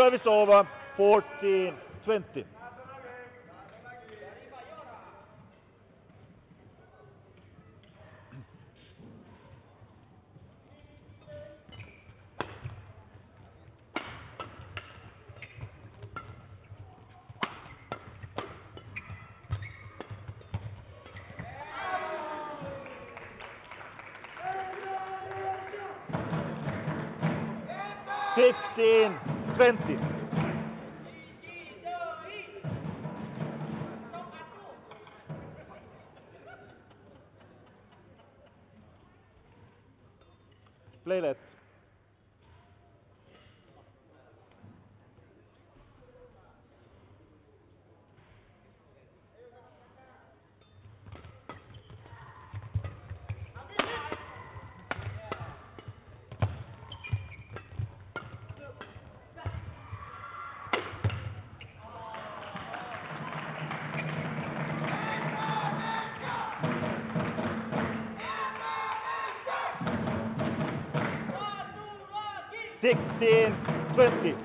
Service over. 14 20. Twenty.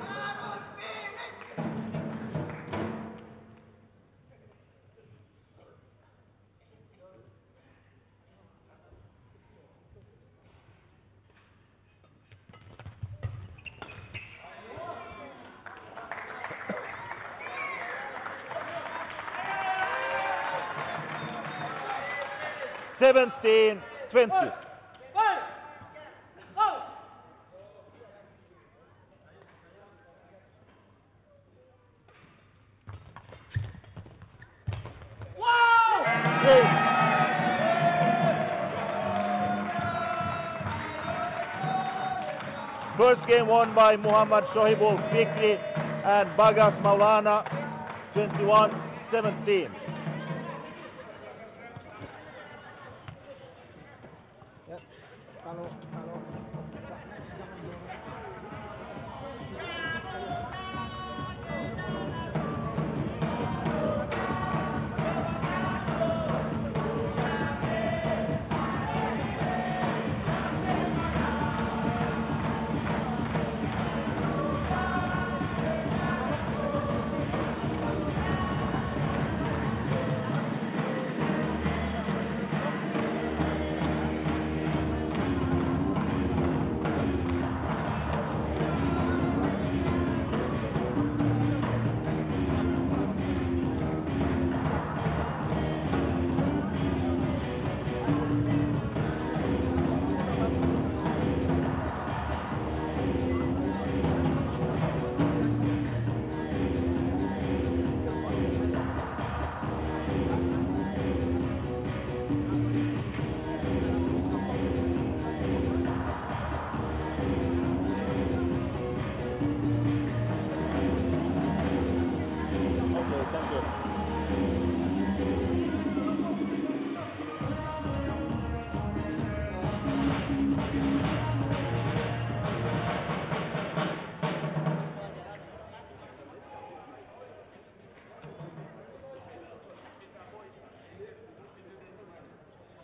Seventeen, twenty. First game won by Muhammad Shohibul Fikri and Bagas Maulana 21-17.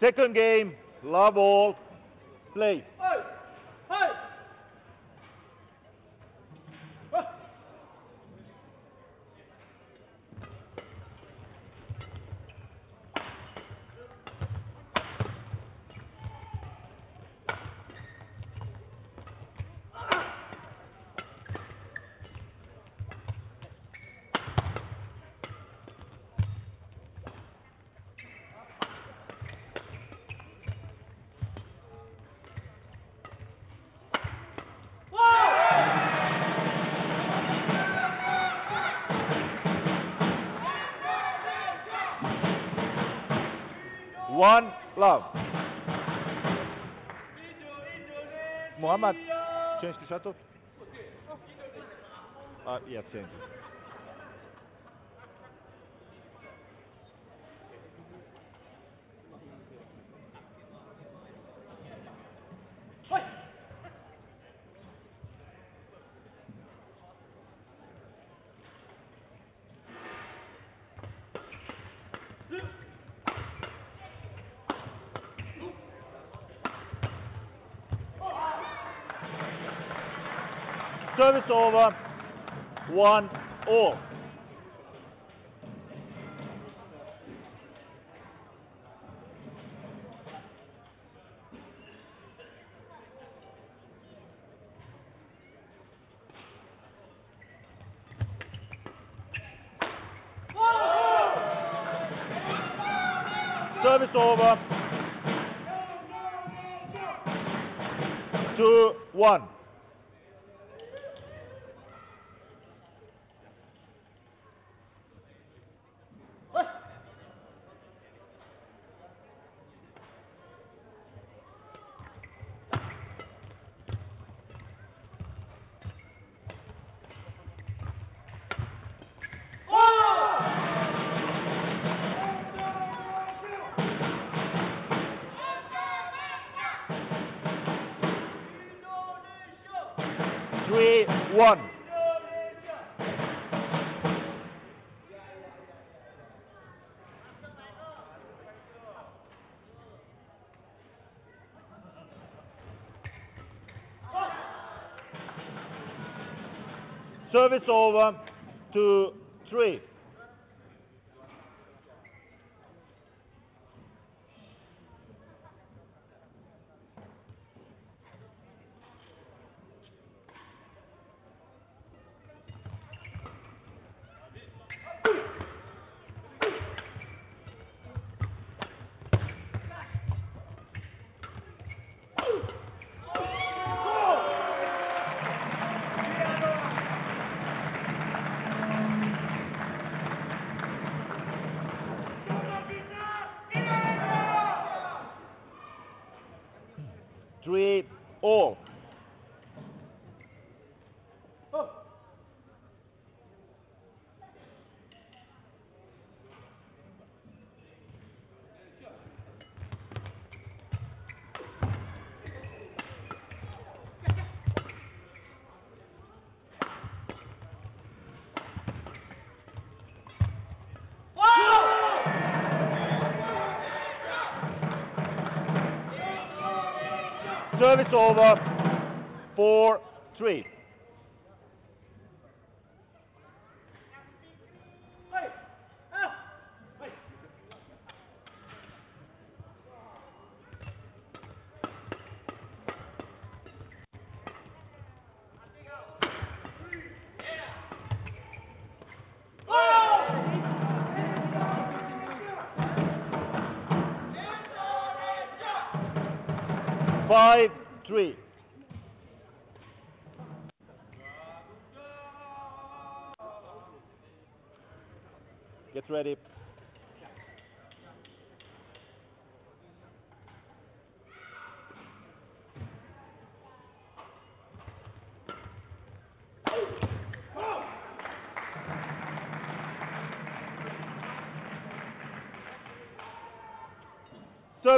Second game, love all, play. Change the shuttle. Uh, yeah, change. Service over. One all. One. Service over. Three. Three, Service over. Four,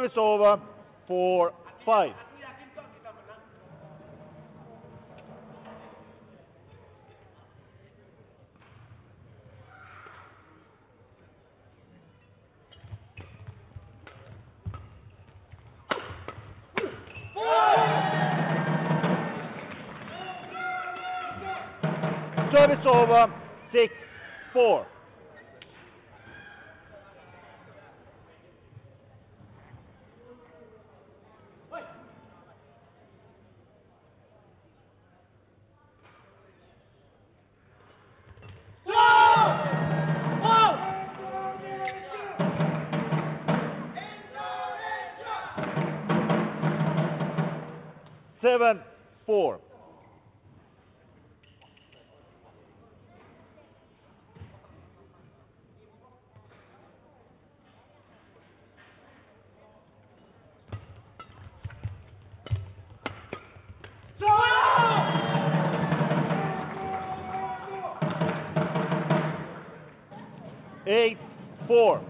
Service over for five. Four.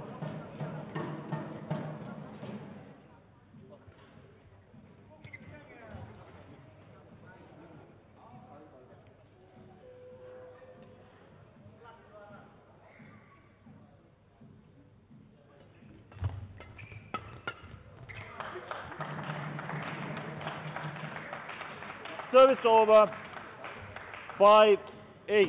Service over. Five, eight.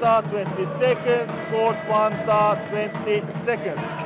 Star 20 seconds. Scored one star 20 seconds.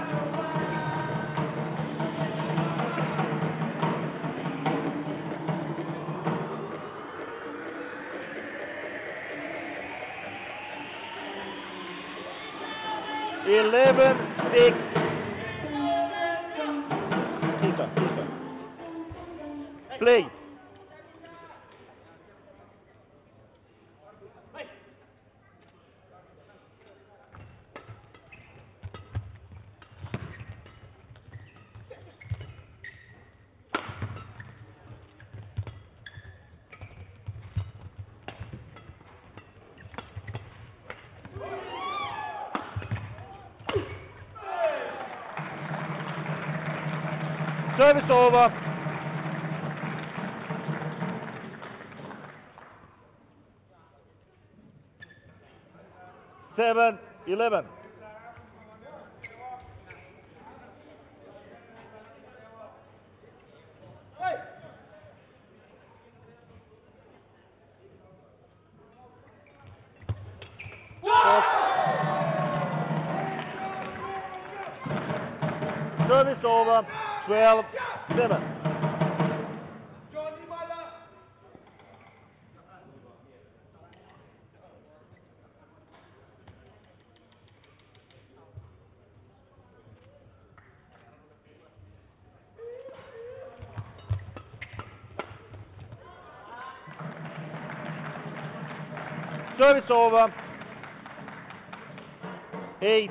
Over. Seven, eleven. Service over. Eight,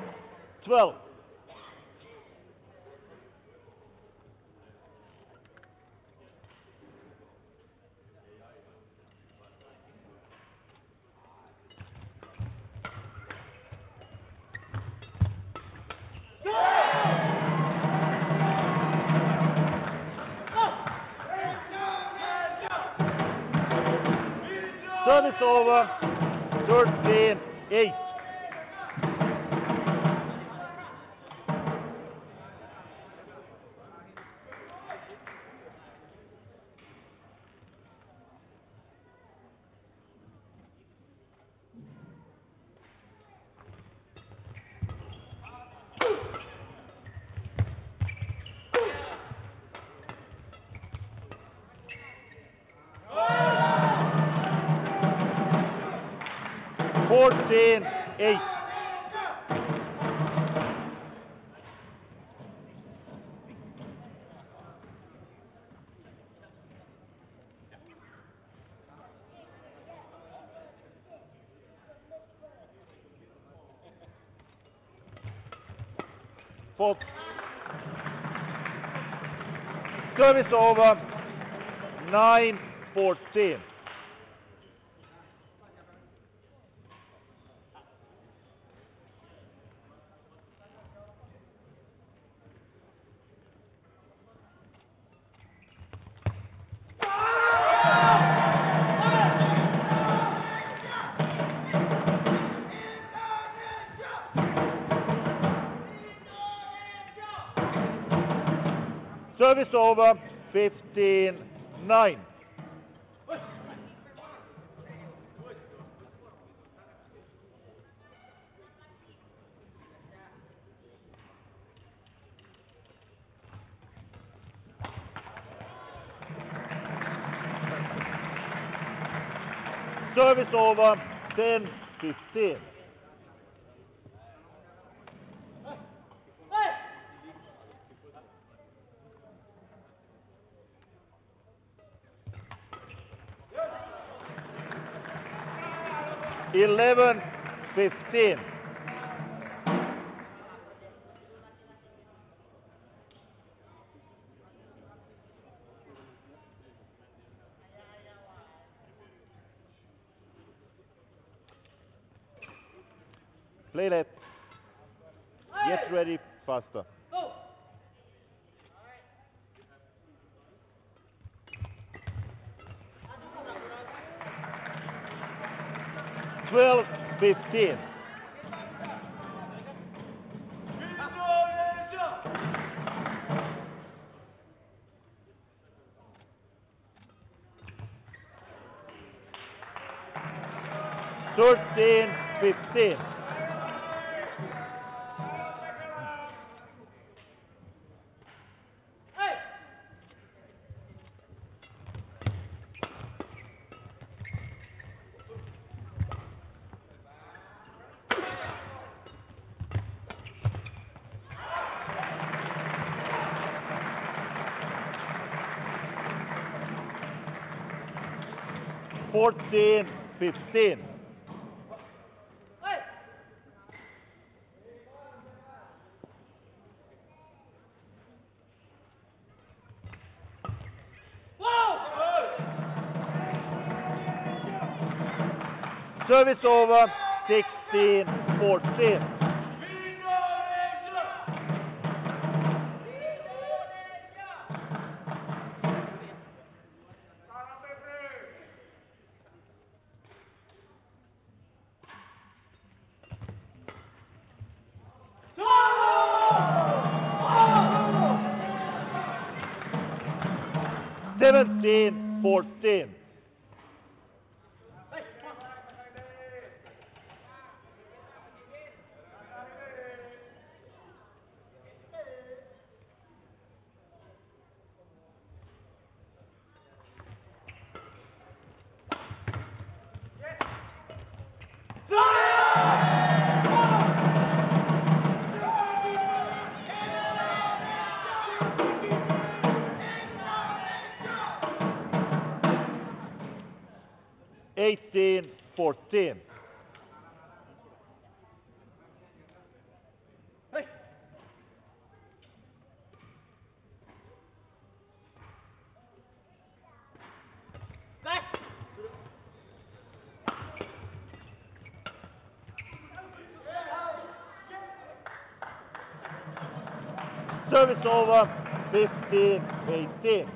service over 9.14. Service over. Fifteen nine. Service over. Ten fifteen. 11.15. 14, 15. Service over 16, 14. 15 14. Service over 15 18.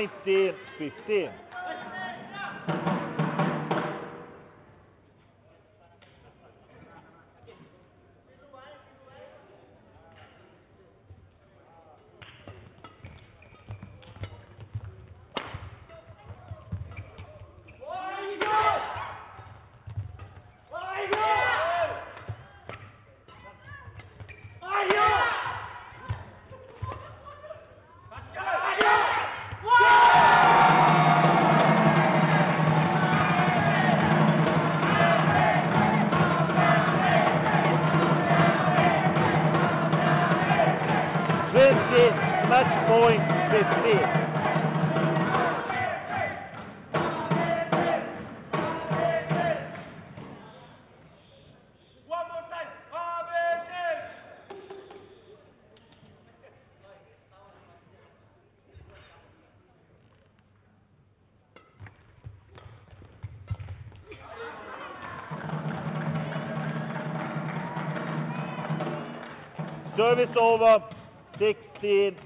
19-15. Twenty, Service over, 16,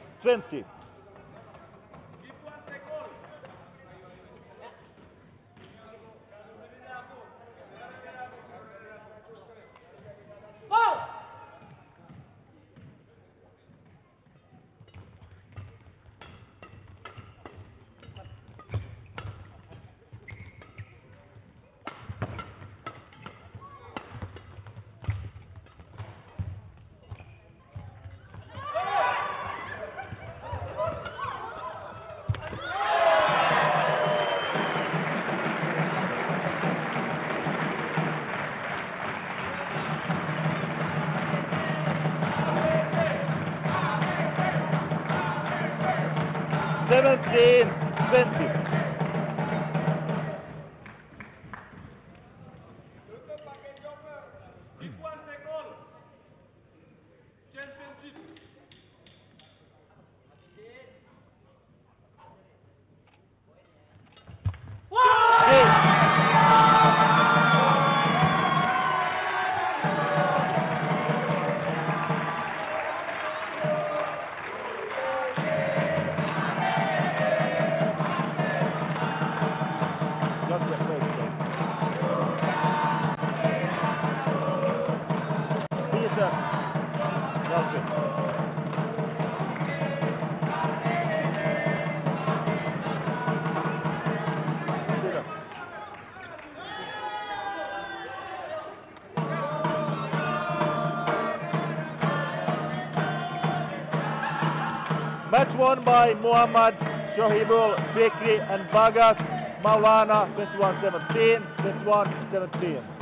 by Muhammad Shohibul Fikri and Bagas Maulana 21-17, 21-17.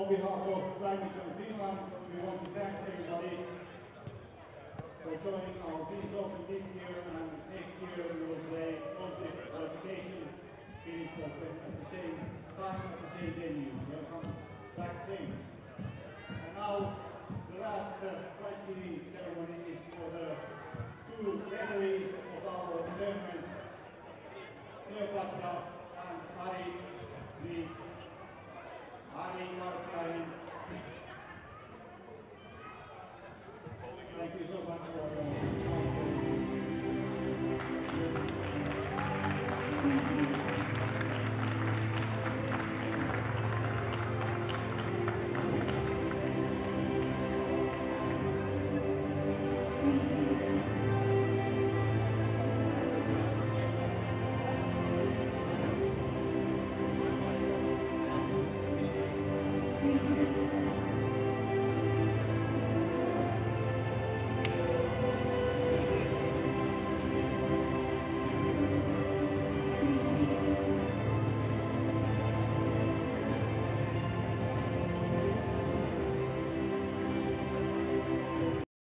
on behalf of Frankie Contina, we want to thank everybody for joining.